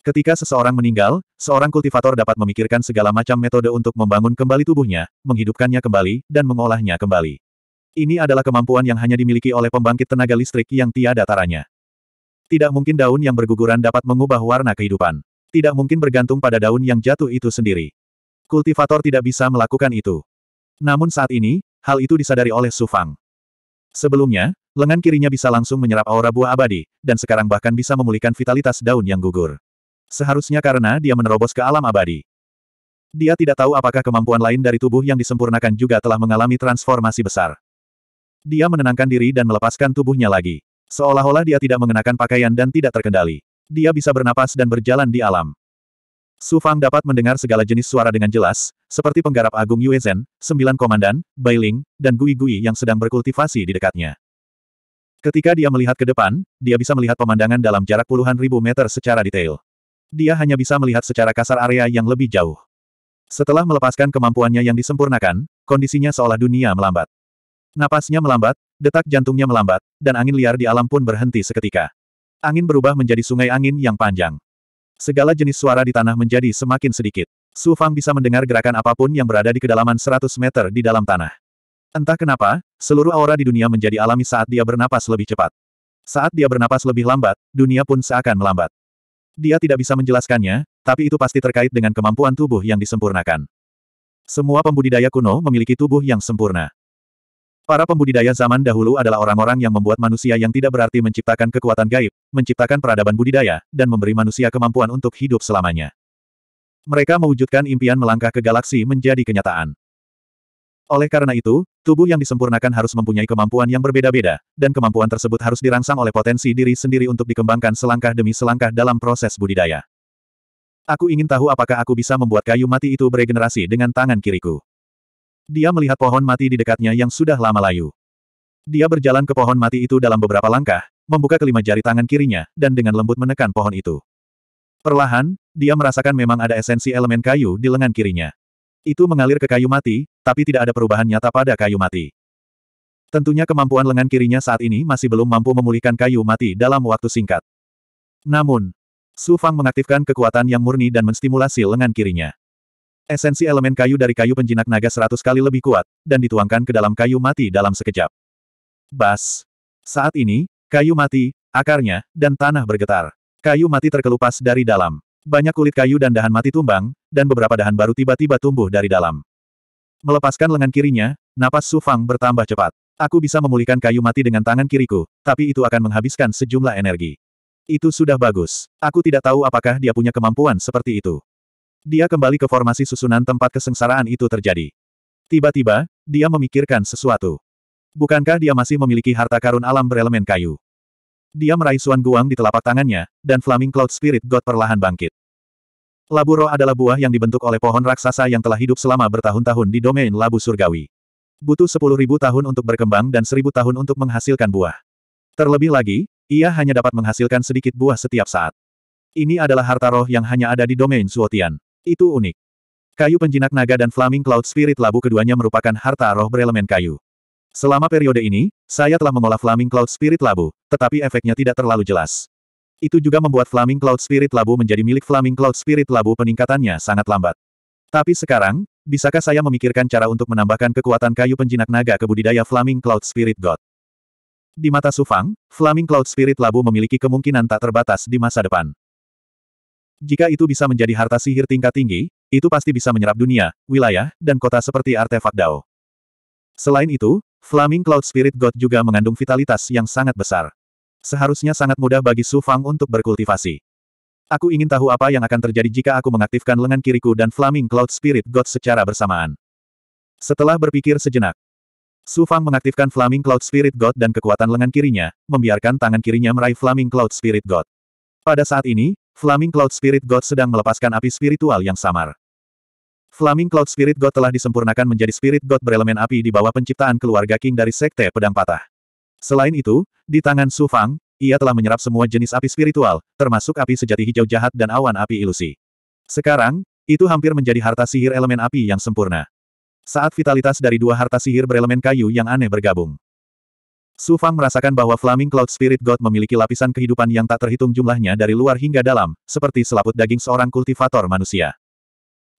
Ketika seseorang meninggal, seorang kultivator dapat memikirkan segala macam metode untuk membangun kembali tubuhnya, menghidupkannya kembali, dan mengolahnya kembali. Ini adalah kemampuan yang hanya dimiliki oleh pembangkit tenaga listrik yang tiada taranya. Tidak mungkin daun yang berguguran dapat mengubah warna kehidupan. Tidak mungkin bergantung pada daun yang jatuh itu sendiri. Kultivator tidak bisa melakukan itu. Namun saat ini, hal itu disadari oleh Su Fang. Sebelumnya, lengan kirinya bisa langsung menyerap aura buah abadi, dan sekarang bahkan bisa memulihkan vitalitas daun yang gugur. Seharusnya karena dia menerobos ke alam abadi. Dia tidak tahu apakah kemampuan lain dari tubuh yang disempurnakan juga telah mengalami transformasi besar. Dia menenangkan diri dan melepaskan tubuhnya lagi. Seolah-olah dia tidak mengenakan pakaian dan tidak terkendali. Dia bisa bernapas dan berjalan di alam. Su Fang dapat mendengar segala jenis suara dengan jelas, seperti penggarap agung Yue Zhen, sembilan komandan, Bai Ling, dan Gui Gui yang sedang berkultivasi di dekatnya. Ketika dia melihat ke depan, dia bisa melihat pemandangan dalam jarak puluhan ribu meter secara detail. Dia hanya bisa melihat secara kasar area yang lebih jauh. Setelah melepaskan kemampuannya yang disempurnakan, kondisinya seolah dunia melambat. Napasnya melambat, detak jantungnya melambat, dan angin liar di alam pun berhenti seketika. Angin berubah menjadi sungai angin yang panjang. Segala jenis suara di tanah menjadi semakin sedikit. Su Fang bisa mendengar gerakan apa pun yang berada di kedalaman 100 meter di dalam tanah. Entah kenapa, seluruh aura di dunia menjadi alami saat dia bernapas lebih cepat. Saat dia bernapas lebih lambat, dunia pun seakan melambat. Dia tidak bisa menjelaskannya, tapi itu pasti terkait dengan kemampuan tubuh yang disempurnakan. Semua pembudidaya kuno memiliki tubuh yang sempurna. Para pembudidaya zaman dahulu adalah orang-orang yang membuat manusia yang tidak berarti menciptakan kekuatan gaib, menciptakan peradaban budidaya, dan memberi manusia kemampuan untuk hidup selamanya. Mereka mewujudkan impian melangkah ke galaksi menjadi kenyataan. Oleh karena itu, tubuh yang disempurnakan harus mempunyai kemampuan yang berbeda-beda, dan kemampuan tersebut harus dirangsang oleh potensi diri sendiri untuk dikembangkan selangkah demi selangkah dalam proses budidaya. Aku ingin tahu apakah aku bisa membuat kayu mati itu beregenerasi dengan tangan kiriku. Dia melihat pohon mati di dekatnya yang sudah lama layu. Dia berjalan ke pohon mati itu dalam beberapa langkah, membuka kelima jari tangan kirinya, dan dengan lembut menekan pohon itu. Perlahan, dia merasakan memang ada esensi elemen kayu di lengan kirinya. Itu mengalir ke kayu mati, tapi tidak ada perubahan nyata pada kayu mati. Tentunya kemampuan lengan kirinya saat ini masih belum mampu memulihkan kayu mati dalam waktu singkat. Namun, Su Fang mengaktifkan kekuatan yang murni dan menstimulasi lengan kirinya. Esensi elemen kayu dari kayu penjinak naga seratus kali lebih kuat, dan dituangkan ke dalam kayu mati dalam sekejap. Bas. Saat ini, kayu mati, akarnya, dan tanah bergetar. Kayu mati terkelupas dari dalam. Banyak kulit kayu dan dahan mati tumbang, dan beberapa dahan baru tiba-tiba tumbuh dari dalam. Melepaskan lengan kirinya, napas Su Fang bertambah cepat. Aku bisa memulihkan kayu mati dengan tangan kiriku, tapi itu akan menghabiskan sejumlah energi. Itu sudah bagus. Aku tidak tahu apakah dia punya kemampuan seperti itu. Dia kembali ke formasi susunan tempat kesengsaraan itu terjadi. Tiba-tiba, dia memikirkan sesuatu. Bukankah dia masih memiliki harta karun alam berelemen kayu? Dia meraih Suan Guang di telapak tangannya, dan Flaming Cloud Spirit God perlahan bangkit. Labu roh adalah buah yang dibentuk oleh pohon raksasa yang telah hidup selama bertahun-tahun di domain labu surgawi. Butuh sepuluh ribu tahun untuk berkembang dan seribu tahun untuk menghasilkan buah. Terlebih lagi, ia hanya dapat menghasilkan sedikit buah setiap saat. Ini adalah harta roh yang hanya ada di domain Suotian. Itu unik. Kayu penjinak naga dan Flaming Cloud Spirit labu keduanya merupakan harta roh berelemen kayu. Selama periode ini, saya telah mengolah Flaming Cloud Spirit labu, tetapi efeknya tidak terlalu jelas. Itu juga membuat Flaming Cloud Spirit labu menjadi milik Flaming Cloud Spirit labu peningkatannya sangat lambat. Tapi sekarang, bisakah saya memikirkan cara untuk menambahkan kekuatan kayu penjinak naga ke budidaya Flaming Cloud Spirit God? Di mata Sufang, Flaming Cloud Spirit labu memiliki kemungkinan tak terbatas di masa depan. Jika itu bisa menjadi harta sihir tingkat tinggi, itu pasti bisa menyerap dunia, wilayah, dan kota seperti artefak Dao. Selain itu, Flaming Cloud Spirit God juga mengandung vitalitas yang sangat besar. Seharusnya sangat mudah bagi Su Fang untuk berkultivasi. Aku ingin tahu apa yang akan terjadi jika aku mengaktifkan lengan kiriku dan Flaming Cloud Spirit God secara bersamaan. Setelah berpikir sejenak, Su Fang mengaktifkan Flaming Cloud Spirit God dan kekuatan lengan kirinya, membiarkan tangan kirinya meraih Flaming Cloud Spirit God. Pada saat ini, Flaming Cloud Spirit God sedang melepaskan api spiritual yang samar. Flaming Cloud Spirit God telah disempurnakan menjadi Spirit God berelemen api di bawah penciptaan keluarga King dari Sekte Pedang Patah. Selain itu, di tangan Su Fang, ia telah menyerap semua jenis api spiritual, termasuk api sejati hijau jahat dan awan api ilusi. Sekarang, itu hampir menjadi harta sihir elemen api yang sempurna. Saat vitalitas dari dua harta sihir berelemen kayu yang aneh bergabung. Su Fang merasakan bahwa Flaming Cloud Spirit God memiliki lapisan kehidupan yang tak terhitung jumlahnya dari luar hingga dalam, seperti selaput daging seorang kultivator manusia.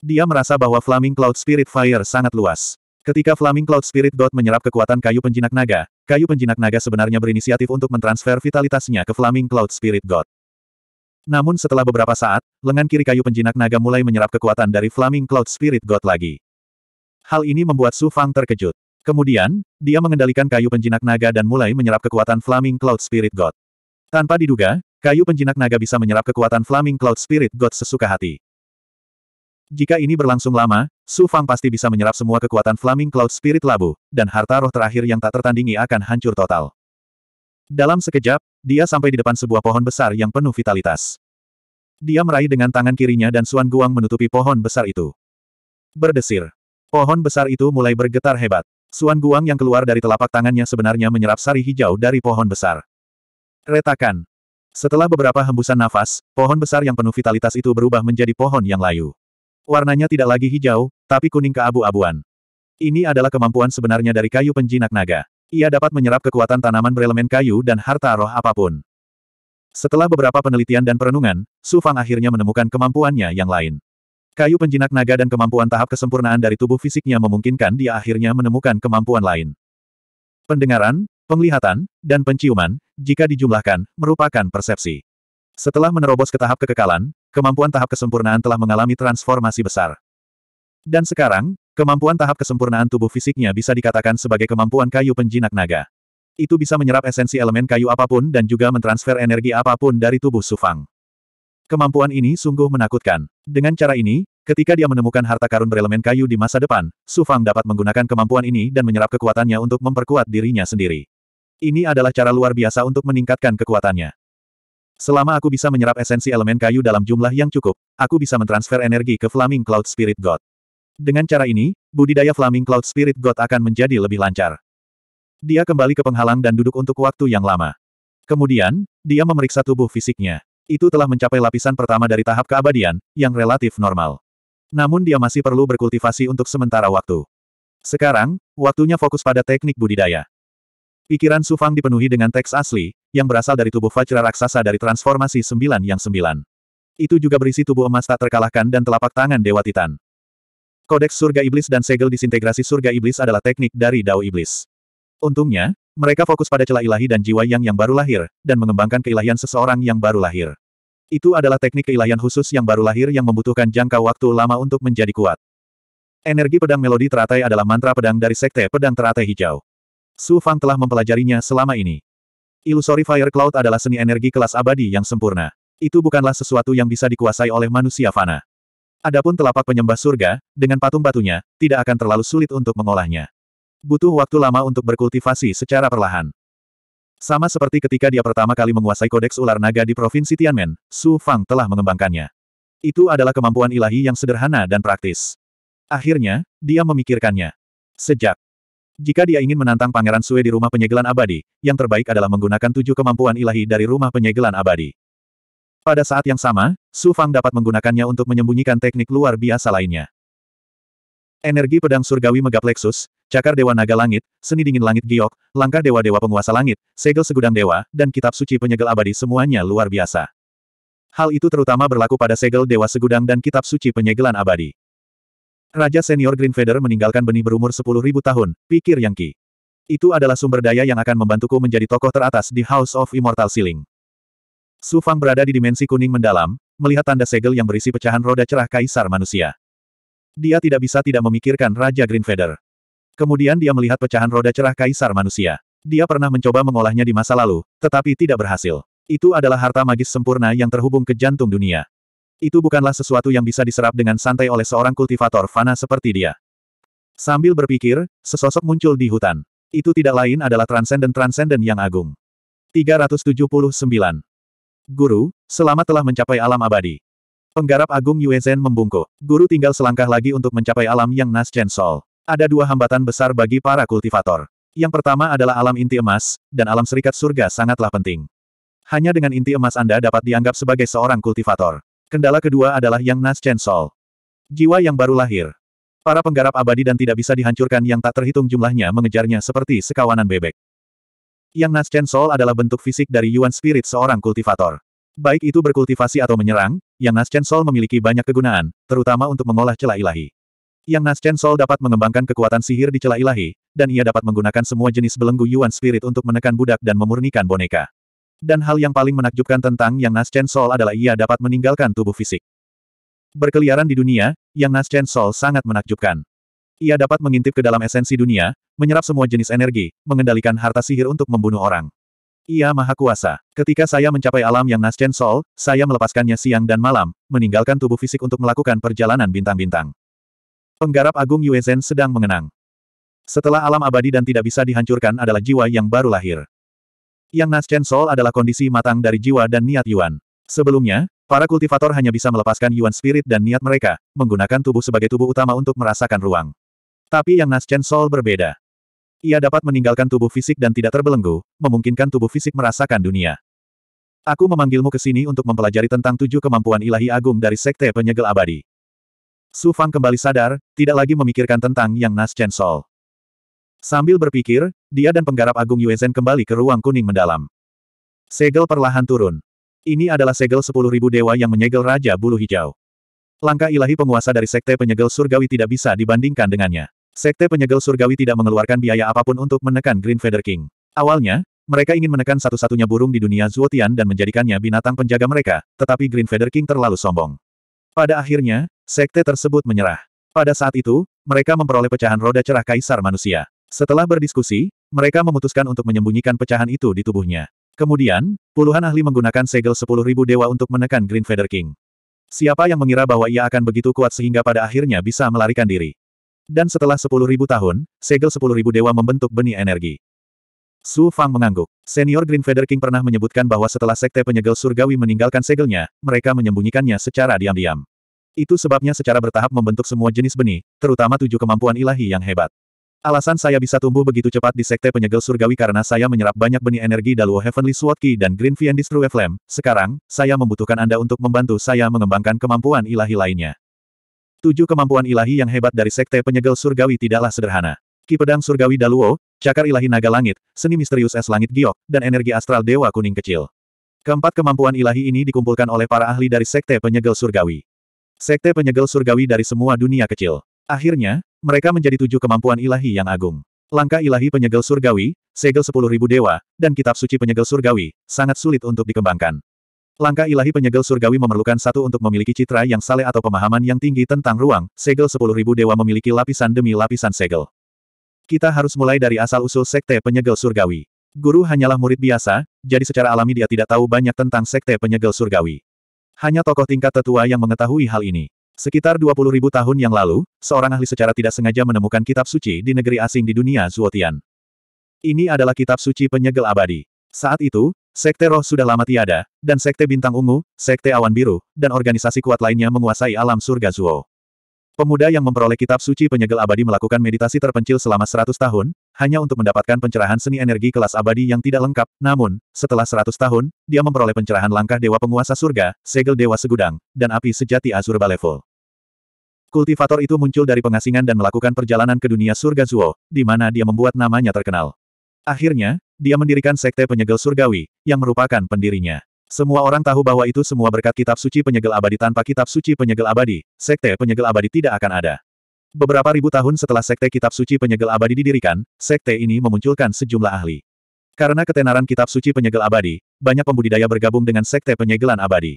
Dia merasa bahwa Flaming Cloud Spirit Fire sangat luas. Ketika Flaming Cloud Spirit God menyerap kekuatan kayu penjinak naga, kayu penjinak naga sebenarnya berinisiatif untuk mentransfer vitalitasnya ke Flaming Cloud Spirit God. Namun setelah beberapa saat, lengan kiri kayu penjinak naga mulai menyerap kekuatan dari Flaming Cloud Spirit God lagi. Hal ini membuat Su Fang terkejut. Kemudian, dia mengendalikan kayu penjinak naga dan mulai menyerap kekuatan Flaming Cloud Spirit God. Tanpa diduga, kayu penjinak naga bisa menyerap kekuatan Flaming Cloud Spirit God sesuka hati. Jika ini berlangsung lama, Su Fang pasti bisa menyerap semua kekuatan Flaming Cloud Spirit Labu, dan harta roh terakhir yang tak tertandingi akan hancur total. Dalam sekejap, dia sampai di depan sebuah pohon besar yang penuh vitalitas. Dia meraih dengan tangan kirinya dan Suan Guang menutupi pohon besar itu. Berdesir. Pohon besar itu mulai bergetar hebat. Suan Guang yang keluar dari telapak tangannya sebenarnya menyerap sari hijau dari pohon besar. Retakan. Setelah beberapa hembusan nafas, pohon besar yang penuh vitalitas itu berubah menjadi pohon yang layu. Warnanya tidak lagi hijau, tapi kuning keabu-abuan. Ini adalah kemampuan sebenarnya dari kayu penjinak naga. Ia dapat menyerap kekuatan tanaman berelemen kayu dan harta roh apa pun. Setelah beberapa penelitian dan perenungan, Su Fang akhirnya menemukan kemampuannya yang lain. Kayu penjinak naga dan kemampuan tahap kesempurnaan dari tubuh fisiknya memungkinkan dia akhirnya menemukan kemampuan lain. Pendengaran, penglihatan, dan penciuman, jika dijumlahkan, merupakan persepsi. Setelah menerobos ke tahap kekekalan, kemampuan tahap kesempurnaan telah mengalami transformasi besar. Dan sekarang, Kemampuan tahap kesempurnaan tubuh fisiknya bisa dikatakan sebagai kemampuan kayu penjinak naga. Itu bisa menyerap esensi elemen kayu apa pun dan juga mentransfer energi apa pun dari tubuh Su Fang. Kemampuan ini sungguh menakutkan. Dengan cara ini, ketika dia menemukan harta karun berelemen kayu di masa depan, Su Fang dapat menggunakan kemampuan ini dan menyerap kekuatannya untuk memperkuat dirinya sendiri. Ini adalah cara luar biasa untuk meningkatkan kekuatannya. Selama aku bisa menyerap esensi elemen kayu dalam jumlah yang cukup, aku bisa mentransfer energi ke Flaming Cloud Spirit God. Dengan cara ini, budidaya Flaming Cloud Spirit God akan menjadi lebih lancar. Dia kembali ke penghalang dan duduk untuk waktu yang lama. Kemudian, dia memeriksa tubuh fisiknya. Itu telah mencapai lapisan pertama dari tahap keabadian, yang relatif normal. Namun dia masih perlu berkultivasi untuk sementara waktu. Sekarang, waktunya fokus pada teknik budidaya. Pikiran Su Fang dipenuhi dengan teks asli, yang berasal dari tubuh Vajra raksasa dari transformasi sembilan yang sembilan. Itu juga berisi tubuh emas tak terkalahkan dan telapak tangan Dewa Titan. Kodeks Surga Iblis dan segel disintegrasi Surga Iblis adalah teknik dari Dao Iblis. Untungnya, mereka fokus pada celah ilahi dan jiwa yang yang baru lahir, dan mengembangkan keilahian seseorang yang baru lahir. Itu adalah teknik keilahian khusus yang baru lahir yang membutuhkan jangka waktu lama untuk menjadi kuat. Energi pedang melodi teratai adalah mantra pedang dari Sekte Pedang Teratai Hijau. Su Fang telah mempelajarinya selama ini. Illusory Fire Cloud adalah seni energi kelas abadi yang sempurna. Itu bukanlah sesuatu yang bisa dikuasai oleh manusia fana. Adapun telapak penyembah surga, dengan patung batunya, tidak akan terlalu sulit untuk mengolahnya. Butuh waktu lama untuk berkultivasi secara perlahan. Sama seperti ketika dia pertama kali menguasai kodeks ular naga di Provinsi Tianmen, Su Fang telah mengembangkannya. Itu adalah kemampuan ilahi yang sederhana dan praktis. Akhirnya, dia memikirkannya. Sejak jika dia ingin menantang Pangeran Sue di rumah penyegelan abadi, yang terbaik adalah menggunakan tujuh kemampuan ilahi dari rumah penyegelan abadi. Pada saat yang sama, Su Fang dapat menggunakannya untuk menyembunyikan teknik luar biasa lainnya. Energi pedang surgawi Megaplexus, cakar Dewa Naga Langit, seni dingin langit giok, langkah dewa-dewa penguasa langit, segel segudang dewa, dan kitab suci penyegel abadi semuanya luar biasa. Hal itu terutama berlaku pada segel dewa segudang dan kitab suci penyegelan abadi. Raja senior Green Feather meninggalkan benih berumur 10.000 tahun, pikir Yang Qi. Itu adalah sumber daya yang akan membantuku menjadi tokoh teratas di House of Immortal Ceiling. Su Fang berada di dimensi kuning mendalam, melihat tanda segel yang berisi pecahan roda cerah kaisar manusia. Dia tidak bisa tidak memikirkan Raja Green Feather. Kemudian dia melihat pecahan roda cerah kaisar manusia. Dia pernah mencoba mengolahnya di masa lalu, tetapi tidak berhasil. Itu adalah harta magis sempurna yang terhubung ke jantung dunia. Itu bukanlah sesuatu yang bisa diserap dengan santai oleh seorang kultivator fana seperti dia. Sambil berpikir, sesosok muncul di hutan. Itu tidak lain adalah transenden-transenden yang agung. 379. Guru, selamat telah mencapai alam abadi. Penggarap Agung Yuezhen membungkuk. Guru tinggal selangkah lagi untuk mencapai alam yang Naschen Sol. Ada dua hambatan besar bagi para kultivator. Yang pertama adalah alam inti emas, dan alam serikat surga sangatlah penting. Hanya dengan inti emas Anda dapat dianggap sebagai seorang kultivator. Kendala kedua adalah Yang Chen Sol. Jiwa yang baru lahir. Para penggarap abadi dan tidak bisa dihancurkan yang tak terhitung jumlahnya mengejarnya seperti sekawanan bebek. Yang Chen Sol adalah bentuk fisik dari Yuan Spirit seorang kultivator. Baik itu berkultivasi atau menyerang, Yang Nas Chen Sol memiliki banyak kegunaan, terutama untuk mengolah celah ilahi. Yang Nas Chen Sol dapat mengembangkan kekuatan sihir di celah ilahi, dan ia dapat menggunakan semua jenis belenggu Yuan Spirit untuk menekan budak dan memurnikan boneka. Dan hal yang paling menakjubkan tentang Yang Nas Chen Sol adalah ia dapat meninggalkan tubuh fisik. Berkeliaran di dunia, Yang Nas Chen Sol sangat menakjubkan. Ia dapat mengintip ke dalam esensi dunia, menyerap semua jenis energi, mengendalikan harta sihir untuk membunuh orang. Ia maha kuasa. Ketika saya mencapai alam yang Nas Chen Sol, saya melepaskannya siang dan malam, meninggalkan tubuh fisik untuk melakukan perjalanan bintang-bintang. Penggarap Agung Yuezhen sedang mengenang. Setelah alam abadi dan tidak bisa dihancurkan adalah jiwa yang baru lahir. Yang Nas Chen Sol adalah kondisi matang dari jiwa dan niat Yuan. Sebelumnya, para kultivator hanya bisa melepaskan Yuan Spirit dan niat mereka, menggunakan tubuh sebagai tubuh utama untuk merasakan ruang. Tapi yang Nas Chen Sol berbeda. Ia dapat meninggalkan tubuh fisik dan tidak terbelenggu, memungkinkan tubuh fisik merasakan dunia. Aku memanggilmu ke sini untuk mempelajari tentang tujuh kemampuan ilahi agung dari Sekte Penyegel Abadi. Su Fang kembali sadar, tidak lagi memikirkan tentang Yang Nas Chen Sol. Sambil berpikir, dia dan penggarap Agung Yuezhen kembali ke ruang kuning mendalam. Segel perlahan turun. Ini adalah segel sepuluh ribu dewa yang menyegel Raja Bulu Hijau. Langkah ilahi penguasa dari Sekte Penyegel Surgawi tidak bisa dibandingkan dengannya. Sekte Penyegel Surgawi tidak mengeluarkan biaya apa pun untuk menekan Green Feather King. Awalnya, mereka ingin menekan satu-satunya burung di dunia Zuotian dan menjadikannya binatang penjaga mereka, tetapi Green Feather King terlalu sombong. Pada akhirnya, sekte tersebut menyerah. Pada saat itu, mereka memperoleh pecahan roda cerah kaisar manusia. Setelah berdiskusi, mereka memutuskan untuk menyembunyikan pecahan itu di tubuhnya. Kemudian, puluhan ahli menggunakan segel 10.000 dewa untuk menekan Green Feather King. Siapa yang mengira bahwa ia akan begitu kuat sehingga pada akhirnya bisa melarikan diri? Dan setelah 10.000 tahun, segel 10.000 dewa membentuk benih energi. Su Fang mengangguk. Senior Green Feather King pernah menyebutkan bahwa setelah sekte penyegel surgawi meninggalkan segelnya, mereka menyembunyikannya secara diam-diam. Itu sebabnya secara bertahap membentuk semua jenis benih, terutama tujuh kemampuan ilahi yang hebat. Alasan saya bisa tumbuh begitu cepat di Sekte Penyegel Surgawi karena saya menyerap banyak benih energi Daluo Heavenly Sword Key dan Green Fiend Destroy Flame. Sekarang, saya membutuhkan Anda untuk membantu saya mengembangkan kemampuan ilahi lainnya. Tujuh kemampuan ilahi yang hebat dari Sekte Penyegel Surgawi tidaklah sederhana. Ki Pedang Surgawi Daluo, Cakar Ilahi Naga Langit, Seni Misterius Es Langit Giok, dan Energi Astral Dewa Kuning Kecil. Keempat kemampuan ilahi ini dikumpulkan oleh para ahli dari Sekte Penyegel Surgawi. Sekte Penyegel Surgawi dari semua dunia kecil. Akhirnya, mereka menjadi tujuh kemampuan ilahi yang agung. Langkah ilahi penyegel surgawi, segel sepuluh ribu dewa, dan kitab suci penyegel surgawi, sangat sulit untuk dikembangkan. Langkah ilahi penyegel surgawi memerlukan satu untuk memiliki citra yang saleh atau pemahaman yang tinggi tentang ruang, segel sepuluh ribu dewa memiliki lapisan demi lapisan segel. Kita harus mulai dari asal-usul sekte penyegel surgawi. Guru hanyalah murid biasa, jadi secara alami dia tidak tahu banyak tentang sekte penyegel surgawi. Hanya tokoh tingkat tetua yang mengetahui hal ini. Sekitar 20 ribu tahun yang lalu, seorang ahli secara tidak sengaja menemukan kitab suci di negeri asing di dunia Zuotian. Ini adalah kitab suci penyegel abadi. Saat itu, Sekte Roh sudah lama tiada, dan Sekte Bintang Ungu, Sekte Awan Biru, dan organisasi kuat lainnya menguasai alam surga Zuo. Pemuda yang memperoleh kitab suci penyegel abadi melakukan meditasi terpencil selama 100 tahun, hanya untuk mendapatkan pencerahan seni energi kelas abadi yang tidak lengkap, namun, setelah 100 tahun, dia memperoleh pencerahan langkah dewa penguasa surga, segel dewa segudang, dan api sejati Azurba level. Kultivator itu muncul dari pengasingan dan melakukan perjalanan ke dunia surga Zuo, di mana dia membuat namanya terkenal. Akhirnya, dia mendirikan sekte penyegel surgawi, yang merupakan pendirinya. Semua orang tahu bahwa itu semua berkat kitab suci penyegel abadi tanpa kitab suci penyegel abadi, sekte penyegel abadi tidak akan ada. Beberapa ribu tahun setelah sekte kitab suci penyegel abadi didirikan, sekte ini memunculkan sejumlah ahli. Karena ketenaran kitab suci penyegel abadi, banyak pembudidaya bergabung dengan sekte penyegelan abadi.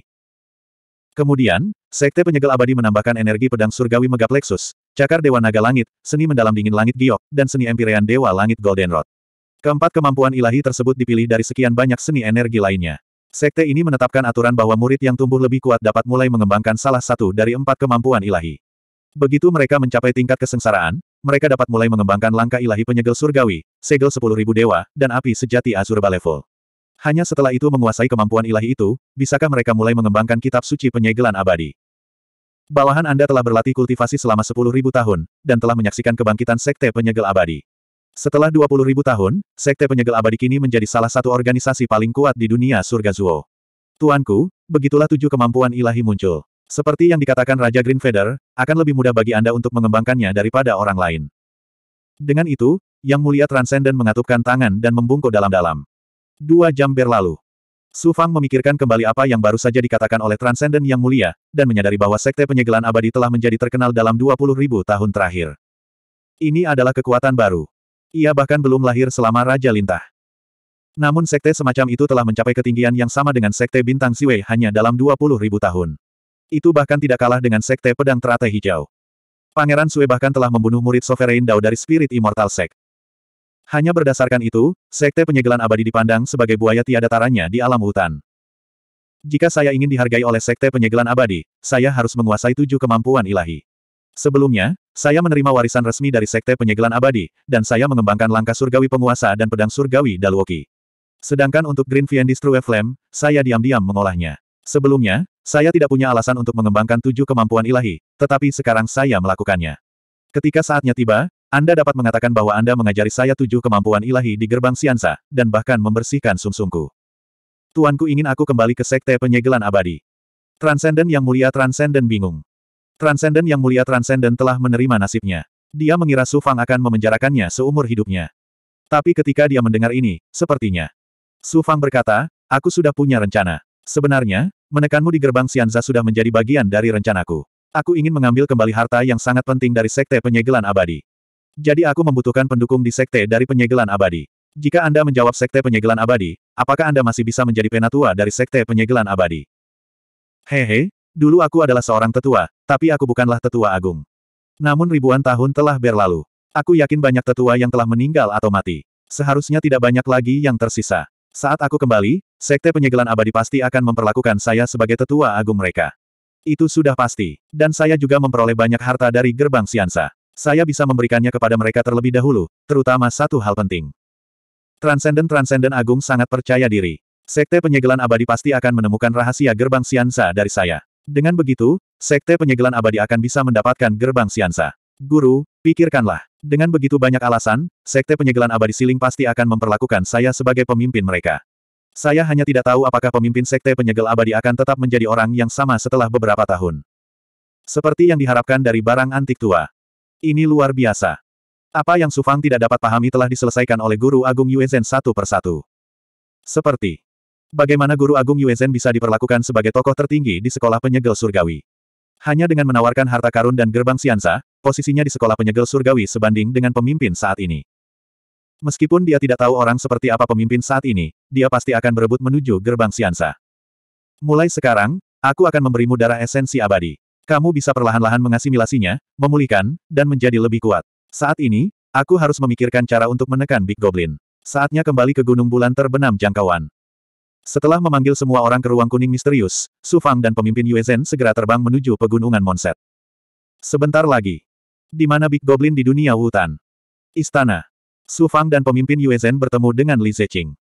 Kemudian, sekte penyegel abadi menambahkan energi pedang surgawi Megaplexus, cakar dewa naga langit, seni mendalam dingin langit giok, dan seni empirean dewa langit goldenrod. Keempat kemampuan ilahi tersebut dipilih dari sekian banyak seni energi lainnya. Sekte ini menetapkan aturan bahwa murid yang tumbuh lebih kuat dapat mulai mengembangkan salah satu dari empat kemampuan ilahi. Begitu mereka mencapai tingkat kesengsaraan, mereka dapat mulai mengembangkan langkah ilahi penyegel surgawi, segel sepuluh ribu dewa, dan api sejati Azurba level. Hanya setelah itu menguasai kemampuan ilahi itu, bisakah mereka mulai mengembangkan kitab suci penyegelan abadi. Bawahan Anda telah berlatih kultivasi selama sepuluh ribu tahun, dan telah menyaksikan kebangkitan sekte penyegel abadi. Setelah 20 ribu tahun, Sekte Penyegel Abadi kini menjadi salah satu organisasi paling kuat di dunia surga Zuo. Tuanku, begitulah tujuh kemampuan ilahi muncul. Seperti yang dikatakan Raja Green Feather, akan lebih mudah bagi Anda untuk mengembangkannya daripada orang lain. Dengan itu, Yang Mulia Transcendent mengatupkan tangan dan membungkuk dalam-dalam. Dua jam berlalu. Su Fang memikirkan kembali apa yang baru saja dikatakan oleh Transcendent Yang Mulia, dan menyadari bahwa Sekte Penyegelan Abadi telah menjadi terkenal dalam 20 ribu tahun terakhir. Ini adalah kekuatan baru. Ia bahkan belum lahir selama Raja Lintah. Namun sekte semacam itu telah mencapai ketinggian yang sama dengan sekte bintang Siwei hanya dalam 20 ribu tahun. Itu bahkan tidak kalah dengan sekte pedang teratai hijau. Pangeran Sui bahkan telah membunuh murid Sovereign Dao dari Spirit Immortal Sect. Hanya berdasarkan itu, sekte penyegelan abadi dipandang sebagai buaya tiada taranya di alam hutan. Jika saya ingin dihargai oleh sekte penyegelan abadi, saya harus menguasai tujuh kemampuan ilahi. Sebelumnya, saya menerima warisan resmi dari Sekte Penyegelan Abadi, dan saya mengembangkan langkah surgawi penguasa dan pedang surgawi Dalwoki. Sedangkan untuk Green Fiend Destroy Flame, saya diam-diam mengolahnya. Sebelumnya, saya tidak punya alasan untuk mengembangkan tujuh kemampuan ilahi, tetapi sekarang saya melakukannya. Ketika saatnya tiba, Anda dapat mengatakan bahwa Anda mengajari saya tujuh kemampuan ilahi di gerbang Siansa, dan bahkan membersihkan sumsumku. Tuanku ingin aku kembali ke Sekte Penyegelan Abadi. Transcendent yang mulia Transcendent bingung. Transcendent yang mulia Transcendent telah menerima nasibnya. Dia mengira Su Fang akan memenjarakannya seumur hidupnya. Tapi ketika dia mendengar ini, sepertinya. Su Fang berkata, aku sudah punya rencana. Sebenarnya, menekanmu di gerbang Xianza sudah menjadi bagian dari rencanaku. Aku ingin mengambil kembali harta yang sangat penting dari Sekte Penyegelan Abadi. Jadi aku membutuhkan pendukung di Sekte dari Penyegelan Abadi. Jika Anda menjawab Sekte Penyegelan Abadi, apakah Anda masih bisa menjadi penatua dari Sekte Penyegelan Abadi? Hehe, Dulu aku adalah seorang tetua, tapi aku bukanlah tetua agung. Namun ribuan tahun telah berlalu. Aku yakin banyak tetua yang telah meninggal atau mati. Seharusnya tidak banyak lagi yang tersisa. Saat aku kembali, Sekte Penyegelan Abadi pasti akan memperlakukan saya sebagai tetua agung mereka. Itu sudah pasti. Dan saya juga memperoleh banyak harta dari gerbang Siansa. Saya bisa memberikannya kepada mereka terlebih dahulu, terutama satu hal penting. Transenden-transenden agung sangat percaya diri. Sekte Penyegelan Abadi pasti akan menemukan rahasia gerbang Siansa dari saya. Dengan begitu, Sekte Penyegelan Abadi akan bisa mendapatkan gerbang Siansa. Guru, pikirkanlah. Dengan begitu banyak alasan, Sekte Penyegelan Abadi Siling pasti akan memperlakukan saya sebagai pemimpin mereka. Saya hanya tidak tahu apakah pemimpin Sekte Penyegel Abadi akan tetap menjadi orang yang sama setelah beberapa tahun. Seperti yang diharapkan dari barang antik tua. Ini luar biasa. Apa yang Sufang tidak dapat pahami telah diselesaikan oleh Guru Agung Yuezen satu persatu. Seperti Bagaimana Guru Agung Yuezen bisa diperlakukan sebagai tokoh tertinggi di sekolah penyegel surgawi? Hanya dengan menawarkan harta karun dan gerbang Siansa, posisinya di sekolah penyegel surgawi sebanding dengan pemimpin saat ini. Meskipun dia tidak tahu orang seperti apa pemimpin saat ini, dia pasti akan berebut menuju gerbang Siansa. Mulai sekarang, aku akan memberimu darah esensi abadi. Kamu bisa perlahan-lahan mengasimilasinya, memulihkan, dan menjadi lebih kuat. Saat ini, aku harus memikirkan cara untuk menekan Big Goblin. Saatnya kembali ke Gunung Bulan terbenam jangkauan. Setelah memanggil semua orang ke ruang kuning misterius, Su Fang dan pemimpin Yue Zhen segera terbang menuju pegunungan Monset. Sebentar lagi. Di mana Big Goblin di dunia Wutan? Istana. Su Fang dan pemimpin Yue Zhen bertemu dengan Li Zeqing.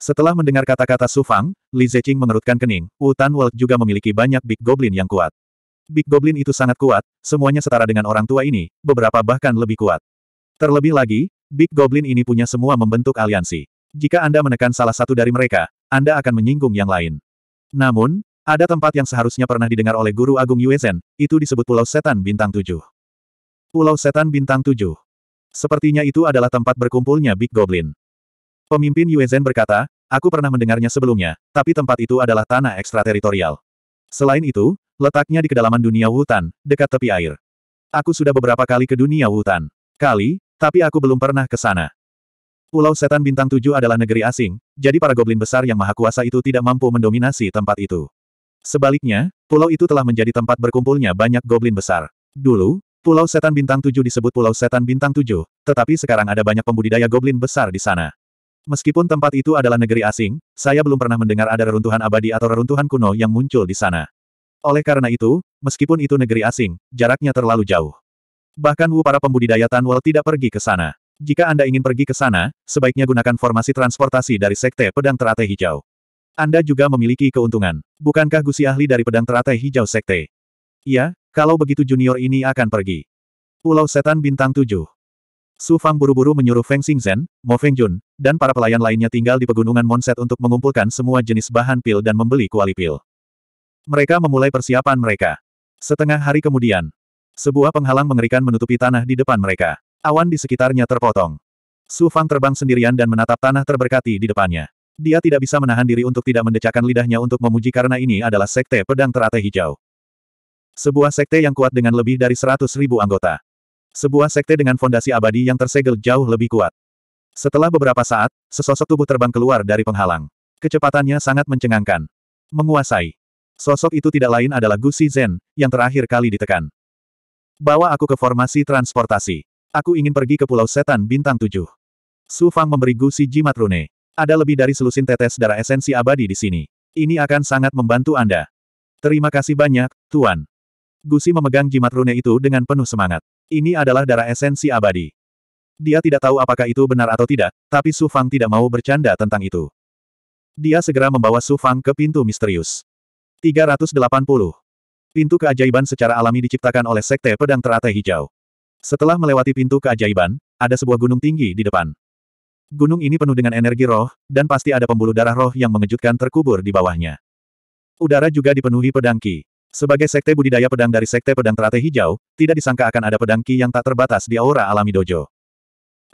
Setelah mendengar kata-kata Su Fang, Li Zeqing mengerutkan kening, Wutan World juga memiliki banyak Big Goblin yang kuat. Big Goblin itu sangat kuat, semuanya setara dengan orang tua ini, beberapa bahkan lebih kuat. Terlebih lagi, Big Goblin ini punya semua membentuk aliansi. Jika Anda menekan salah satu dari mereka, anda akan menyinggung yang lain. Namun, ada tempat yang seharusnya pernah didengar oleh Guru Agung Yuezen, itu disebut Pulau Setan Bintang Tujuh. Pulau Setan Bintang Tujuh. Sepertinya itu adalah tempat berkumpulnya Big Goblin. Pemimpin Yuezen berkata, aku pernah mendengarnya sebelumnya, tapi tempat itu adalah tanah ekstrateritorial. Selain itu, letaknya di kedalaman dunia Wutan, dekat tepi air. Aku sudah beberapa kali ke dunia Wutan. Kali, tapi aku belum pernah ke sana. Pulau Setan Bintang Tujuh adalah negeri asing, jadi para goblin besar yang maha kuasa itu tidak mampu mendominasi tempat itu. Sebaliknya, pulau itu telah menjadi tempat berkumpulnya banyak goblin besar. Dulu, Pulau Setan Bintang Tujuh disebut Pulau Setan Bintang Tujuh, tetapi sekarang ada banyak pembudidaya goblin besar di sana. Meskipun tempat itu adalah negeri asing, saya belum pernah mendengar ada reruntuhan abadi atau reruntuhan kuno yang muncul di sana. Oleh karena itu, meskipun itu negeri asing, jaraknya terlalu jauh. Bahkan Wu para pembudidaya Tanwal tidak pergi ke sana. Jika Anda ingin pergi ke sana, sebaiknya gunakan formasi transportasi dari Sekte Pedang Teratai Hijau. Anda juga memiliki keuntungan. Bukankah Gusi ahli dari Pedang Teratai Hijau Sekte? Iya, kalau begitu junior ini akan pergi. Pulau Setan Bintang 7 Su Fang buru-buru menyuruh Feng Xingzhen, Mo Feng Jun, dan para pelayan lainnya tinggal di pegunungan Monset untuk mengumpulkan semua jenis bahan pil dan membeli kuali pil. Mereka memulai persiapan mereka. Setengah hari kemudian, sebuah penghalang mengerikan menutupi tanah di depan mereka. Awan di sekitarnya terpotong. Su Fang terbang sendirian dan menatap tanah terberkati di depannya. Dia tidak bisa menahan diri untuk tidak mendecakkan lidahnya untuk memuji karena ini adalah sekte pedang teratai hijau. Sebuah sekte yang kuat dengan lebih dari seratus ribu anggota. Sebuah sekte dengan fondasi abadi yang tersegel jauh lebih kuat. Setelah beberapa saat, sesosok tubuh terbang keluar dari penghalang. Kecepatannya sangat mencengangkan. Menguasai. Sosok itu tidak lain adalah Gu Zhen, yang terakhir kali ditekan. Bawa aku ke formasi transportasi. Aku ingin pergi ke Pulau Setan Bintang Tujuh. Su Fang memberi Gu jimat rune. Ada lebih dari selusin tetes darah esensi abadi di sini. Ini akan sangat membantu Anda. Terima kasih banyak, Tuan. Gusi memegang jimat rune itu dengan penuh semangat. Ini adalah darah esensi abadi. Dia tidak tahu apakah itu benar atau tidak, tapi Su Fang tidak mau bercanda tentang itu. Dia segera membawa Su Fang ke pintu misterius. 380. Pintu keajaiban secara alami diciptakan oleh Sekte Pedang Teratai Hijau. Setelah melewati pintu keajaiban, ada sebuah gunung tinggi di depan. Gunung ini penuh dengan energi roh, dan pasti ada pembuluh darah roh yang mengejutkan terkubur di bawahnya. Udara juga dipenuhi pedang ki. Sebagai sekte budidaya pedang dari sekte pedang teratai hijau, tidak disangka akan ada pedang ki yang tak terbatas di aura alami dojo.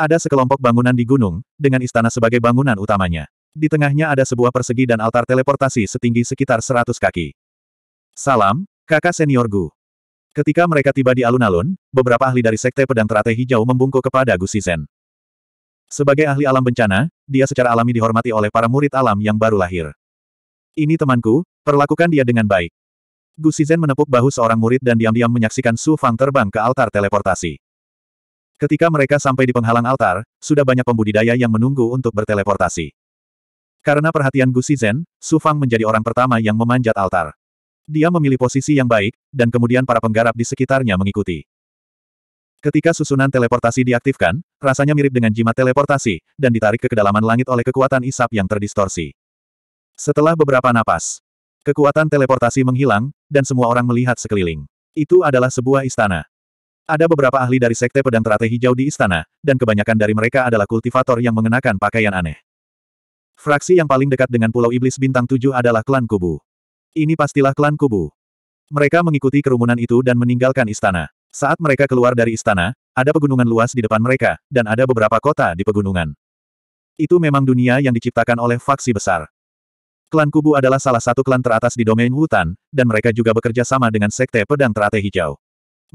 Ada sekelompok bangunan di gunung, dengan istana sebagai bangunan utamanya. Di tengahnya ada sebuah persegi dan altar teleportasi setinggi sekitar 100 kaki. Salam, kakak senior Gu. Ketika mereka tiba di alun-alun, beberapa ahli dari Sekte Pedang Teratai Hijau membungkuk kepada Gu Shizhen. Sebagai ahli alam bencana, dia secara alami dihormati oleh para murid alam yang baru lahir. Ini temanku, perlakukan dia dengan baik. Gu Shizhen menepuk bahu seorang murid dan diam-diam menyaksikan Su Fang terbang ke altar teleportasi. Ketika mereka sampai di penghalang altar, sudah banyak pembudidaya yang menunggu untuk berteleportasi. Karena perhatian Gu Shizhen, Su Fang menjadi orang pertama yang memanjat altar. Dia memilih posisi yang baik, dan kemudian para penggarap di sekitarnya mengikuti. Ketika susunan teleportasi diaktifkan, rasanya mirip dengan jimat teleportasi, dan ditarik ke kedalaman langit oleh kekuatan isap yang terdistorsi. Setelah beberapa napas, kekuatan teleportasi menghilang, dan semua orang melihat sekeliling. Itu adalah sebuah istana. Ada beberapa ahli dari Sekte Pedang Teratai Hijau di istana, dan kebanyakan dari mereka adalah kultivator yang mengenakan pakaian aneh. Fraksi yang paling dekat dengan Pulau Iblis Bintang Tujuh adalah klan Kubu. Ini pastilah klan Kubu. Mereka mengikuti kerumunan itu dan meninggalkan istana. Saat mereka keluar dari istana, ada pegunungan luas di depan mereka, dan ada beberapa kota di pegunungan. Itu memang dunia yang diciptakan oleh faksi besar. Klan Kubu adalah salah satu klan teratas di domain hutan, dan mereka juga bekerja sama dengan Sekte Pedang Teratai Hijau.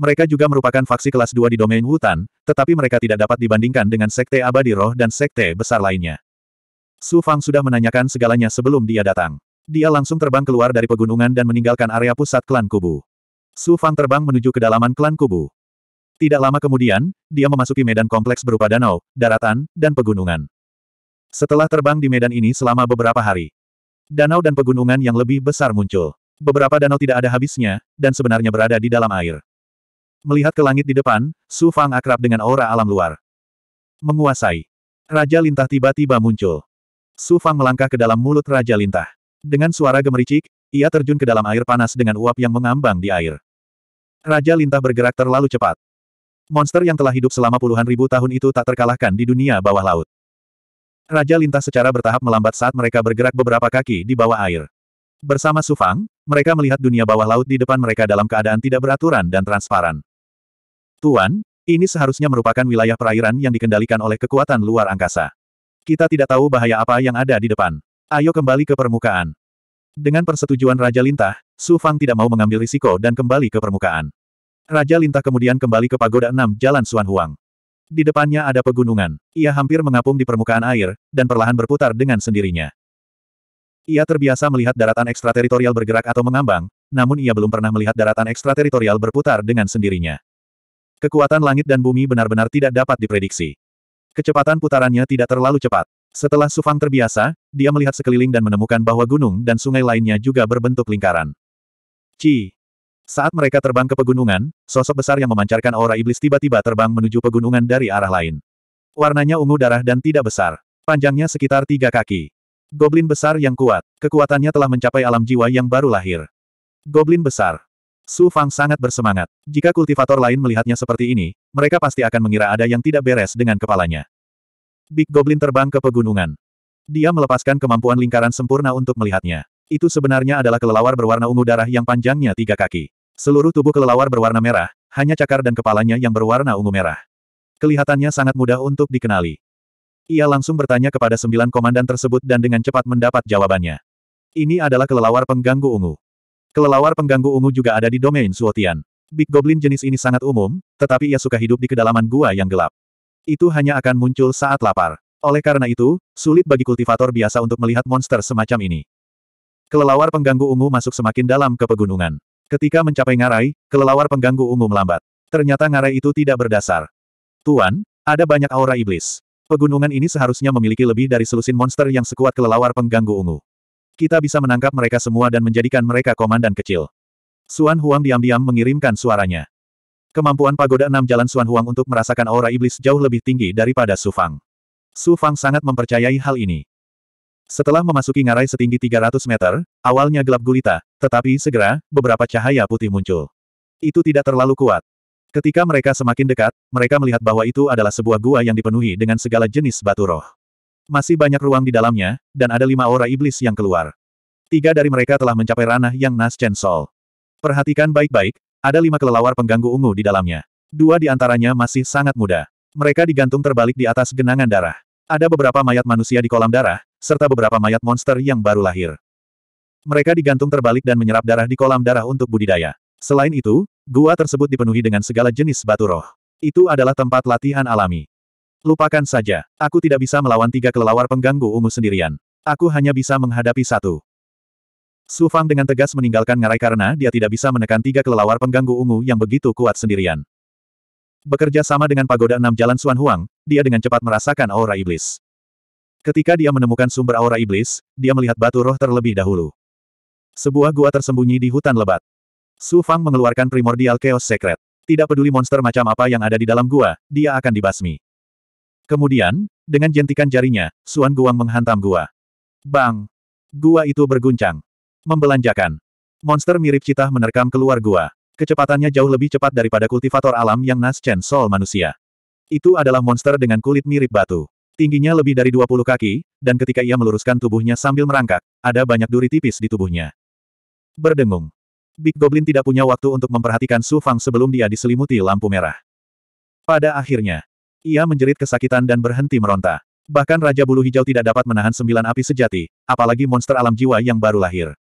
Mereka juga merupakan faksi kelas 2 di domain hutan, tetapi mereka tidak dapat dibandingkan dengan Sekte Abadi Roh dan Sekte besar lainnya. Su Fang sudah menanyakan segalanya sebelum dia datang. Dia langsung terbang keluar dari pegunungan dan meninggalkan area pusat klan Kubu. Su Fang terbang menuju kedalaman klan kubu. Tidak lama kemudian, dia memasuki medan kompleks berupa danau, daratan, dan pegunungan. Setelah terbang di medan ini selama beberapa hari, danau dan pegunungan yang lebih besar muncul. Beberapa danau tidak ada habisnya, dan sebenarnya berada di dalam air. Melihat ke langit di depan, Su Fang akrab dengan aura alam luar. Menguasai. Raja Lintah tiba-tiba muncul. Su Fang melangkah ke dalam mulut Raja Lintah. Dengan suara gemericik, ia terjun ke dalam air panas dengan uap yang mengambang di air. Raja Lintah bergerak terlalu cepat. Monster yang telah hidup selama puluhan ribu tahun itu tak terkalahkan di dunia bawah laut. Raja Lintah secara bertahap melambat saat mereka bergerak beberapa kaki di bawah air. Bersama Sufang, mereka melihat dunia bawah laut di depan mereka dalam keadaan tidak beraturan dan transparan. Tuan, ini seharusnya merupakan wilayah perairan yang dikendalikan oleh kekuatan luar angkasa. Kita tidak tahu bahaya apa yang ada di depan. Ayo kembali ke permukaan. Dengan persetujuan Raja Lintah, Su Fang tidak mau mengambil risiko dan kembali ke permukaan. Raja Lintah kemudian kembali ke Pagoda Enam Jalan Suan Huang. Di depannya ada pegunungan. Ia hampir mengapung di permukaan air, dan perlahan berputar dengan sendirinya. Ia terbiasa melihat daratan ekstrateritorial bergerak atau mengambang, namun ia belum pernah melihat daratan ekstrateritorial berputar dengan sendirinya. Kekuatan langit dan bumi benar-benar tidak dapat diprediksi. Kecepatan putarannya tidak terlalu cepat. Setelah Sufang terbiasa, dia melihat sekeliling dan menemukan bahwa gunung dan sungai lainnya juga berbentuk lingkaran. Ci, saat mereka terbang ke pegunungan, sosok besar yang memancarkan aura iblis tiba-tiba terbang menuju pegunungan dari arah lain. Warnanya ungu darah dan tidak besar. Panjangnya sekitar tiga kaki. Goblin besar yang kuat. Kekuatannya telah mencapai alam jiwa yang baru lahir. Goblin besar. Su Fang sangat bersemangat. Jika kultivator lain melihatnya seperti ini, mereka pasti akan mengira ada yang tidak beres dengan kepalanya. Big Goblin terbang ke pegunungan. Dia melepaskan kemampuan lingkaran sempurna untuk melihatnya. Itu sebenarnya adalah kelelawar berwarna ungu darah yang panjangnya tiga kaki. Seluruh tubuh kelelawar berwarna merah, hanya cakar dan kepalanya yang berwarna ungu merah. Kelihatannya sangat mudah untuk dikenali. Ia langsung bertanya kepada sembilan komandan tersebut dan dengan cepat mendapat jawabannya. Ini adalah kelelawar pengganggu ungu. Kelelawar pengganggu ungu juga ada di domain Suotian. Big Goblin jenis ini sangat umum, tetapi ia suka hidup di kedalaman gua yang gelap. Itu hanya akan muncul saat lapar. Oleh karena itu, sulit bagi kultivator biasa untuk melihat monster semacam ini. Kelelawar pengganggu ungu masuk semakin dalam ke pegunungan. Ketika mencapai ngarai, kelelawar pengganggu ungu melambat. Ternyata ngarai itu tidak berdasar. Tuan, ada banyak aura iblis. Pegunungan ini seharusnya memiliki lebih dari selusin monster yang sekuat kelelawar pengganggu ungu. Kita bisa menangkap mereka semua dan menjadikan mereka komandan kecil. Suan Huang diam-diam mengirimkan suaranya. Kemampuan pagoda enam jalan Suan Huang untuk merasakan aura iblis jauh lebih tinggi daripada Su Fang. Su Fang sangat mempercayai hal ini. Setelah memasuki ngarai setinggi 300 meter, awalnya gelap gulita, tetapi segera, beberapa cahaya putih muncul. Itu tidak terlalu kuat. Ketika mereka semakin dekat, mereka melihat bahwa itu adalah sebuah gua yang dipenuhi dengan segala jenis batu roh. Masih banyak ruang di dalamnya, dan ada lima aura iblis yang keluar. Tiga dari mereka telah mencapai ranah yang Nas Chen Sol. Perhatikan baik-baik, ada lima kelelawar pengganggu ungu di dalamnya. Dua di antaranya masih sangat muda. Mereka digantung terbalik di atas genangan darah. Ada beberapa mayat manusia di kolam darah, serta beberapa mayat monster yang baru lahir. Mereka digantung terbalik dan menyerap darah di kolam darah untuk budidaya. Selain itu, gua tersebut dipenuhi dengan segala jenis batu roh. Itu adalah tempat latihan alami. Lupakan saja, aku tidak bisa melawan tiga kelelawar pengganggu ungu sendirian. Aku hanya bisa menghadapi satu. Su Fang dengan tegas meninggalkan ngarai karena dia tidak bisa menekan tiga kelelawar pengganggu ungu yang begitu kuat sendirian. Bekerja sama dengan pagoda enam jalan Suan Huang, dia dengan cepat merasakan aura iblis. Ketika dia menemukan sumber aura iblis, dia melihat batu roh terlebih dahulu. Sebuah gua tersembunyi di hutan lebat. Su Fang mengeluarkan primordial chaos secret. Tidak peduli monster macam apa yang ada di dalam gua, dia akan dibasmi. Kemudian, dengan jentikan jarinya, Suan Guang menghantam gua. Bang! Gua itu berguncang. Membelanjakan. Monster mirip citah menerkam keluar gua. Kecepatannya jauh lebih cepat daripada kultivator alam yang Nas Chen Sol manusia. Itu adalah monster dengan kulit mirip batu. Tingginya lebih dari 20 kaki, dan ketika ia meluruskan tubuhnya sambil merangkak, ada banyak duri tipis di tubuhnya. Berdengung. Big Goblin tidak punya waktu untuk memperhatikan Su Fang sebelum dia diselimuti lampu merah. Pada akhirnya, ia menjerit kesakitan dan berhenti meronta. Bahkan Raja Bulu Hijau tidak dapat menahan sembilan api sejati, apalagi monster alam jiwa yang baru lahir.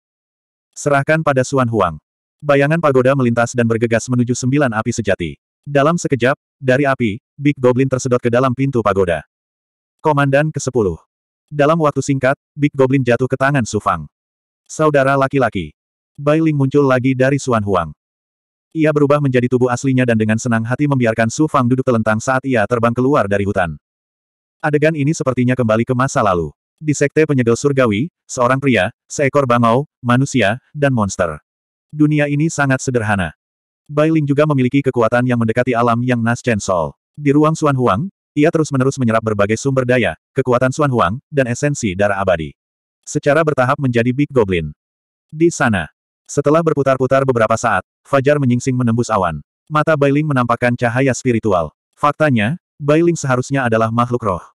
Serahkan pada Suan Huang. Bayangan pagoda melintas dan bergegas menuju sembilan api sejati. Dalam sekejap, dari api, Big Goblin tersedot ke dalam pintu pagoda. Komandan ke-10. Dalam waktu singkat, Big Goblin jatuh ke tangan Su Fang. Saudara laki-laki. Bai Ling muncul lagi dari Suan Huang. Ia berubah menjadi tubuh aslinya dan dengan senang hati membiarkan Su Fang duduk telentang saat ia terbang keluar dari hutan. Adegan ini sepertinya kembali ke masa lalu. Di Sekte Penyegel Surgawi, seorang pria, seekor bangau, manusia, dan monster. Dunia ini sangat sederhana. Bai Ling juga memiliki kekuatan yang mendekati alam yang Nas Chen Sol. Di ruang Suan Huang, ia terus-menerus menyerap berbagai sumber daya, kekuatan Suan Huang, dan esensi darah abadi. Secara bertahap menjadi Big Goblin. Di sana, setelah berputar-putar beberapa saat, Fajar menyingsing menembus awan. Mata Bailing menampakkan cahaya spiritual. Faktanya, Bailing seharusnya adalah makhluk roh.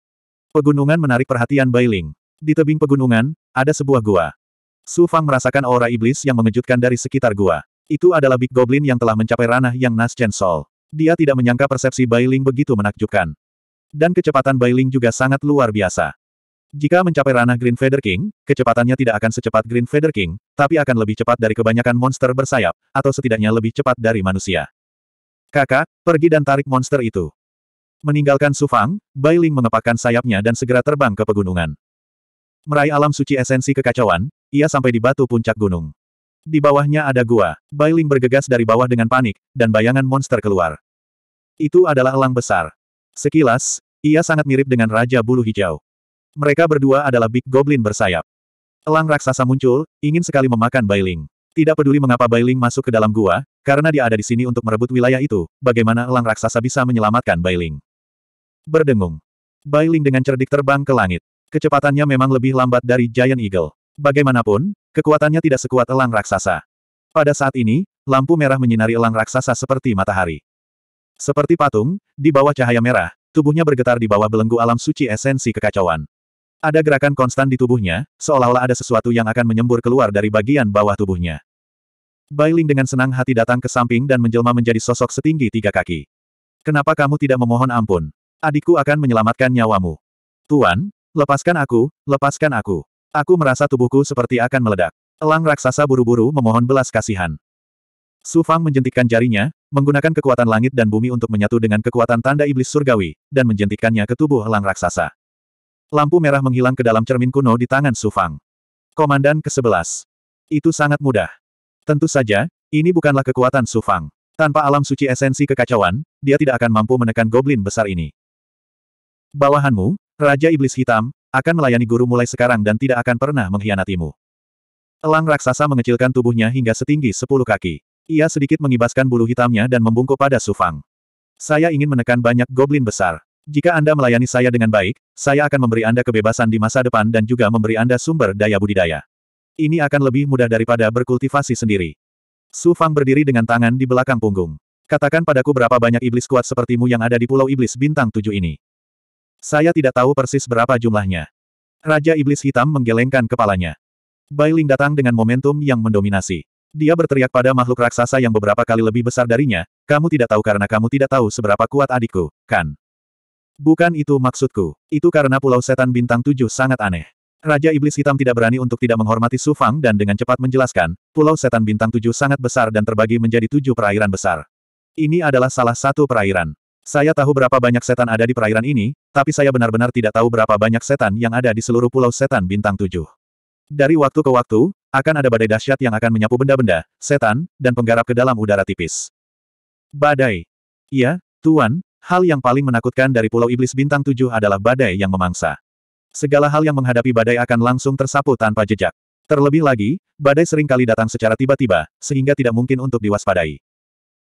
Pegunungan menarik perhatian Bailing. Di tebing pegunungan, ada sebuah gua. Su Fang merasakan aura iblis yang mengejutkan dari sekitar gua. Itu adalah Big Goblin yang telah mencapai ranah yang Nas Chen Sol. Dia tidak menyangka persepsi Bailing begitu menakjubkan. Dan kecepatan Bailing juga sangat luar biasa. Jika mencapai ranah Green Feather King, kecepatannya tidak akan secepat Green Feather King, tapi akan lebih cepat dari kebanyakan monster bersayap, atau setidaknya lebih cepat dari manusia. Kakak, pergi dan tarik monster itu. Meninggalkan Su Fang, Bai Ling mengepakkan sayapnya dan segera terbang ke pegunungan. Meraih alam suci esensi kekacauan, ia sampai di batu puncak gunung. Di bawahnya ada gua. Bai Ling bergegas dari bawah dengan panik, dan bayangan monster keluar. Itu adalah elang besar. Sekilas, ia sangat mirip dengan Raja Bulu Hijau. Mereka berdua adalah Big Goblin bersayap. Elang raksasa muncul, ingin sekali memakan Bai Ling. Tidak peduli mengapa Bai Ling masuk ke dalam gua, karena dia ada di sini untuk merebut wilayah itu, bagaimana elang raksasa bisa menyelamatkan Bai Ling. Berdengung. Bailing dengan cerdik terbang ke langit. Kecepatannya memang lebih lambat dari Giant Eagle. Bagaimanapun, kekuatannya tidak sekuat elang raksasa. Pada saat ini, lampu merah menyinari elang raksasa seperti matahari. Seperti patung, di bawah cahaya merah, tubuhnya bergetar di bawah belenggu alam suci esensi kekacauan. Ada gerakan konstan di tubuhnya, seolah-olah ada sesuatu yang akan menyembur keluar dari bagian bawah tubuhnya. Bailing dengan senang hati datang ke samping dan menjelma menjadi sosok setinggi tiga kaki. Kenapa kamu tidak memohon ampun? Adikku akan menyelamatkan nyawamu. Tuan, lepaskan aku, lepaskan aku. Aku merasa tubuhku seperti akan meledak. Elang raksasa buru-buru memohon belas kasihan. Su Fang menjentikkan jarinya, menggunakan kekuatan langit dan bumi untuk menyatu dengan kekuatan tanda iblis surgawi, dan menjentikkannya ke tubuh elang raksasa. Lampu merah menghilang ke dalam cermin kuno di tangan Su Fang. Komandan ke-11. Itu sangat mudah. Tentu saja, ini bukanlah kekuatan Su Fang. Tanpa alam suci esensi kekacauan, dia tidak akan mampu menekan goblin besar ini. Bawahanmu, Raja Iblis Hitam, akan melayani guru mulai sekarang dan tidak akan pernah mengkhianatimu. Elang raksasa mengecilkan tubuhnya hingga setinggi sepuluh kaki. Ia sedikit mengibaskan bulu hitamnya dan membungkuk pada Sufang. Saya ingin menekan banyak goblin besar. Jika Anda melayani saya dengan baik, saya akan memberi Anda kebebasan di masa depan dan juga memberi Anda sumber daya budidaya. Ini akan lebih mudah daripada berkultivasi sendiri. Su Fang berdiri dengan tangan di belakang punggung. Katakan padaku berapa banyak iblis kuat sepertimu yang ada di Pulau Iblis Bintang Tujuh ini. Saya tidak tahu persis berapa jumlahnya. Raja Iblis Hitam menggelengkan kepalanya. Bailing datang dengan momentum yang mendominasi. Dia berteriak pada makhluk raksasa yang beberapa kali lebih besar darinya, kamu tidak tahu karena kamu tidak tahu seberapa kuat adikku, kan? Bukan itu maksudku. Itu karena Pulau Setan Bintang Tujuh sangat aneh. Raja Iblis Hitam tidak berani untuk tidak menghormati Su Fang dan dengan cepat menjelaskan, Pulau Setan Bintang Tujuh sangat besar dan terbagi menjadi tujuh perairan besar. Ini adalah salah satu perairan. Saya tahu berapa banyak setan ada di perairan ini, tapi saya benar-benar tidak tahu berapa banyak setan yang ada di seluruh pulau setan bintang tujuh. Dari waktu ke waktu, akan ada badai dahsyat yang akan menyapu benda-benda, setan, dan penggarap ke dalam udara tipis. Badai. Iya, Tuan, hal yang paling menakutkan dari Pulau Iblis Bintang Tujuh adalah badai yang memangsa. Segala hal yang menghadapi badai akan langsung tersapu tanpa jejak. Terlebih lagi, badai sering kali datang secara tiba-tiba, sehingga tidak mungkin untuk diwaspadai.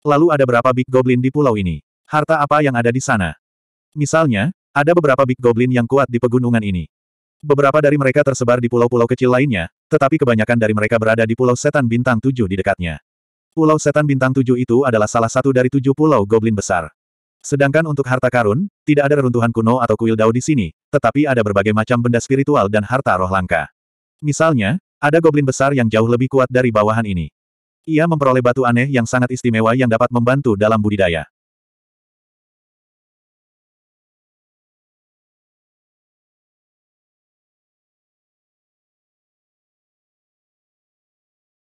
Lalu ada berapa Big Goblin di pulau ini? Harta apa yang ada di sana? Misalnya, ada beberapa Big Goblin yang kuat di pegunungan ini. Beberapa dari mereka tersebar di pulau-pulau kecil lainnya, tetapi kebanyakan dari mereka berada di Pulau Setan Bintang Tujuh di dekatnya. Pulau Setan Bintang Tujuh itu adalah salah satu dari tujuh pulau Goblin besar. Sedangkan untuk harta karun, tidak ada reruntuhan kuno atau kuil dao di sini, tetapi ada berbagai macam benda spiritual dan harta roh langka. Misalnya, ada goblin besar yang jauh lebih kuat dari bawahan ini. Ia memperoleh batu aneh yang sangat istimewa yang dapat membantu dalam budidaya.